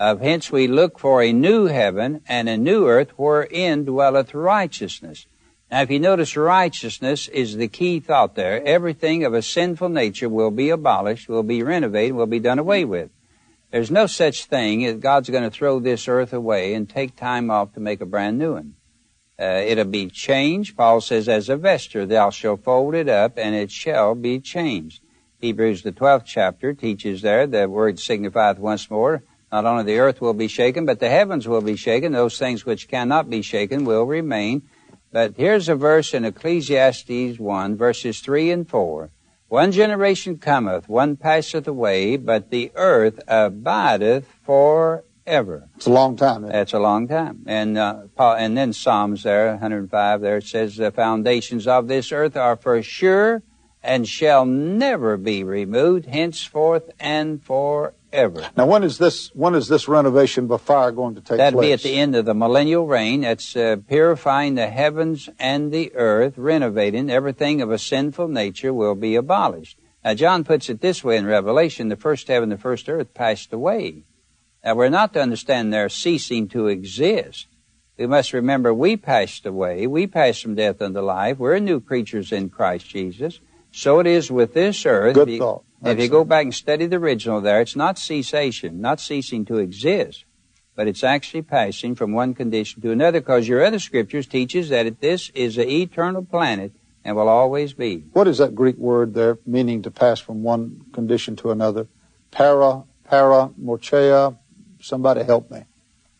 Of hence we look for a new heaven and a new earth wherein dwelleth righteousness. Now, if you notice, righteousness is the key thought there. Everything of a sinful nature will be abolished, will be renovated, will be done away with. There's no such thing as God's going to throw this earth away and take time off to make a brand new one. Uh, it'll be changed. Paul says, as a vesture, thou shalt fold it up, and it shall be changed. Hebrews, the 12th chapter, teaches there, the word signifieth once more, not only the earth will be shaken, but the heavens will be shaken. Those things which cannot be shaken will remain. But here's a verse in Ecclesiastes 1, verses 3 and 4. One generation cometh, one passeth away, but the earth abideth forever. It's a long time. That's a long time. And uh, Paul, and then Psalms there, 105 there, it says the foundations of this earth are for sure and shall never be removed henceforth and forever. Now, when is this? When is this renovation by fire going to take That'll place? be at the end of the millennial reign. That's uh, purifying the heavens and the earth, renovating everything of a sinful nature will be abolished. Now, John puts it this way in Revelation: the first heaven, the first earth passed away, Now, we're not to understand they're ceasing to exist. We must remember we passed away. We passed from death unto life. We're new creatures in Christ Jesus. So it is with this earth. Good if you, thought. If you go back and study the original there, it's not cessation, not ceasing to exist, but it's actually passing from one condition to another because your other scriptures teaches that this is an eternal planet and will always be. What is that Greek word there, meaning to pass from one condition to another? Para, para, morchea. Somebody help me.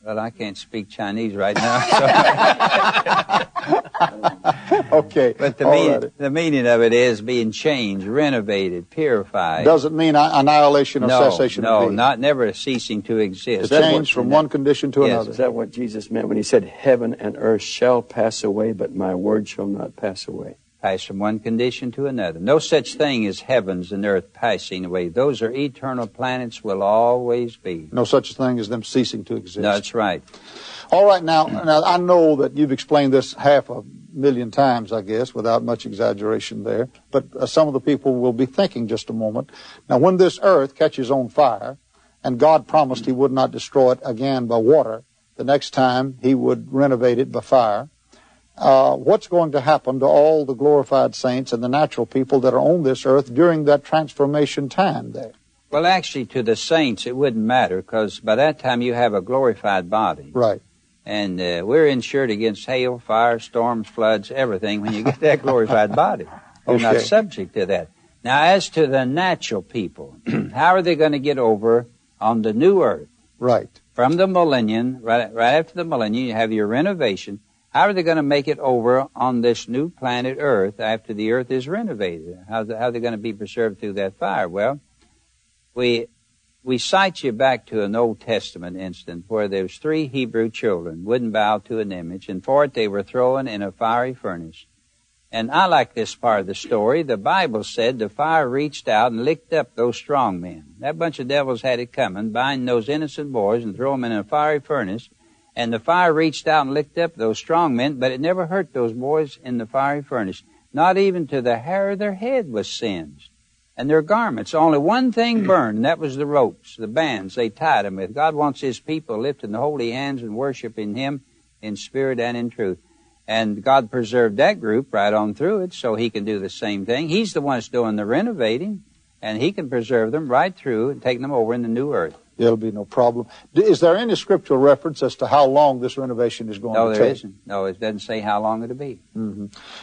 Well, I can't speak Chinese right now. So. Okay. but the, all meaning, the meaning of it is being changed, renovated, purified. Doesn't mean annihilation or no, cessation no, of being. not never ceasing to exist. It's changed from one condition to Yes. another. Is that what Jesus meant when he said, Heaven and earth shall pass away, but my word shall not pass away? Pass from one condition to another. No such thing as heavens and earth passing away. Those are eternal planets, will always be. No such thing as them ceasing to exist. No, that's right. All right, now, now I know that you've explained this half a million times, I guess, without much exaggeration there. But uh, some of the people will be thinking just a moment. Now, when this earth catches on fire, and God promised He would not destroy it again by water, the next time He would renovate it by fire. Uh, what's going to happen to all the glorified saints and the natural people that are on this earth during that transformation time there? Well, actually, to the saints, it wouldn't matter because by that time you have a glorified body. Right. And uh, we're insured against hail, fire, storms, floods, everything when you get that glorified body. You're not subject to that. Now, as to the natural people, how are they going to get over on the new earth? Right. From the millennium, right, right after the millennium, you have your renovation. How are they going to make it over on this new planet Earth after the Earth is renovated? How are they going to be preserved through that fire? Well, we we cite you back to an Old Testament instance where there was three Hebrew children wouldn't bow to an image, and for it they were thrown in a fiery furnace. And I like this part of the story. The Bible said the fire reached out and licked up those strong men. That bunch of devils had it coming, bind those innocent boys and throw them in a fiery furnace. And the fire reached out and licked up those strong men, but it never hurt those boys in the fiery furnace. Not even to the hair of their head was singed. And their garments, only one thing burned, and that was the ropes, the bands they tied them with. God wants His people lifting the holy hands and worshiping Him in spirit and in truth. And God preserved that group right on through it, so He can do the same thing. He's the one that's doing the renovating, and He can preserve them right through and take them over in the new earth. There'll be no problem. Is there any scriptural reference as to how long this renovation is going No, to there take? isn't. No, it doesn't say how long it'll be.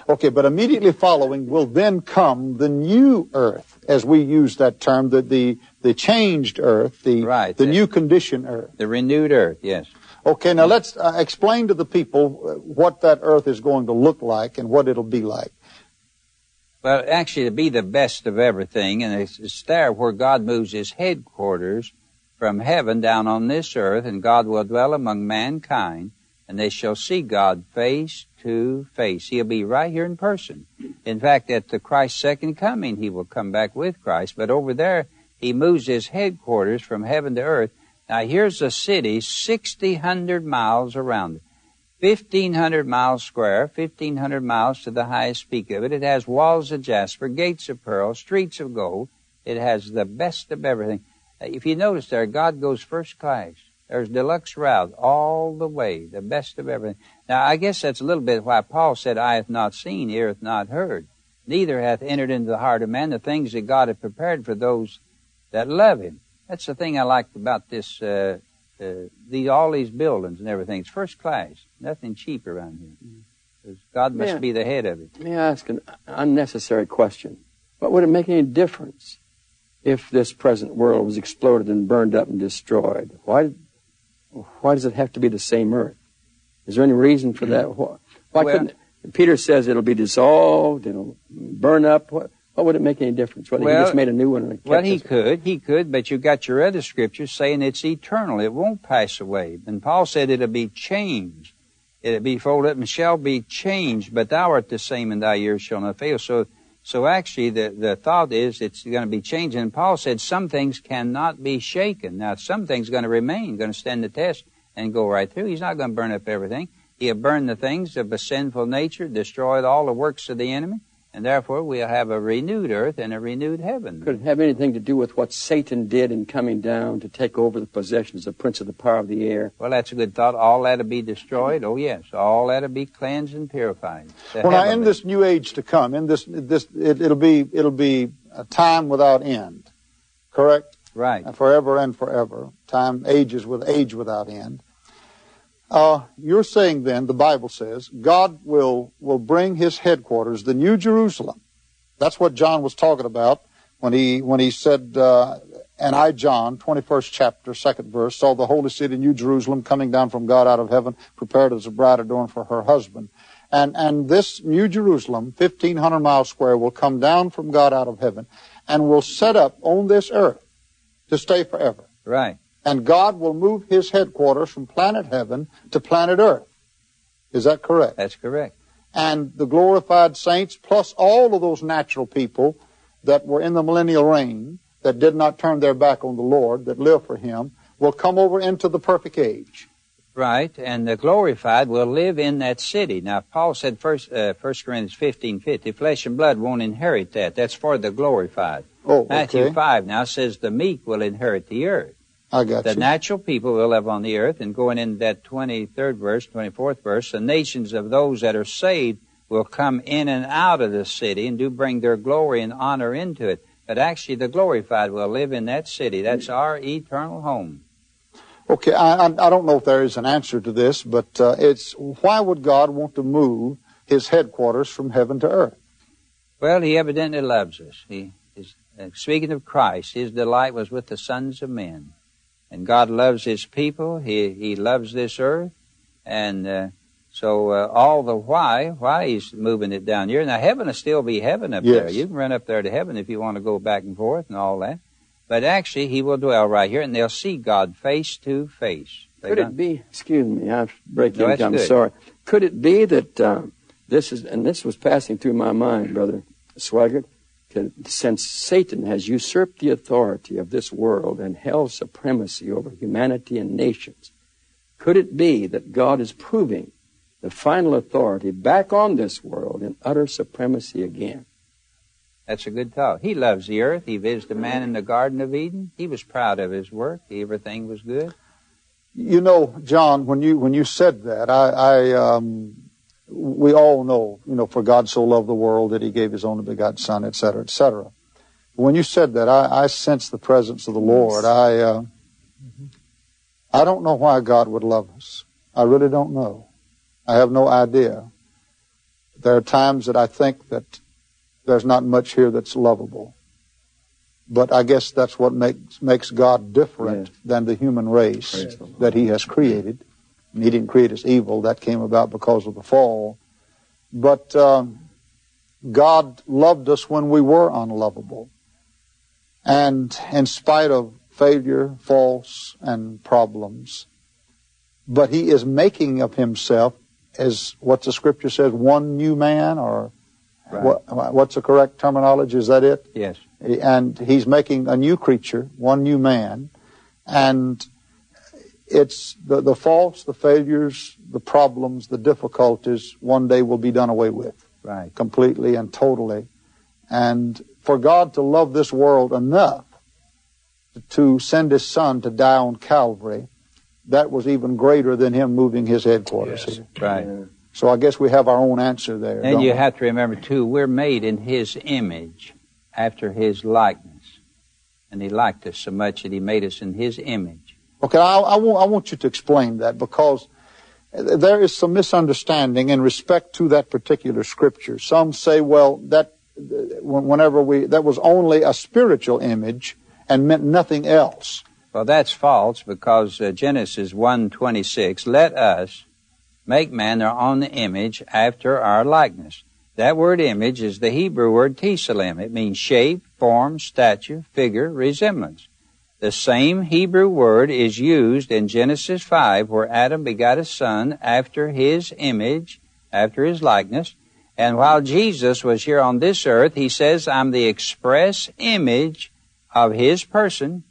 Okay, but immediately following will then come the new earth, as we use that term, the the, the changed earth, the Right. the new condition earth. The renewed earth, yes. Okay, now let's uh, explain to the people uh, what that earth is going to look like and what it'll be like. Well, actually, to be the best of everything, and it's, it's there where God moves His headquarters from heaven down on this earth, and God will dwell among mankind, and they shall see God face to face. He'll be right here in person. In fact, at the Christ's second coming, He will come back with Christ, but over there, He moves His headquarters from heaven to earth. Now, here's a city, 6,000 miles around it. 1,500 miles square, 1,500 miles to the highest peak of it. It has walls of jasper, gates of pearl, streets of gold. It has the best of everything. If you notice there, God goes first class. There's deluxe route all the way, the best of everything. Now, I guess that's a little bit why Paul said, "I hath not seen, ear hath not heard. Neither hath entered into the heart of man the things that God hath prepared for those that love him. That's the thing I liked about this, uh, uh, the, all these buildings and everything. It's first class. Nothing cheap around here. God must Yeah. be the head of it. May I ask an unnecessary question? But would it make any difference if this present world was exploded and burned up and destroyed? Why, why does it have to be the same earth? Is there any reason for that? Why, why Well- couldn't Peter says it'll be dissolved, it'll burn up. What, what would it make any difference? Whether he just made a new one and Well, he could, he could, but you got your other scriptures saying it's eternal. It won't pass away. And Paul said it'll be changed. It'll be folded up and shall be changed, but thou art the same and thy years shall not fail. So, so actually the, the thought is it's going to be changing. And Paul said some things cannot be shaken. Now, some things going to remain, going to stand the test and go right through. He's not going to burn up everything. He'll burn the things of a sinful nature, destroy all the works of the enemy, And therefore, we'll have a renewed earth and a renewed heaven. Could it have anything to do with what Satan did in coming down to take over the possessions of the Prince of the Power of the Air? Well, that's a good thought. All that'll be destroyed. Oh, yes. All that'll be cleansed and purified. The Well, now, in this new age to come, in this, this, it, it'll be, it'll be a time without end. Correct? Right. And forever and forever. Time, ages with age without end. Uh, you're saying then, the Bible says, God will, will bring his headquarters, the New Jerusalem. That's what John was talking about when he, when he said, uh, and I, John, 21st chapter, second verse, saw the holy city, New Jerusalem, coming down from God out of heaven, prepared as a bride adorned for her husband. And, and this New Jerusalem, 1500 miles square, will come down from God out of heaven and will set up on this earth to stay forever. Right. And God will move his headquarters from planet heaven to planet earth. Is that correct? That's correct. And the glorified saints, plus all of those natural people that were in the millennial reign, that did not turn their back on the Lord, that live for him, will come over into the perfect age. Right. And the glorified will live in that city. Now, Paul said, first, uh, 1 Corinthians fifteen fifty, flesh and blood won't inherit that. That's for the glorified. Oh, okay. Matthew 5 now says the meek will inherit the earth. I got The you. natural people will live on the earth, and going in that 23rd verse, 24th verse, the nations of those that are saved will come in and out of the city and do bring their glory and honor into it. But actually, the glorified will live in that city. That's our eternal home. Okay, I, I, I don't know if there is an answer to this, but uh, it's why would God want to move his headquarters from heaven to earth? Well, he evidently loves us. He is uh, speaking of Christ. His delight was with the sons of men, and God loves His people. He He loves this earth, and uh, so uh, all the why why He's moving it down here. Now, heaven will still be heaven up there. Yes. You can run up there to heaven if you want to go back and forth and all that. But actually, He will dwell right here, and they'll see God face to face. They Could don't- it be? Excuse me, I'm breaking. No, I'm sorry. Could it be that um, this is, and this was passing through my mind, brother Swaggart, that since Satan has usurped the authority of this world and held supremacy over humanity and nations, could it be that God is proving the final authority back on this world in utter supremacy again? That's a good thought. He loves the earth. He visited man in the Garden of Eden. He was proud of his work. Everything was good. You know, John, when you when you said that, I, I um, we all know, you know, for God so loved the world that He gave His only begotten Son, et cetera, et cetera. When you said that, I, I sense the presence of the Lord. I uh, I don't know why God would love us. I really don't know. I have no idea. There are times that I think that there's not much here that's lovable. But I guess that's what makes makes God different Yes. than the human race Praise that He has created. And He didn't create us evil; that came about because of the fall. But um, God loved us when we were unlovable, and in spite of failure, faults, and problems, but He is making of Himself as what the Scripture says, one new man, or Right. what, what's the correct terminology? Is that it? Yes. and he's making a new creature, one new man, and it's the, the faults, the failures, the problems, the difficulties one day will be done away with Right. completely and totally. And for God to love this world enough to send his son to die on Calvary, that was even greater than him moving his headquarters Yes. here. Right. So I guess we have our own answer there. And you we? have to remember too, we're made in His image, after His likeness, and He liked us so much that He made us in His image. Okay, I, I, want, I want you to explain that because there is some misunderstanding in respect to that particular scripture. Some say, well, that whenever we that was only a spiritual image and meant nothing else. Well, that's false because uh, Genesis 1:26, let us make man their own image after our likeness. That word image is the Hebrew word tselem. It means shape, form, stature, figure, resemblance. The same Hebrew word is used in Genesis 5 where Adam begot a son after his image, after his likeness. And while Jesus was here on this earth, he says, I'm the express image of his person.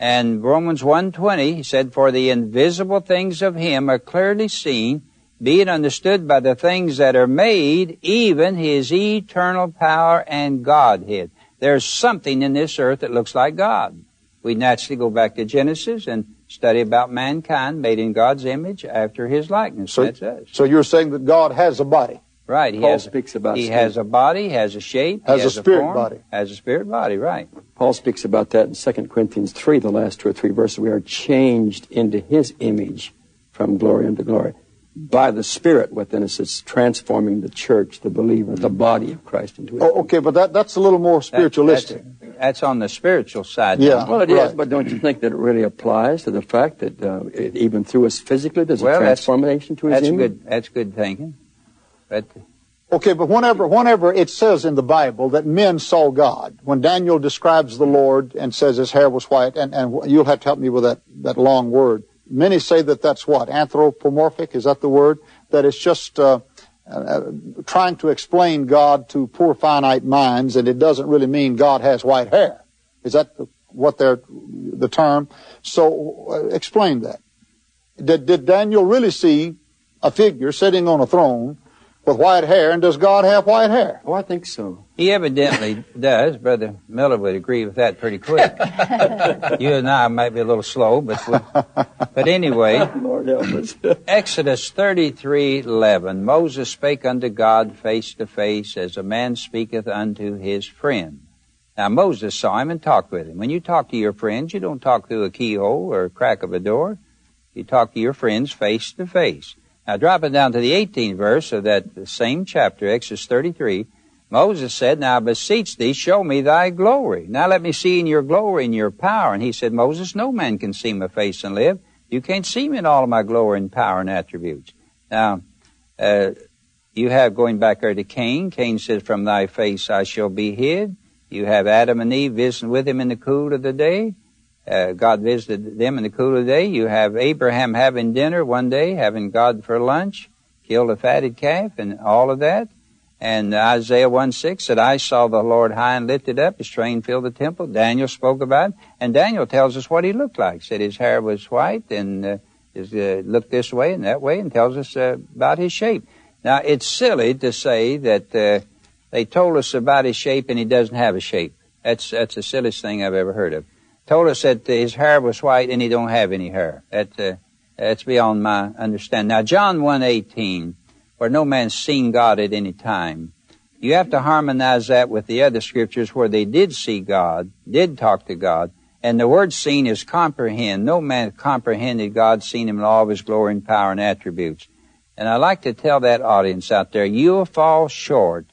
And Romans 1.20, he said, For the invisible things of him are clearly seen, being understood by the things that are made, even his eternal power and Godhead. There's something in this earth that looks like God. We naturally go back to Genesis and study about mankind made in God's image after his likeness. So, That's us. so you're saying that God has a body. Right. He Paul has, speaks about he spirit. has a body, has a shape, he Has a has spirit form, body. Has a spirit body, right. Paul speaks about that in 2 Corinthians 3, the last two or three verses. We are changed into his image from glory unto glory. By the Spirit within us, it's transforming the church, the believer, the body of Christ into his Oh, okay, but that, that's a little more That- spiritualistic. that's, that's on the spiritual side. Yeah. Well, it is, Right. but don't you think that it really applies to the fact that uh, it, even through us physically, there's Well, a transformation to his That's image? good. That's good thinking. But Okay, but whenever, whenever it says in the Bible that men saw God, when Daniel describes the Lord and says his hair was white, and, and you'll have to help me with that, that long word. Many say that that's what? Anthropomorphic? Is that the word? That it's just uh, uh, trying to explain God to poor finite minds, and it doesn't really mean God has white hair. Is that the, what they're, the term? So uh, explain that. Did, did Daniel really see a figure sitting on a throne with white hair, and does God have white hair? Oh, I think so. He evidently does. Brother Miller would agree with that pretty quick. you and I might be a little slow, but we, but anyway, Lord help us. Exodus thirty-three eleven. Moses spake unto God face to face, as a man speaketh unto his friend. Now Moses saw him and talked with him. When you talk to your friends, you don't talk through a keyhole or a crack of a door. You talk to your friends face to face. Now dropping down to the 18th verse of that same chapter, Exodus 33, Moses said, Now I beseech thee, show me thy glory. Now let me see in your glory and your power. And he said, Moses, no man can see my face and live. You can't see me in all of my glory and power and attributes. Now, uh, you have going back there to Cain. Cain said, From thy face I shall be hid. You have Adam and Eve visiting with him in the cool of the day. Uh, God visited them in the cool of the day. You have Abraham having dinner one day, having God for lunch, killed a fatted calf, and all of that. And Isaiah 1 6 said, I saw the Lord high and lifted up, his train filled the temple. Daniel spoke about it, and Daniel tells us what he looked like. Said his hair was white and uh, his, uh, looked this way and that way, and tells us uh, about his shape. Now, it's silly to say that uh, they told us about his shape and he doesn't have a shape. That's, that's the silliest thing I've ever heard of. Told us that his hair was white and he don't have any hair. That, uh, that's beyond my understanding. Now, John 1.18, where no man's seen God at any time, you have to harmonize that with the other scriptures where they did see God, did talk to God, and the word seen is comprehend. No man comprehended God, seen him in all of his glory and power and attributes. And I like to tell that audience out there, you'll fall short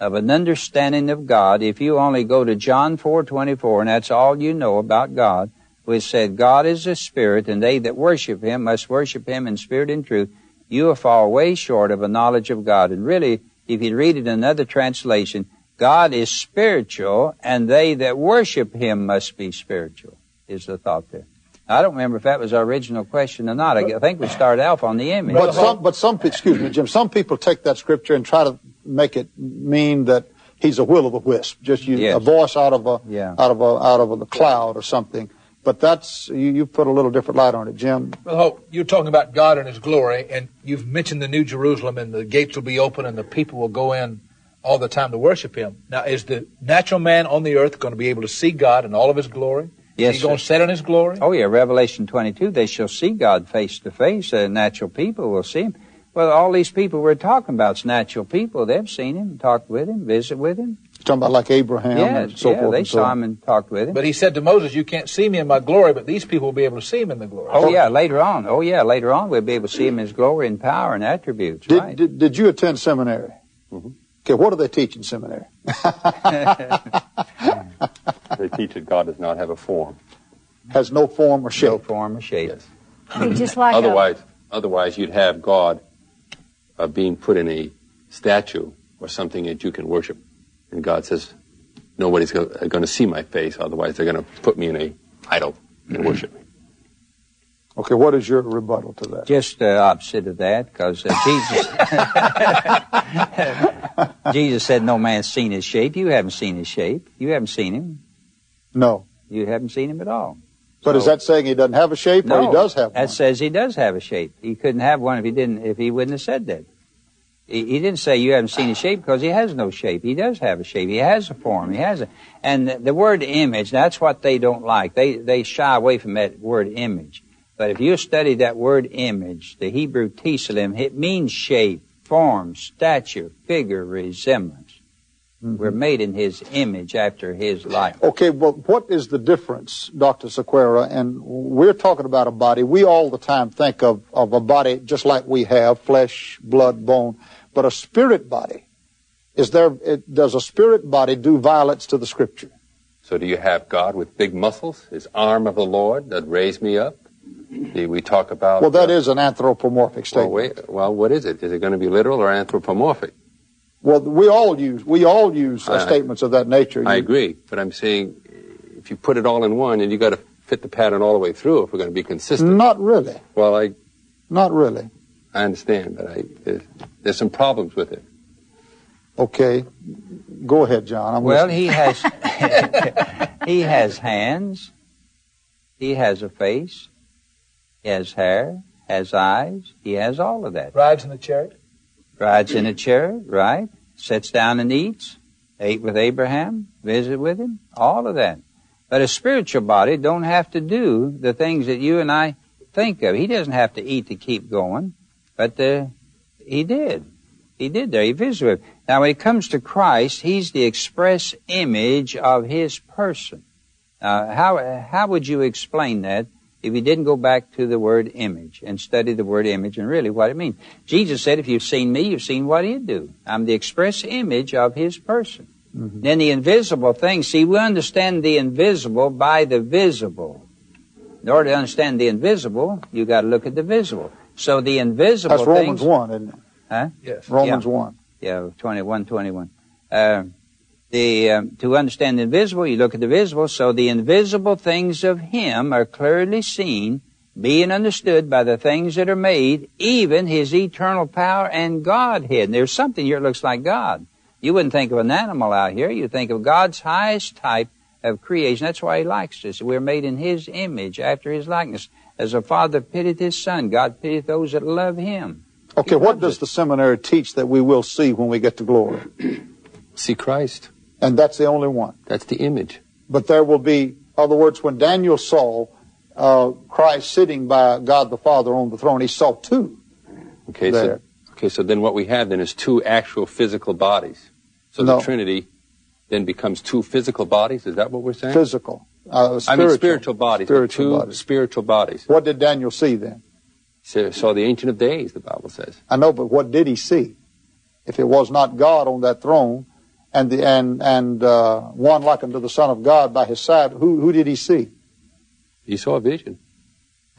of an understanding of God if you only go to John 4:24 and that's all you know about God, which said God is a spirit and they that worship him must worship him in spirit and truth. You will fall way short of a knowledge of God. And really, if you read it in another translation, God is spiritual and they that worship him must be spiritual, is the thought there. I don't remember if that was our original question or not. I think we started off on the image. But some, but some, excuse me, Jim. Some people take that scripture and try to make it mean that he's a will o' the wisp, just you, Yes. a voice out of a Yeah. out of a out of a cloud or something. But that's you, you put a little different light on it, Jim. Well, Hope, you're talking about God and His glory, and you've mentioned the New Jerusalem, and the gates will be open, and the people will go in all the time to worship Him. Now, is the natural man on the earth going to be able to see God in all of His glory? Yes, he's going to sit in His glory? Oh yeah, Revelation 22, they shall see God face to face. Uh, natural people will see Him. Well, all these people we're talking about is natural people. They've seen Him, talked with Him, visit with Him. You're talking about like Abraham yes, and so yeah, forth. they and so saw. Him and talked with Him. But He said to Moses, "You can't see me in my glory, but these people will be able to see Him in the glory." oh yeah, later on. Oh yeah, later on we'll be able to see Him in His glory and power and attributes. Did, right. did did you attend seminary? Mhm. Okay, what do they teach in seminary? They teach that God does not have a form. Has no form or no shape. form or shape. Yes. Just like a- Otherwise, otherwise you'd have God uh, being put in a statue or something that you can worship. And God says, nobody's going to see my face. Otherwise, they're going to put me in a idol and worship me. Okay, what is your rebuttal to that? Just the opposite of that, because uh, Jesus, Jesus said, "No man's seen his shape. You haven't seen his shape. You haven't seen him. No. You haven't seen him at all." But is that saying he doesn't have a shape, or No, he does have that one? says he does have a shape. He couldn't have one if he didn't. If he wouldn't have said that. He, didn't say you haven't seen a shape because he has no shape. He does have a shape. He has a form. He has a. And the, word image. That's what they don't like. They they shy away from that word image. But if you study that word image, the Hebrew tselem, it means shape, form, stature, figure, resemblance. Mm-hmm. We're made in His image after His life. Okay, well, what is the difference, Dr. Sequeira? And we're talking about a body. We all the time think of, of a body just like we have, flesh, blood, bone, but a spirit body. Is there, it, does a spirit body do violence to the scripture? So do you have God with big muscles, his arm of the Lord that raised me up? Do we talk about... Well, that uh, is an anthropomorphic Well, statement. wait, well, what is it? Is it going to be literal or anthropomorphic? Well, we all use, we all use uh, statements of that nature. I You- agree, but I'm saying if you put it all in one, and you got to fit the pattern all the way through if we're going to be consistent. Not really. Well, I Not really. I understand, but I there's, there's some problems with it. Okay. Go ahead, John. I'm Well, listening. he has he has hands, he has a face, he has hair, has eyes, he has all of that. Rides in a chariot. Rides in a chariot, right? Sits down and eats. Ate with Abraham, visit with him, all of that. But a spiritual body don't have to do the things that you and I think of. He doesn't have to eat to keep going, but uh, he did. He did there. He visited. Now, when it comes to Christ, He's the express image of His person. Now, how how would you explain that if you didn't go back to the word image and study the word image and really what it means? Jesus said, "If you've seen me, you've seen what He'd do. I'm the express image of His person." Then the invisible thing. See, we understand the invisible by the visible. In order to understand the invisible, you got to look at the visible. So the invisible That's Romans things. 1, isn't it? Huh? Yes. Romans 1. Yeah, 21, 21. Uh, the, um, to understand the invisible, you look at the visible. So the invisible things of Him are clearly seen, being understood by the things that are made, even His eternal power and Godhead. And there's something here that looks like God. You wouldn't think of an animal out here. You think of God's highest type of creation. That's why He likes us. We're made in His image, after His likeness. As a father pitieth his son, God pitieth those that love Him. Okay, what does the seminary teach that we will see when we get to glory? See Christ. And that's the only one. That's the image. But there will be, in other words, when Daniel saw uh, Christ sitting by God the Father on the throne, he saw two. Okay, There. so okay, so then what we have then is two actual physical bodies. So No. the Trinity then becomes two physical bodies. Is that what we're saying? Physical. Uh, I mean spiritual bodies. Spiritual two bodies. spiritual bodies. What did Daniel see then? So, saw the Ancient of Days. The Bible says. I know, but what did he see? If it was not God on that throne, and the and and uh, one like unto the Son of God by his side, who who did he see? He saw a vision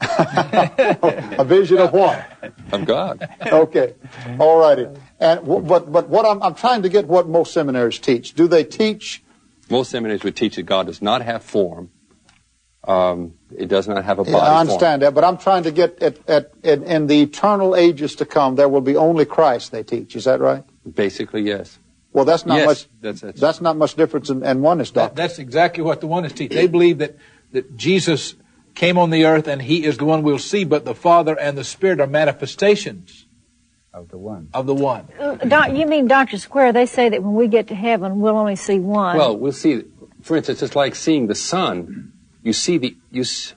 A vision of what? of God. Okay, all righty. And but but what I'm I'm trying to get what most seminaries teach. Do they teach? Most seminaries would teach that God does not have form. Um, it does not have a body. I form. understand that, but I'm trying to get at, at, at in the eternal ages to come, there will be only Christ. They teach. Is that right? Basically, yes. Well, that's not yes, much. that's, that's, That's not much difference in, in oneness That, that's exactly what the one is teach. They believe that, that Jesus came on the earth and he is the one we'll see, but the Father and the Spirit are manifestations Of the one. of the one. Uh, doc, you mean Dr. Square? They say that when we get to heaven, we'll only see one. Well, we'll see. For instance, it's like seeing the sun. You see the you. s-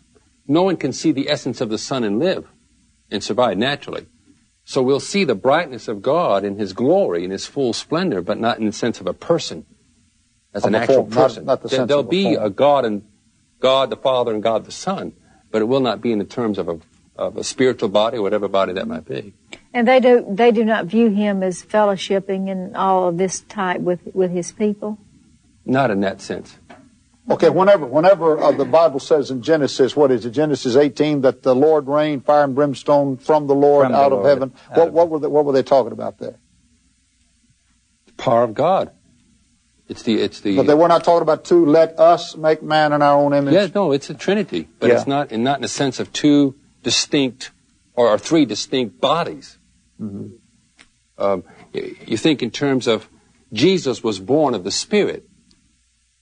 No one can see the essence of the sun and live and survive naturally. So we'll see the brightness of God in His glory, in His full splendor, but not in the sense of a person, as Of an actual form, person. not the There- sense There'll of a be form. a God and God the Father and God the Son, but it will not be in the terms of a of a spiritual body, whatever body that might be. and they do they do not view him as fellowshipping and all of this type with with his people. Not in that sense. Okay, whenever whenever uh, the Bible says in Genesis, what is it, Genesis 18, that the Lord rained fire and brimstone from the Lord From the out of Lord, heaven, out what, of what, were they, what were they talking about there? The power of God. It's the it's the But they were not talking about two, let us make man in our own image. Yeah, no, it's a trinity, but Yeah. it's not, and not in the sense of two distinct or, or three distinct bodies. Mm-hmm. Um, you think in terms of Jesus was born of the Spirit,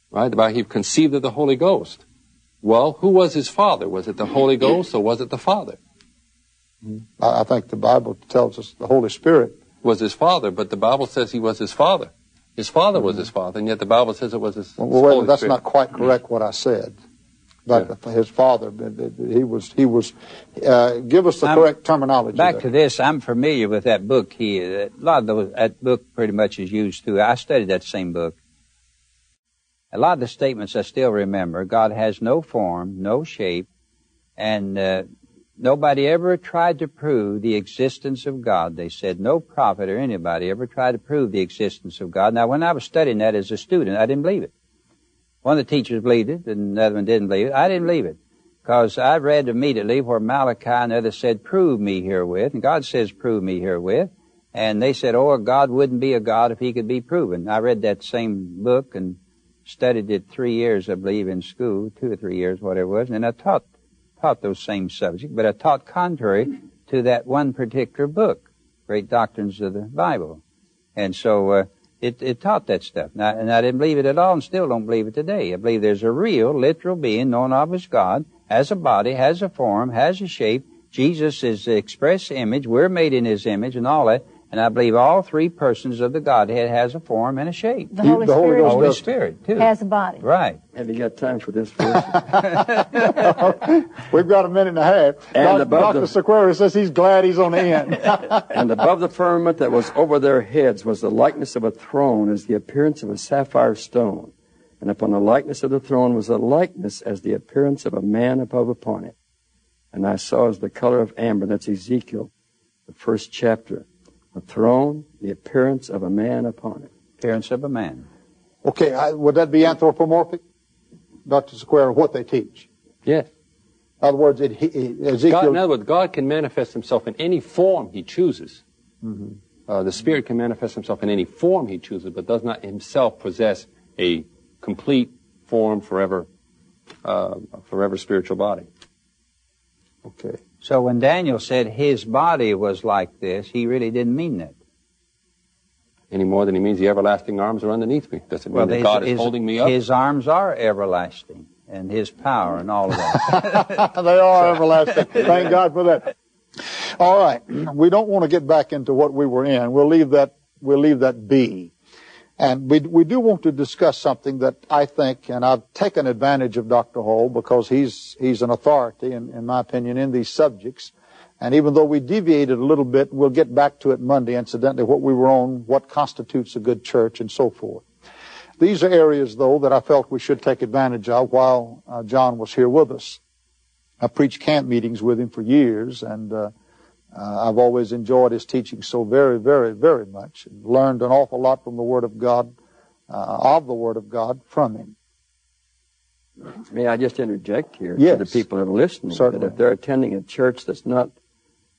right? The Bible, he conceived of the Holy Ghost. Well, who was his father? Was it the Holy Ghost or was it the Father? I, I think the Bible tells us the Holy Spirit. Was his father, but the Bible says he was his father. His father was his father, and yet the Bible says it was his, Well, his well, that's Spirit. not quite correct what I said. But his father, he was, he was, uh, give us the I'm- correct terminology. Back there. to this, I'm familiar with that book. He, a lot of those, that book pretty much is used too. I studied that same book. A lot of the statements I still remember. God has no form, no shape, and uh, nobody ever tried to prove the existence of God. They said no prophet or anybody ever tried to prove the existence of God. Now, when I was studying that as a student, I didn't believe it. One of the teachers believed it, and the other one didn't believe it. I didn't believe it. Because I read immediately where Malachi and others said, prove me herewith. And God says, prove me herewith. And they said, oh, God wouldn't be a God if he could be proven. I read that same book and studied it three years, I believe, in school, two or three years, whatever it was. And I taught, taught those same subjects, but I taught contrary to that one particular book, Great Doctrines of the Bible. And so, uh, it, it taught that stuff. Now, and I didn't believe it at all and still don't believe it today. I believe there's a real, literal being known of as God, has a body, has a form, has a shape. Jesus is the express image. We're made in his image and all that. And I believe all three persons of the Godhead has a form and a shape. The You- Holy the Holy Spirit Holy does- Spirit, too. has a body. Right. Have you got time for this verse? We've got a minute and a half. And Doc- above Dr. the- Sequeira says he's glad he's on the end. and above the firmament that was over their heads was the likeness of a throne as the appearance of a sapphire stone. And upon the likeness of the throne was a likeness as the appearance of a man above upon it. And I saw as the color of amber, that's Ezekiel, the first chapter. A throne, the appearance of a man upon it. Appearance of a man. okay, I, would that be anthropomorphic? Dr. Sequeira, what they teach? Yes. In other words, it, he, he- Ezekiel. God, in other words, God can manifest himself in any form he chooses. Uh, the Spirit can manifest himself in any form he chooses, but does not himself possess a complete form forever, uh, forever spiritual body. okay. So when Daniel said his body was like this, he really didn't mean that. Any more than he means the everlasting arms are underneath me. Does it mean that his- God is his- holding me up? His arms are everlasting, and his power and all of that. they are everlasting. Thank God for that. All right. We don't want to get back into what we were in. We'll leave that, we'll leave that be. And we, we do want to discuss something that I think, and I've taken advantage of Dr. Hall because he's, he's an authority, in, in my opinion, in these subjects. And even though we deviated a little bit, we'll get back to it Monday, incidentally, what we were on, what constitutes a good church, and so forth. These are areas, though, that I felt we should take advantage of while uh, John was here with us. I preached camp meetings with him for years, and uh, uh, I've always enjoyed his teaching so very, very, very much, and learned an awful lot from the Word of God, uh, of the Word of God, from him. May I just interject here Yes. to the people that are listening Certainly. that if they're attending a church that's not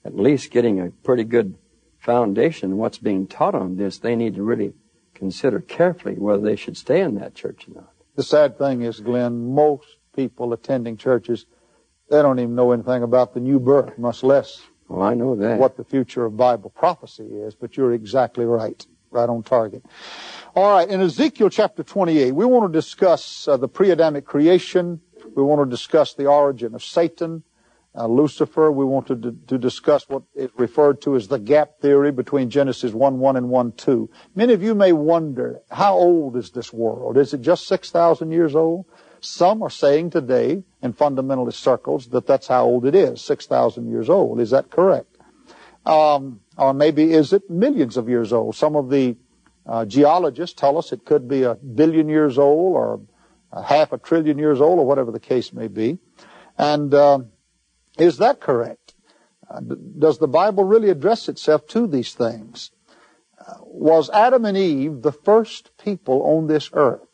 at least getting a pretty good foundation in what's being taught on this, they need to really consider carefully whether they should stay in that church or not. The sad thing is, Glen, most people attending churches, they don't even know anything about the new birth, much less Well, I know that. what the future of Bible prophecy is, but you're exactly right, right on target. All right, in Ezekiel chapter 28, we want to discuss uh, the pre-Adamic creation. We want to discuss the origin of Satan, uh, Lucifer. We want to, d- to discuss what is referred to as the gap theory between Genesis 1-1 and 1-2. Many of you may wonder, how old is this world? Is it just 6,000 years old? Some are saying today in fundamentalist circles that that's how old it is, 6,000 years old. Is that correct? Um, or maybe is it millions of years old? Some of the uh, geologists tell us it could be a billion years old or a half a trillion years old or whatever the case may be. And um, is that correct? Uh, does the Bible really address itself to these things? Uh, was Adam and Eve the first people on this earth?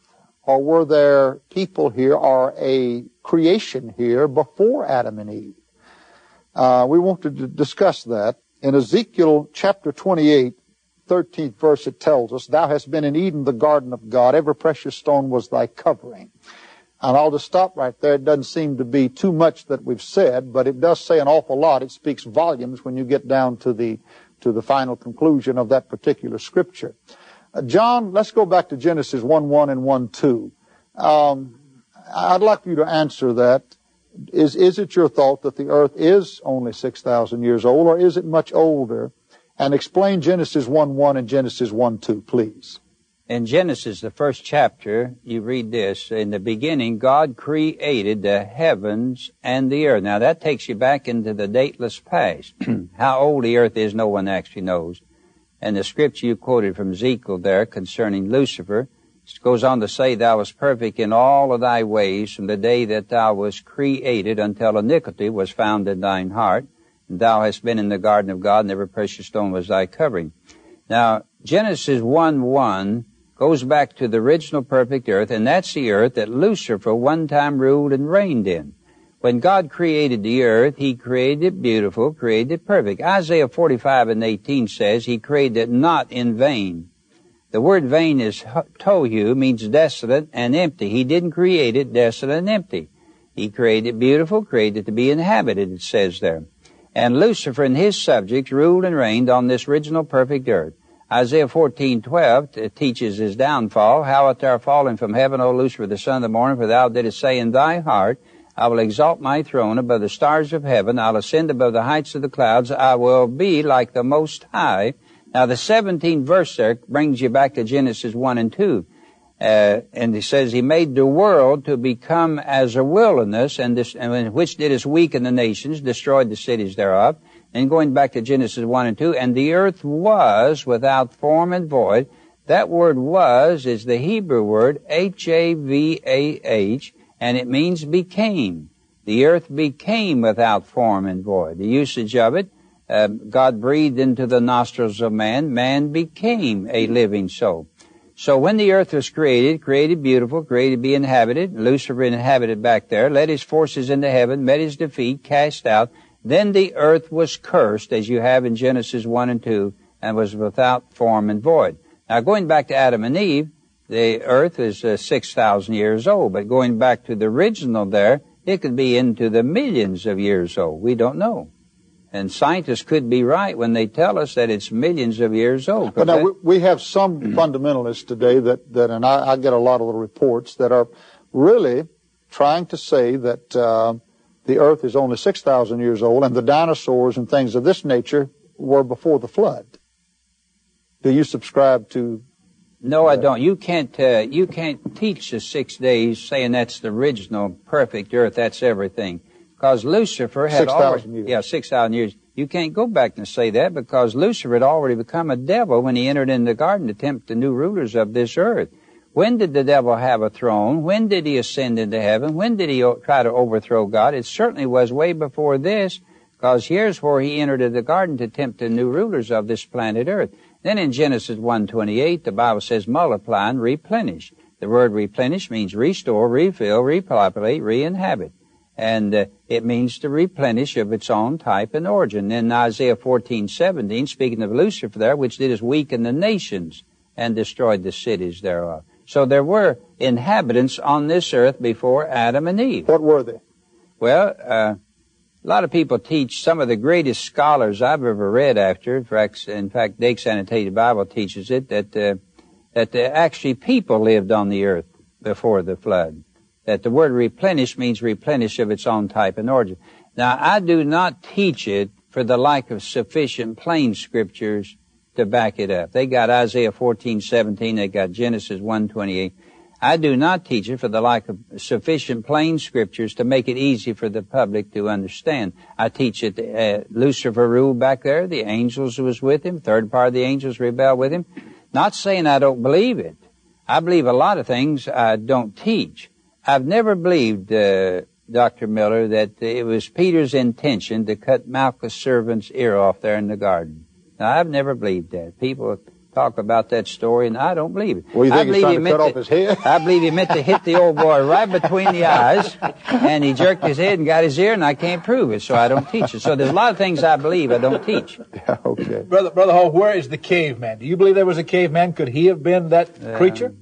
Or were there people here or a creation here before Adam and Eve? Uh, we want to d- discuss that. In Ezekiel chapter 28, 13th verse, it tells us, Thou hast been in Eden, the garden of God. Every precious stone was thy covering. And I'll just stop right there. It doesn't seem to be too much that we've said, but it does say an awful lot. It speaks volumes when you get down to the, to the final conclusion of that particular scripture. Uh, John, let's go back to Genesis 1 1 and 1 2. Um, I'd like you to answer that. Is, is it your thought that the earth is only 6,000 years old, or is it much older? And explain Genesis 1 1 and Genesis 1 2, please. In Genesis, the first chapter, you read this In the beginning, God created the heavens and the earth. Now, that takes you back into the dateless past. How old the earth is, no one actually knows. And the scripture you quoted from Ezekiel there concerning Lucifer goes on to say, Thou wast perfect in all of thy ways from the day that thou wast created until iniquity was found in thine heart. And thou hast been in the garden of God, and every precious stone was thy covering. Now, Genesis 1 1 goes back to the original perfect earth, and that's the earth that Lucifer one time ruled and reigned in. When God created the earth, He created it beautiful, created it perfect. Isaiah 45 and 18 says He created it not in vain. The word vain is tohu, means desolate and empty. He didn't create it desolate and empty. He created it beautiful, created it to be inhabited, it says there. And Lucifer and his subjects ruled and reigned on this original perfect earth. Isaiah 14:12 teaches his downfall. How art thou fallen from heaven, O Lucifer, the son of the morning? For thou didst say in thy heart, I will exalt my throne above the stars of heaven. I'll ascend above the heights of the clouds. I will be like the Most High. Now the 17th verse there brings you back to Genesis 1 and 2. Uh, and he says he made the world to become as a wilderness, and, this, and which did us weaken the nations, destroyed the cities thereof. And going back to Genesis 1 and 2, and the earth was without form and void. That word was is the Hebrew word H-A-V-A-H, and it means became. The earth became without form and void. The usage of it, uh, God breathed into the nostrils of man, man became a living soul. So when the earth was created, created beautiful, created to be inhabited, Lucifer inhabited back there, led his forces into heaven, met his defeat, cast out, then the earth was cursed, as you have in Genesis 1 and 2, and was without form and void. Now, going back to Adam and Eve, the earth is uh, 6,000 years old, but going back to the original there, it could be into the millions of years old. We don't know. And scientists could be right when they tell us that it's millions of years old. But now, we, we have some fundamentalists today that, that and I, I, get a lot of the reports that are really trying to say that uh, the earth is only 6,000 years old and the dinosaurs and things of this nature were before the flood. Do you subscribe to? No, I don't. You can't, uh, you can't teach the six days saying that's the original perfect earth. That's everything. Because Lucifer had 6, already, years. yeah, 6,000 years. You can't go back and say that because Lucifer had already become a devil when he entered in the garden to tempt the new rulers of this earth. When did the devil have a throne? When did he ascend into heaven? When did he try to overthrow God? It certainly was way before this, because here's where he entered the garden to tempt the new rulers of this planet Earth. Then in Genesis 1:28, the Bible says, "Multiply and replenish." The word replenish means restore, refill, repopulate, re-inhabit. And uh, it means to replenish of its own type and origin. In Isaiah 14:17, speaking of Lucifer there, which did is weaken the nations and destroyed the cities thereof. So there were inhabitants on this earth before Adam and Eve. What were they? Well, uh, a lot of people teach some of the greatest scholars I've ever read after. In fact, in fact Dake's Annotated Bible teaches it that uh, that uh, actually people lived on the earth before the flood. That the word replenish means replenish of its own type and origin. Now, I do not teach it for the lack of sufficient plain scriptures to back it up. They got Isaiah 14, 17. They got Genesis 1, 28. I do not teach it for the lack of sufficient plain scriptures to make it easy for the public to understand. I teach it, uh, Lucifer ruled back there, the angels was with him, third part of the angels rebelled with him. Not saying I don't believe it. I believe a lot of things I don't teach. I've never believed, uh, Dr. Miller, that it was Peter's intention to cut Malchus' servant's ear off there in the garden. Now, I've never believed that. People talk about that story, and I don't believe it. Well, you think I he's believe trying he to meant cut off his head? I believe he meant to hit the old boy right between the eyes, and he jerked his head and got his ear, and I can't prove it, so I don't teach it. So there's a lot of things I believe I don't teach. Yeah, okay. Brother, Brother Hall, where is the caveman? Do you believe there was a caveman? Could he have been that um, creature?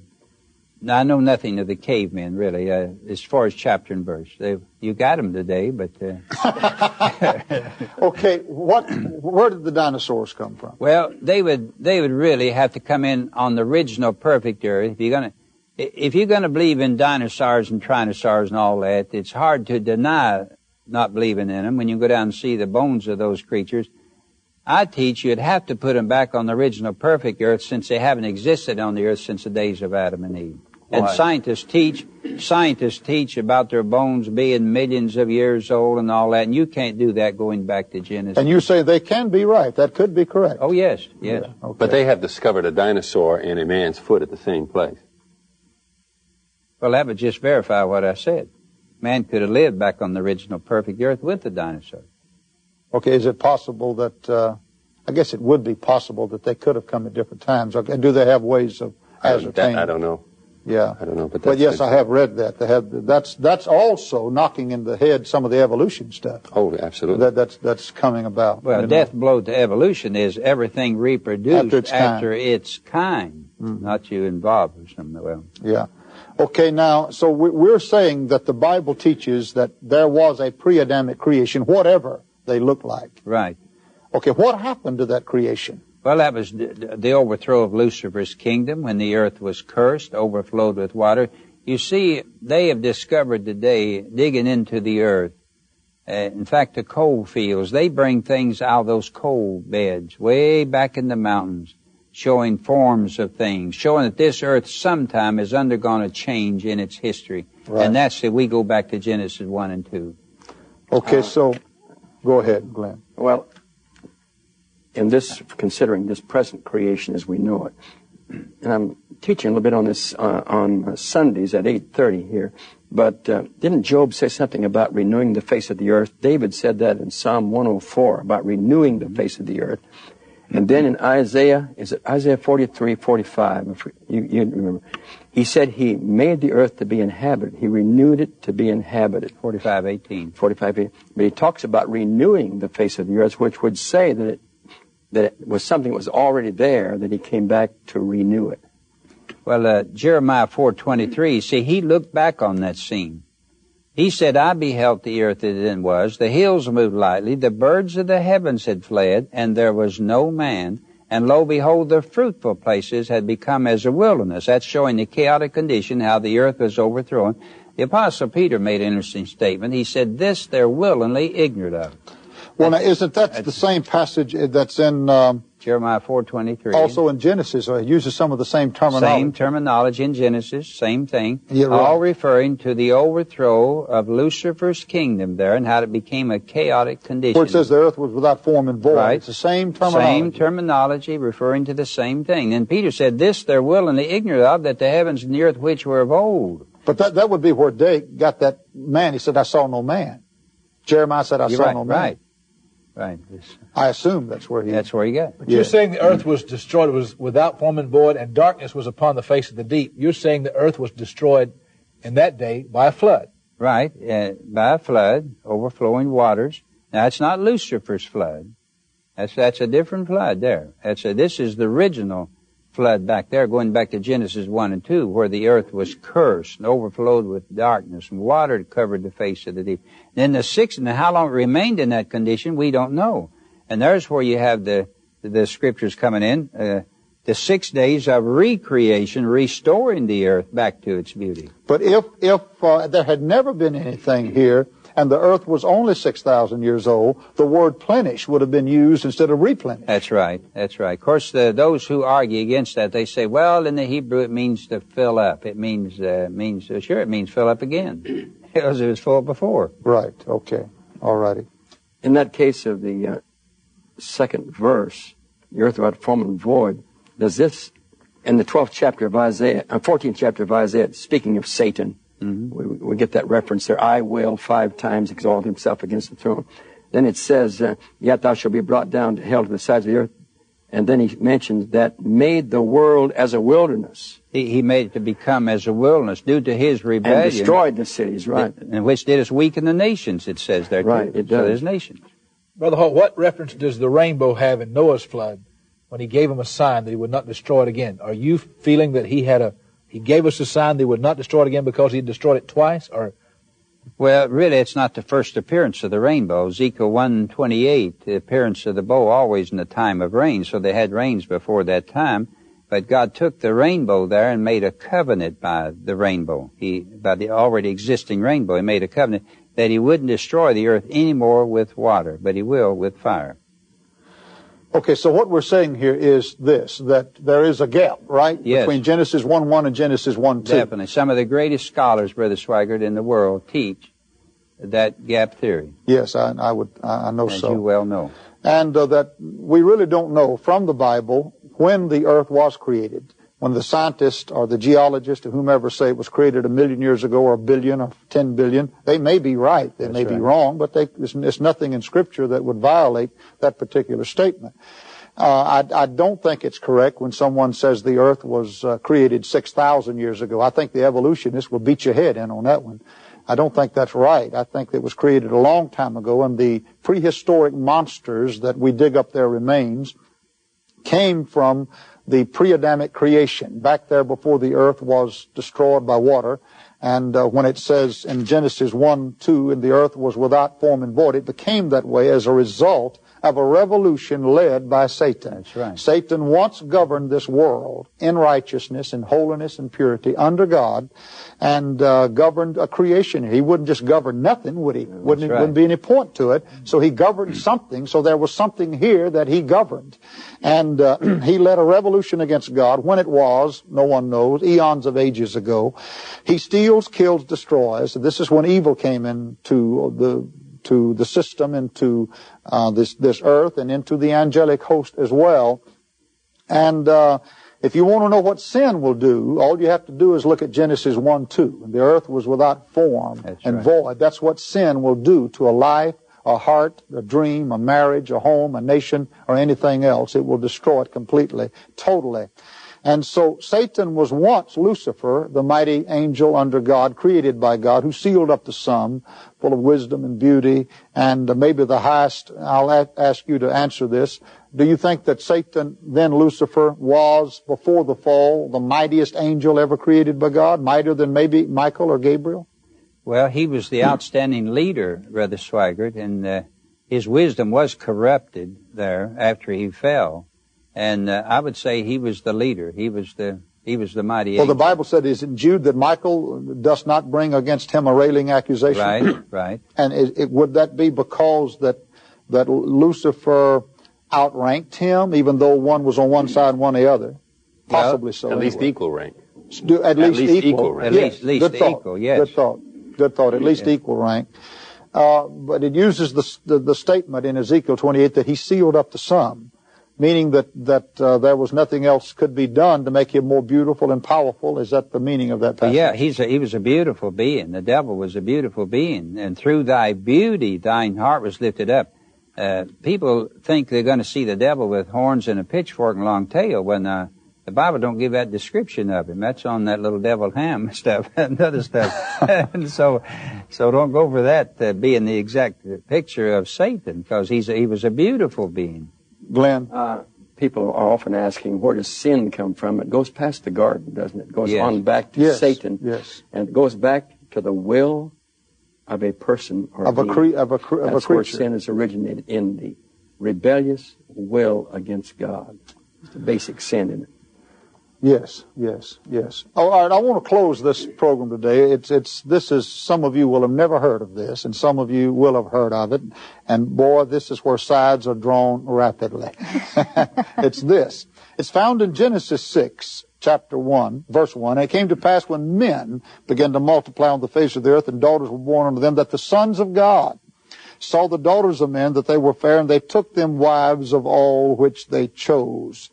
Now, I know nothing of the cavemen, really, uh, as far as chapter and verse. They, you got them today, but uh, Okay, what? Where did the dinosaurs come from? well, they would they would really have to come in on the original perfect earth. If you're going to, if you're going to believe in dinosaurs and trinosaurs and all that, it's hard to deny not believing in them when you go down and see the bones of those creatures. I teach you'd have to put them back on the original perfect earth since they haven't existed on the earth since the days of Adam and Eve. And Why? scientists teach, scientists teach about their bones being millions of years old and all that, and you can't do that going back to Genesis. And you say they can be right. That could be correct. oh yes, yes. Okay. But they have discovered a dinosaur and a man's foot at the same place. Well, that would just verify what I said. Man could have lived back on the original perfect earth with the dinosaurs. Okay, is it possible that, uh, I guess it would be possible that they could have come at different times. Okay, do they have ways of I don't, ascertaining? that, I don't know. Yeah. I don't know, but But yes, the- I have read that. They have, that's, that's also knocking in the head some of the evolution stuff. Oh, absolutely. That, that's, that's coming about. Well, you know. death blow to evolution is everything reproduced After its kind. its kind, mm-hmm. not you involved or something. Well, Yeah. Okay, now, so we- we're saying that the Bible teaches that there was a pre-Adamic creation, whatever they look like. right. Okay, what happened to that creation? Well, that was the, the overthrow of Lucifer's kingdom when the earth was cursed, overflowed with water. You see, they have discovered today, digging into the earth, uh, in fact, the coal fields, they bring things out of those coal beds way back in the mountains, showing forms of things, showing that this earth sometime has undergone a change in its history. Right. And that's if we go back to Genesis 1 and 2. Okay, so go ahead, Glen. Well, in this, considering this present creation as we know it, and I'm teaching a little bit on this uh, on uh, Sundays at 8:30 here. But uh, didn't Job say something about renewing the face of the earth? David said that in Psalm 104 about renewing the face of the earth. And then in Isaiah, is it Isaiah 43, 45? If you, you remember, he said he made the earth to be inhabited. He renewed it to be inhabited. 45:18. 45 feet. But he talks about renewing the face of the earth, which would say that it, that was something that was already there, that he came back to renew it. Well, uh, Jeremiah 4:23. See, he looked back on that scene. He said, "I beheld the earth it then was. The hills moved lightly. The birds of the heavens had fled, and there was no man. And lo, behold, the fruitful places had become as a wilderness." That's showing the chaotic condition, how the earth was overthrown. The apostle Peter made an interesting statement. He said, "This they're willingly ignorant of." Well, now, isn't that the same passage that's in um, Jeremiah 4:23. also in Genesis? It uses some of the same terminology. Same terminology in Genesis, same thing. Yeah, right. All referring to the overthrow of Lucifer's kingdom there and how it became a chaotic condition. Where it says the earth was without form and void. Right. It's the same terminology. Same terminology referring to the same thing. Then Peter said, This they're willingly ignorant of, that the heavens and the earth which were of old. But that, that would be where Dake got that man. He said, I saw no man. Jeremiah said, I You're saw right, no man. right. Right. This- I assume that's where he. That's where he got. But Yeah. you're saying the earth was destroyed, it was without form and void, and darkness was upon the face of the deep. You're saying the earth was destroyed in that day by a flood. Right. Uh, by a flood, overflowing waters. Now, it's not Lucifer's flood. That's, that's a different flood there. That's a, this is the original flood back there, going back to Genesis 1 and 2, where the earth was cursed and overflowed with darkness and water covered the face of the deep. Then the sixth, and how long it remained in that condition, we don't know. And there's where you have the, the scriptures coming in. Uh, the six days of recreation, restoring the earth back to its beauty. But if if uh, there had never been anything here, and the earth was only six thousand years old, the word plenish would have been used instead of replenish. That's right. That's right. Of course, the, those who argue against that, they say, well, in the Hebrew it means to fill up. It means uh, means uh, sure, it means fill up again because it was full before. Right. Okay. All righty. In that case of the uh, second verse, the earth without form and void, does this, in the 12th chapter of Isaiah, uh, 14th chapter of Isaiah, speaking of Satan, we, we get that reference there, I will five times exalt himself against the throne. Then it says, uh, yet thou shalt be brought down to hell to the sides of the earth. And then he mentions that made the world as a wilderness He, he made it to become as a wilderness due to his rebellion, and destroyed the cities, right? and which did us weaken the nations. It says there, Right, too. it So does. there's nations. Brother Hall, what reference does the rainbow have in Noah's flood when he gave him a sign that he would not destroy it again? Are you feeling that he had a he gave us a sign he would not destroy it again because he destroyed it twice? Or Well, really, it's not the first appearance of the rainbow. Ezekiel 128, the appearance of the bow always in the time of rain. So they had rains before that time. But God took the rainbow there and made a covenant by the rainbow. He, by the already existing rainbow, He made a covenant that He wouldn't destroy the earth anymore with water, but He will with fire. Okay, so what we're saying here is this, that there is a gap, right? Yes. Between Genesis 1-1 and Genesis 1-2. Definitely. Some of the greatest scholars, Brother Swaggart, in the world teach that gap theory, Yes, I, I would, I I know as so. you well know. and uh, that we really don't know from the Bible when the earth was created. When the scientists or the geologists or whomever say it was created a million years ago or a billion or 10 billion, they may be right. They may be wrong, but they, there's, there's nothing in Scripture that would violate that particular statement. Uh, I, I don't think it's correct when someone says the earth was uh, created 6,000 years ago. I think the evolutionists will beat your head in on that one. I don't think that's right. I think it was created a long time ago, and the prehistoric monsters that we dig up their remains came from the pre-Adamic creation, back there before the earth was destroyed by water. And uh, when it says in Genesis 1, 2, and the earth was without form and void, it became that way as a result of a revolution led by Satan. That's right. Satan once governed this world in righteousness and holiness and purity under God and uh, governed a creation. He wouldn't just govern nothing, would he? Wouldn't, right. wouldn't be any point to it. So he governed something. So there was something here that he governed. And uh, he led a revolution against God. When it was, no one knows, eons of ages ago. He steals, kills, destroys. This is when evil came into the to the system, into uh, this this earth, and into the angelic host as well. And uh, if you want to know what sin will do, all you have to do is look at Genesis 1 2. The earth was without form That's and right. void. That's what sin will do to a life, a heart, a dream, a marriage, a home, a nation, or anything else. It will destroy it completely, totally. And so Satan was once Lucifer, the mighty angel under God, created by God, who sealed up the sum, full of wisdom and beauty, and maybe the highest. I'll ask you to answer this. Do you think that Satan, then Lucifer, was, before the fall, the mightiest angel ever created by God? Mightier than maybe Michael or Gabriel? Well, he was the outstanding leader, Brother Swaggart, and uh, his wisdom was corrupted there after he fell. And uh, I would say he was the leader. He was the he was the mighty Well, the. Bible said, is in Jude that Michael does not bring against him a railing accusation? Right, right. And it, it, would that be because that that Lucifer outranked him, even though one was on one side and one the other? Possibly so. At least equal rank. Do- at, least, least equal. equal rank. At Yes, least- least good thought. equal, yes. Good thought. Good thought. At least equal rank. Uh, but it uses the, the the statement in Ezekiel 28 that he sealed up the sum, meaning that that uh, there was nothing else could be done to make him more beautiful and powerful. Is that the meaning of that passage? yeah, he's a, he was a beautiful being. The devil was a beautiful being, and through thy beauty, thine heart was lifted up. Uh, people think they're going to see the devil with horns and a pitchfork and long tail when uh, the Bible don't give that description of him. That's on that little devil ham stuff and other stuff. and so, so don't go for that uh, being the exact picture of Satan because he's a, he was a beautiful being. Glen. Uh, people are often asking, where does sin come from? It goes past the garden, doesn't it? It goes Yes. on back to Yes. Satan. Yes. And it goes back to the will of a person or Of a being. cre- of a cre- of a That's where creature. sin is originated, in the rebellious will against God. It's the basic sin in it. Yes, yes, yes. All right, I want to close this program today. It's, it's, this is, some of you will have never heard of this, and some of you will have heard of it. And boy, this is where sides are drawn rapidly. it's this. It's found in Genesis 6, chapter 1, verse 1. And it came to pass when men began to multiply on the face of the earth, and daughters were born unto them, that the sons of God saw the daughters of men that they were fair, and they took them wives of all which they chose.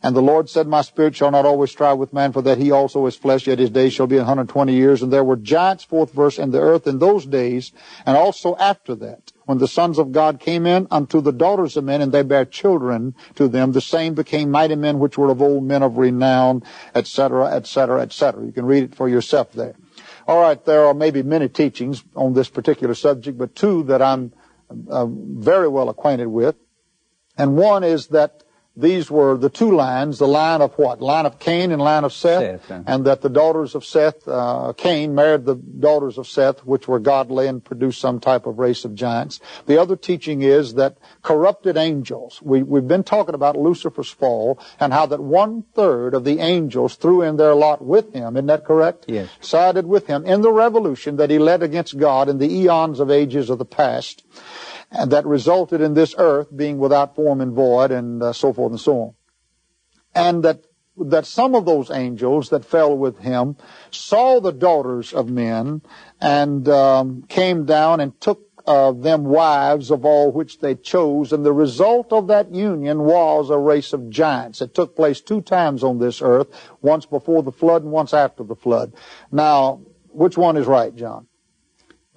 And the Lord said, My spirit shall not always strive with man, for that he also is flesh, yet his days shall be 120 years. And there were giants, fourth verse, in the earth in those days, and also after that, when the sons of God came in unto the daughters of men, and they bare children to them, the same became mighty men which were of old men of renown, etc., etc., etc. You can read it for yourself there. All right, there are maybe many teachings on this particular subject, but two that I'm uh, very well acquainted with. And one is that these were the two lines, the line of what? Line of Cain and line of Seth. Seth. And that the daughters of Seth, uh, Cain married the daughters of Seth, which were godly and produced some type of race of giants. The other teaching is that corrupted angels, we, we've been talking about Lucifer's fall and how that one third of the angels threw in their lot with him. Isn't that correct? Yes. Sided with him in the revolution that he led against God in the eons of ages of the past that resulted in this earth being without form and void and uh, so forth and so on. And that that some of those angels that fell with him saw the daughters of men and um, came down and took uh, them wives of all which they chose, and the result of that union was a race of giants. It took place two times on this earth, once before the flood and once after the flood. Now, which one is right, John?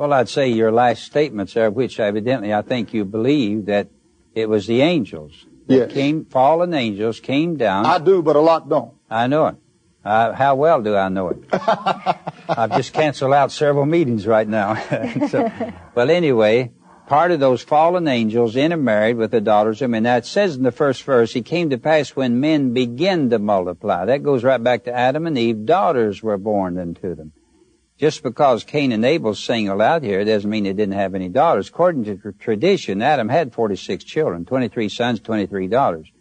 Well, I'd say your last statements are, which evidently I think you believe that it was the angels. that Yes. Came, fallen angels came down. I do, but a lot don't. I know it. Uh, how well do I know it? I've just canceled out several meetings right now. so, well, anyway, part of those fallen angels intermarried with the daughters of men. Now it says in the first verse, it came to pass when men begin to multiply. That goes right back to Adam and Eve. Daughters were born unto them. Just because Cain and Abel singled out here doesn't mean they didn't have any daughters. According to tr- tradition, Adam had 46 children, 23 sons, 23 daughters.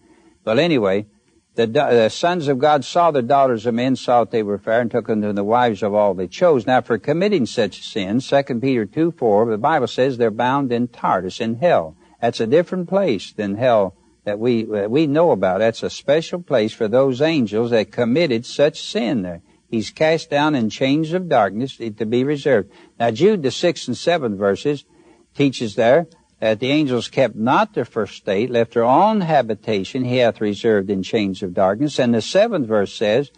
Well, anyway, the, the sons of God saw the daughters of men, saw that they were fair, and took unto the wives of all they chose. Now, for committing such sin, 2 Peter 2, 4, the Bible says they're bound in Tartarus, in hell. That's a different place than hell that we, we know about. That's a special place for those angels that committed such sin there. He's cast down in chains of darkness to be reserved. Now, Jude, the sixth and seventh verses, teaches there that the angels kept not their first state, left their own habitation, he hath reserved in chains of darkness. And the seventh verse says,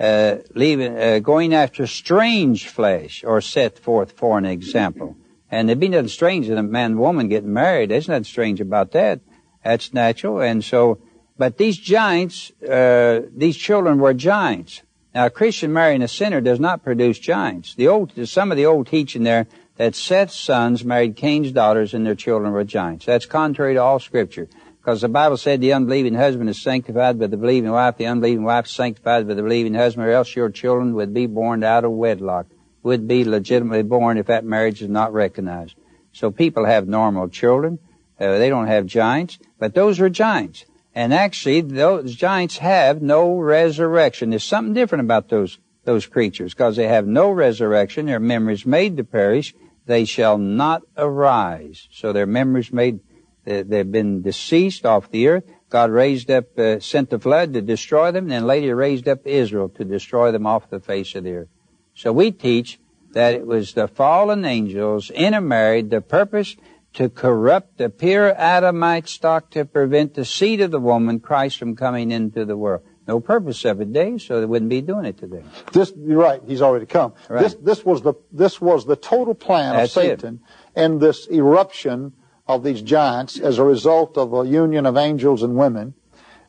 uh, leaving, uh, going after strange flesh, or set forth for an example. And there'd be nothing strange in a man and woman getting married. There's nothing strange about that. That's natural. And so, but these giants, uh, these children were giants. Now, a Christian marrying a sinner does not produce giants. The old, some of the old teaching there that Seth's sons married Cain's daughters and their children were giants. That's contrary to all scripture. Because the Bible said the unbelieving husband is sanctified by the believing wife, the unbelieving wife is sanctified by the believing husband, or else your children would be born out of wedlock, would be legitimately born if that marriage is not recognized. So people have normal children. Uh, they don't have giants, but those are giants. And actually, those giants have no resurrection. There's something different about those, those creatures, because they have no resurrection. Their memories made to perish. They shall not arise. So their memories made, they- they've been deceased off the earth. God raised up, uh, sent the flood to destroy them, and then later raised up Israel to destroy them off the face of the earth. So we teach that it was the fallen angels intermarried, the purpose to corrupt the pure Adamite stock to prevent the seed of the woman, Christ, from coming into the world. No purpose of it, Dave, so they wouldn't be doing it today. This, you're right. He's already come. Right. This, this was the, this was the total plan That's of it. Satan and this eruption of these giants as a result of a union of angels and women.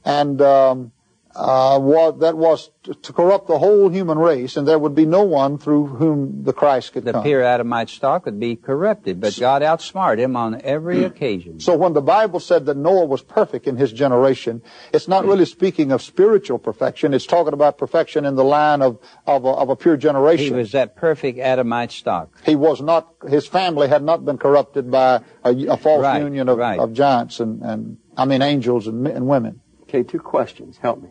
And, um, uh, what, that was to, to corrupt the whole human race, and there would be no one through whom the Christ could The come. The pure Adamite stock would be corrupted, but God outsmarted him on every occasion. So when the Bible said that Noah was perfect in his generation, it's not really speaking of spiritual perfection. It's talking about perfection in the line of, of, a, of a pure generation. He generation. was that perfect Adamite stock. he was not, his family had not been corrupted by a, a false Right, union of, right. of giants and, and, I mean, angels and, and women. Okay, two questions. Help me.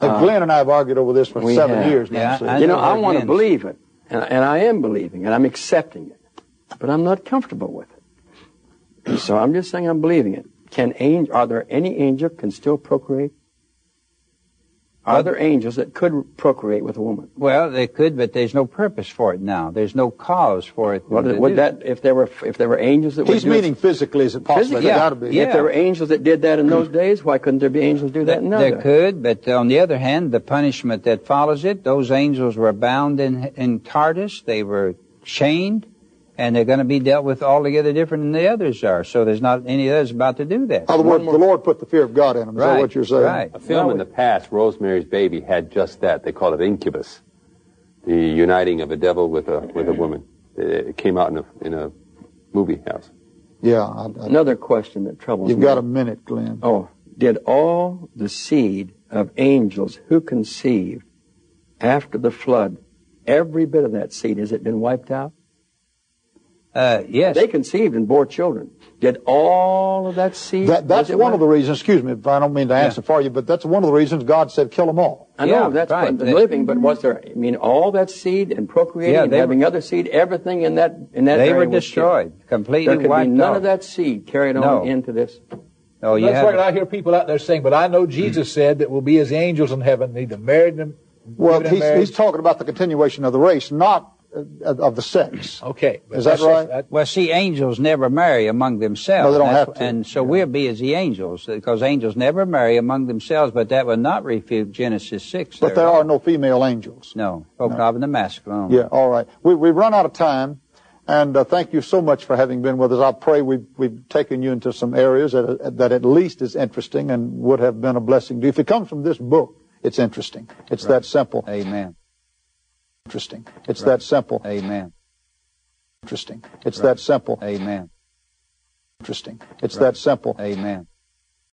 And Glen and I have argued over this for Uh, seven have. years now. Yeah, see. I you know, know I want to believe it, and, and I am believing it. I'm accepting it, but I'm not comfortable with it. So I'm just saying I'm believing it. Can angel? Are there any angel can still procreate? Are there angels that could procreate with a woman? Well, they could, but there's no purpose for it now. There's no cause for it. Well, would that if there were if there were angels that would He's do it- meaning physically, is it possible? Physically, There yeah, be. yeah. If there were angels that did that in those days, why couldn't there be angels do that now? There could, but on the other hand, the punishment that follows it, those angels were bound in, in Tartarus, they were chained, and they're going to be dealt with altogether different than the others are. So there's not any others about to do that. In other words, the Lord put the fear of God in them. Is that what you're saying? right. A film in the past, Rosemary's Baby, had just that. They called it Incubus, the uniting of a devil with a with a woman. It came out in a in a movie house. Yeah. I, I, Another question that troubles you've me. got a minute, Glen. Oh, did all the seed of angels who conceived after the flood, every bit of that seed, has it been wiped out? Uh, yes. They conceived and bore children. Did all of that seed? That, that's was it one of the reasons, excuse me if I don't mean to answer for you, but that's one of the reasons God said kill them all. I know Yeah, that's right. what the living, but was there? I mean, all that seed and procreating Yeah, and they having other seed, everything in that in that They area were was destroyed, killed. completely There could be none out. of that seed carried on No. into this. Oh, you That's have. what I hear people out there saying, but I know Jesus said that we'll be as angels in heaven, neither married them. Well, he's, he's talking about the continuation of the race, not of of the sex. Okay. Is that right? Well, see, angels never marry among themselves. No, they don't have to. And so we'll be as the angels, because angels never marry among themselves, but that would not refute Genesis 6. But there are no female angels. No, spoken of in the masculine. Yeah, all right. We, we've run out of time, and uh, thank you so much for having been with us. I pray we've, we've taken you into some areas that, that at least is interesting and would have been a blessing to you. If it comes from this book, it's interesting. It's that simple. Amen. Interesting. It's that simple. Amen. Interesting. It's that simple. Amen. Interesting. It's that simple. Amen.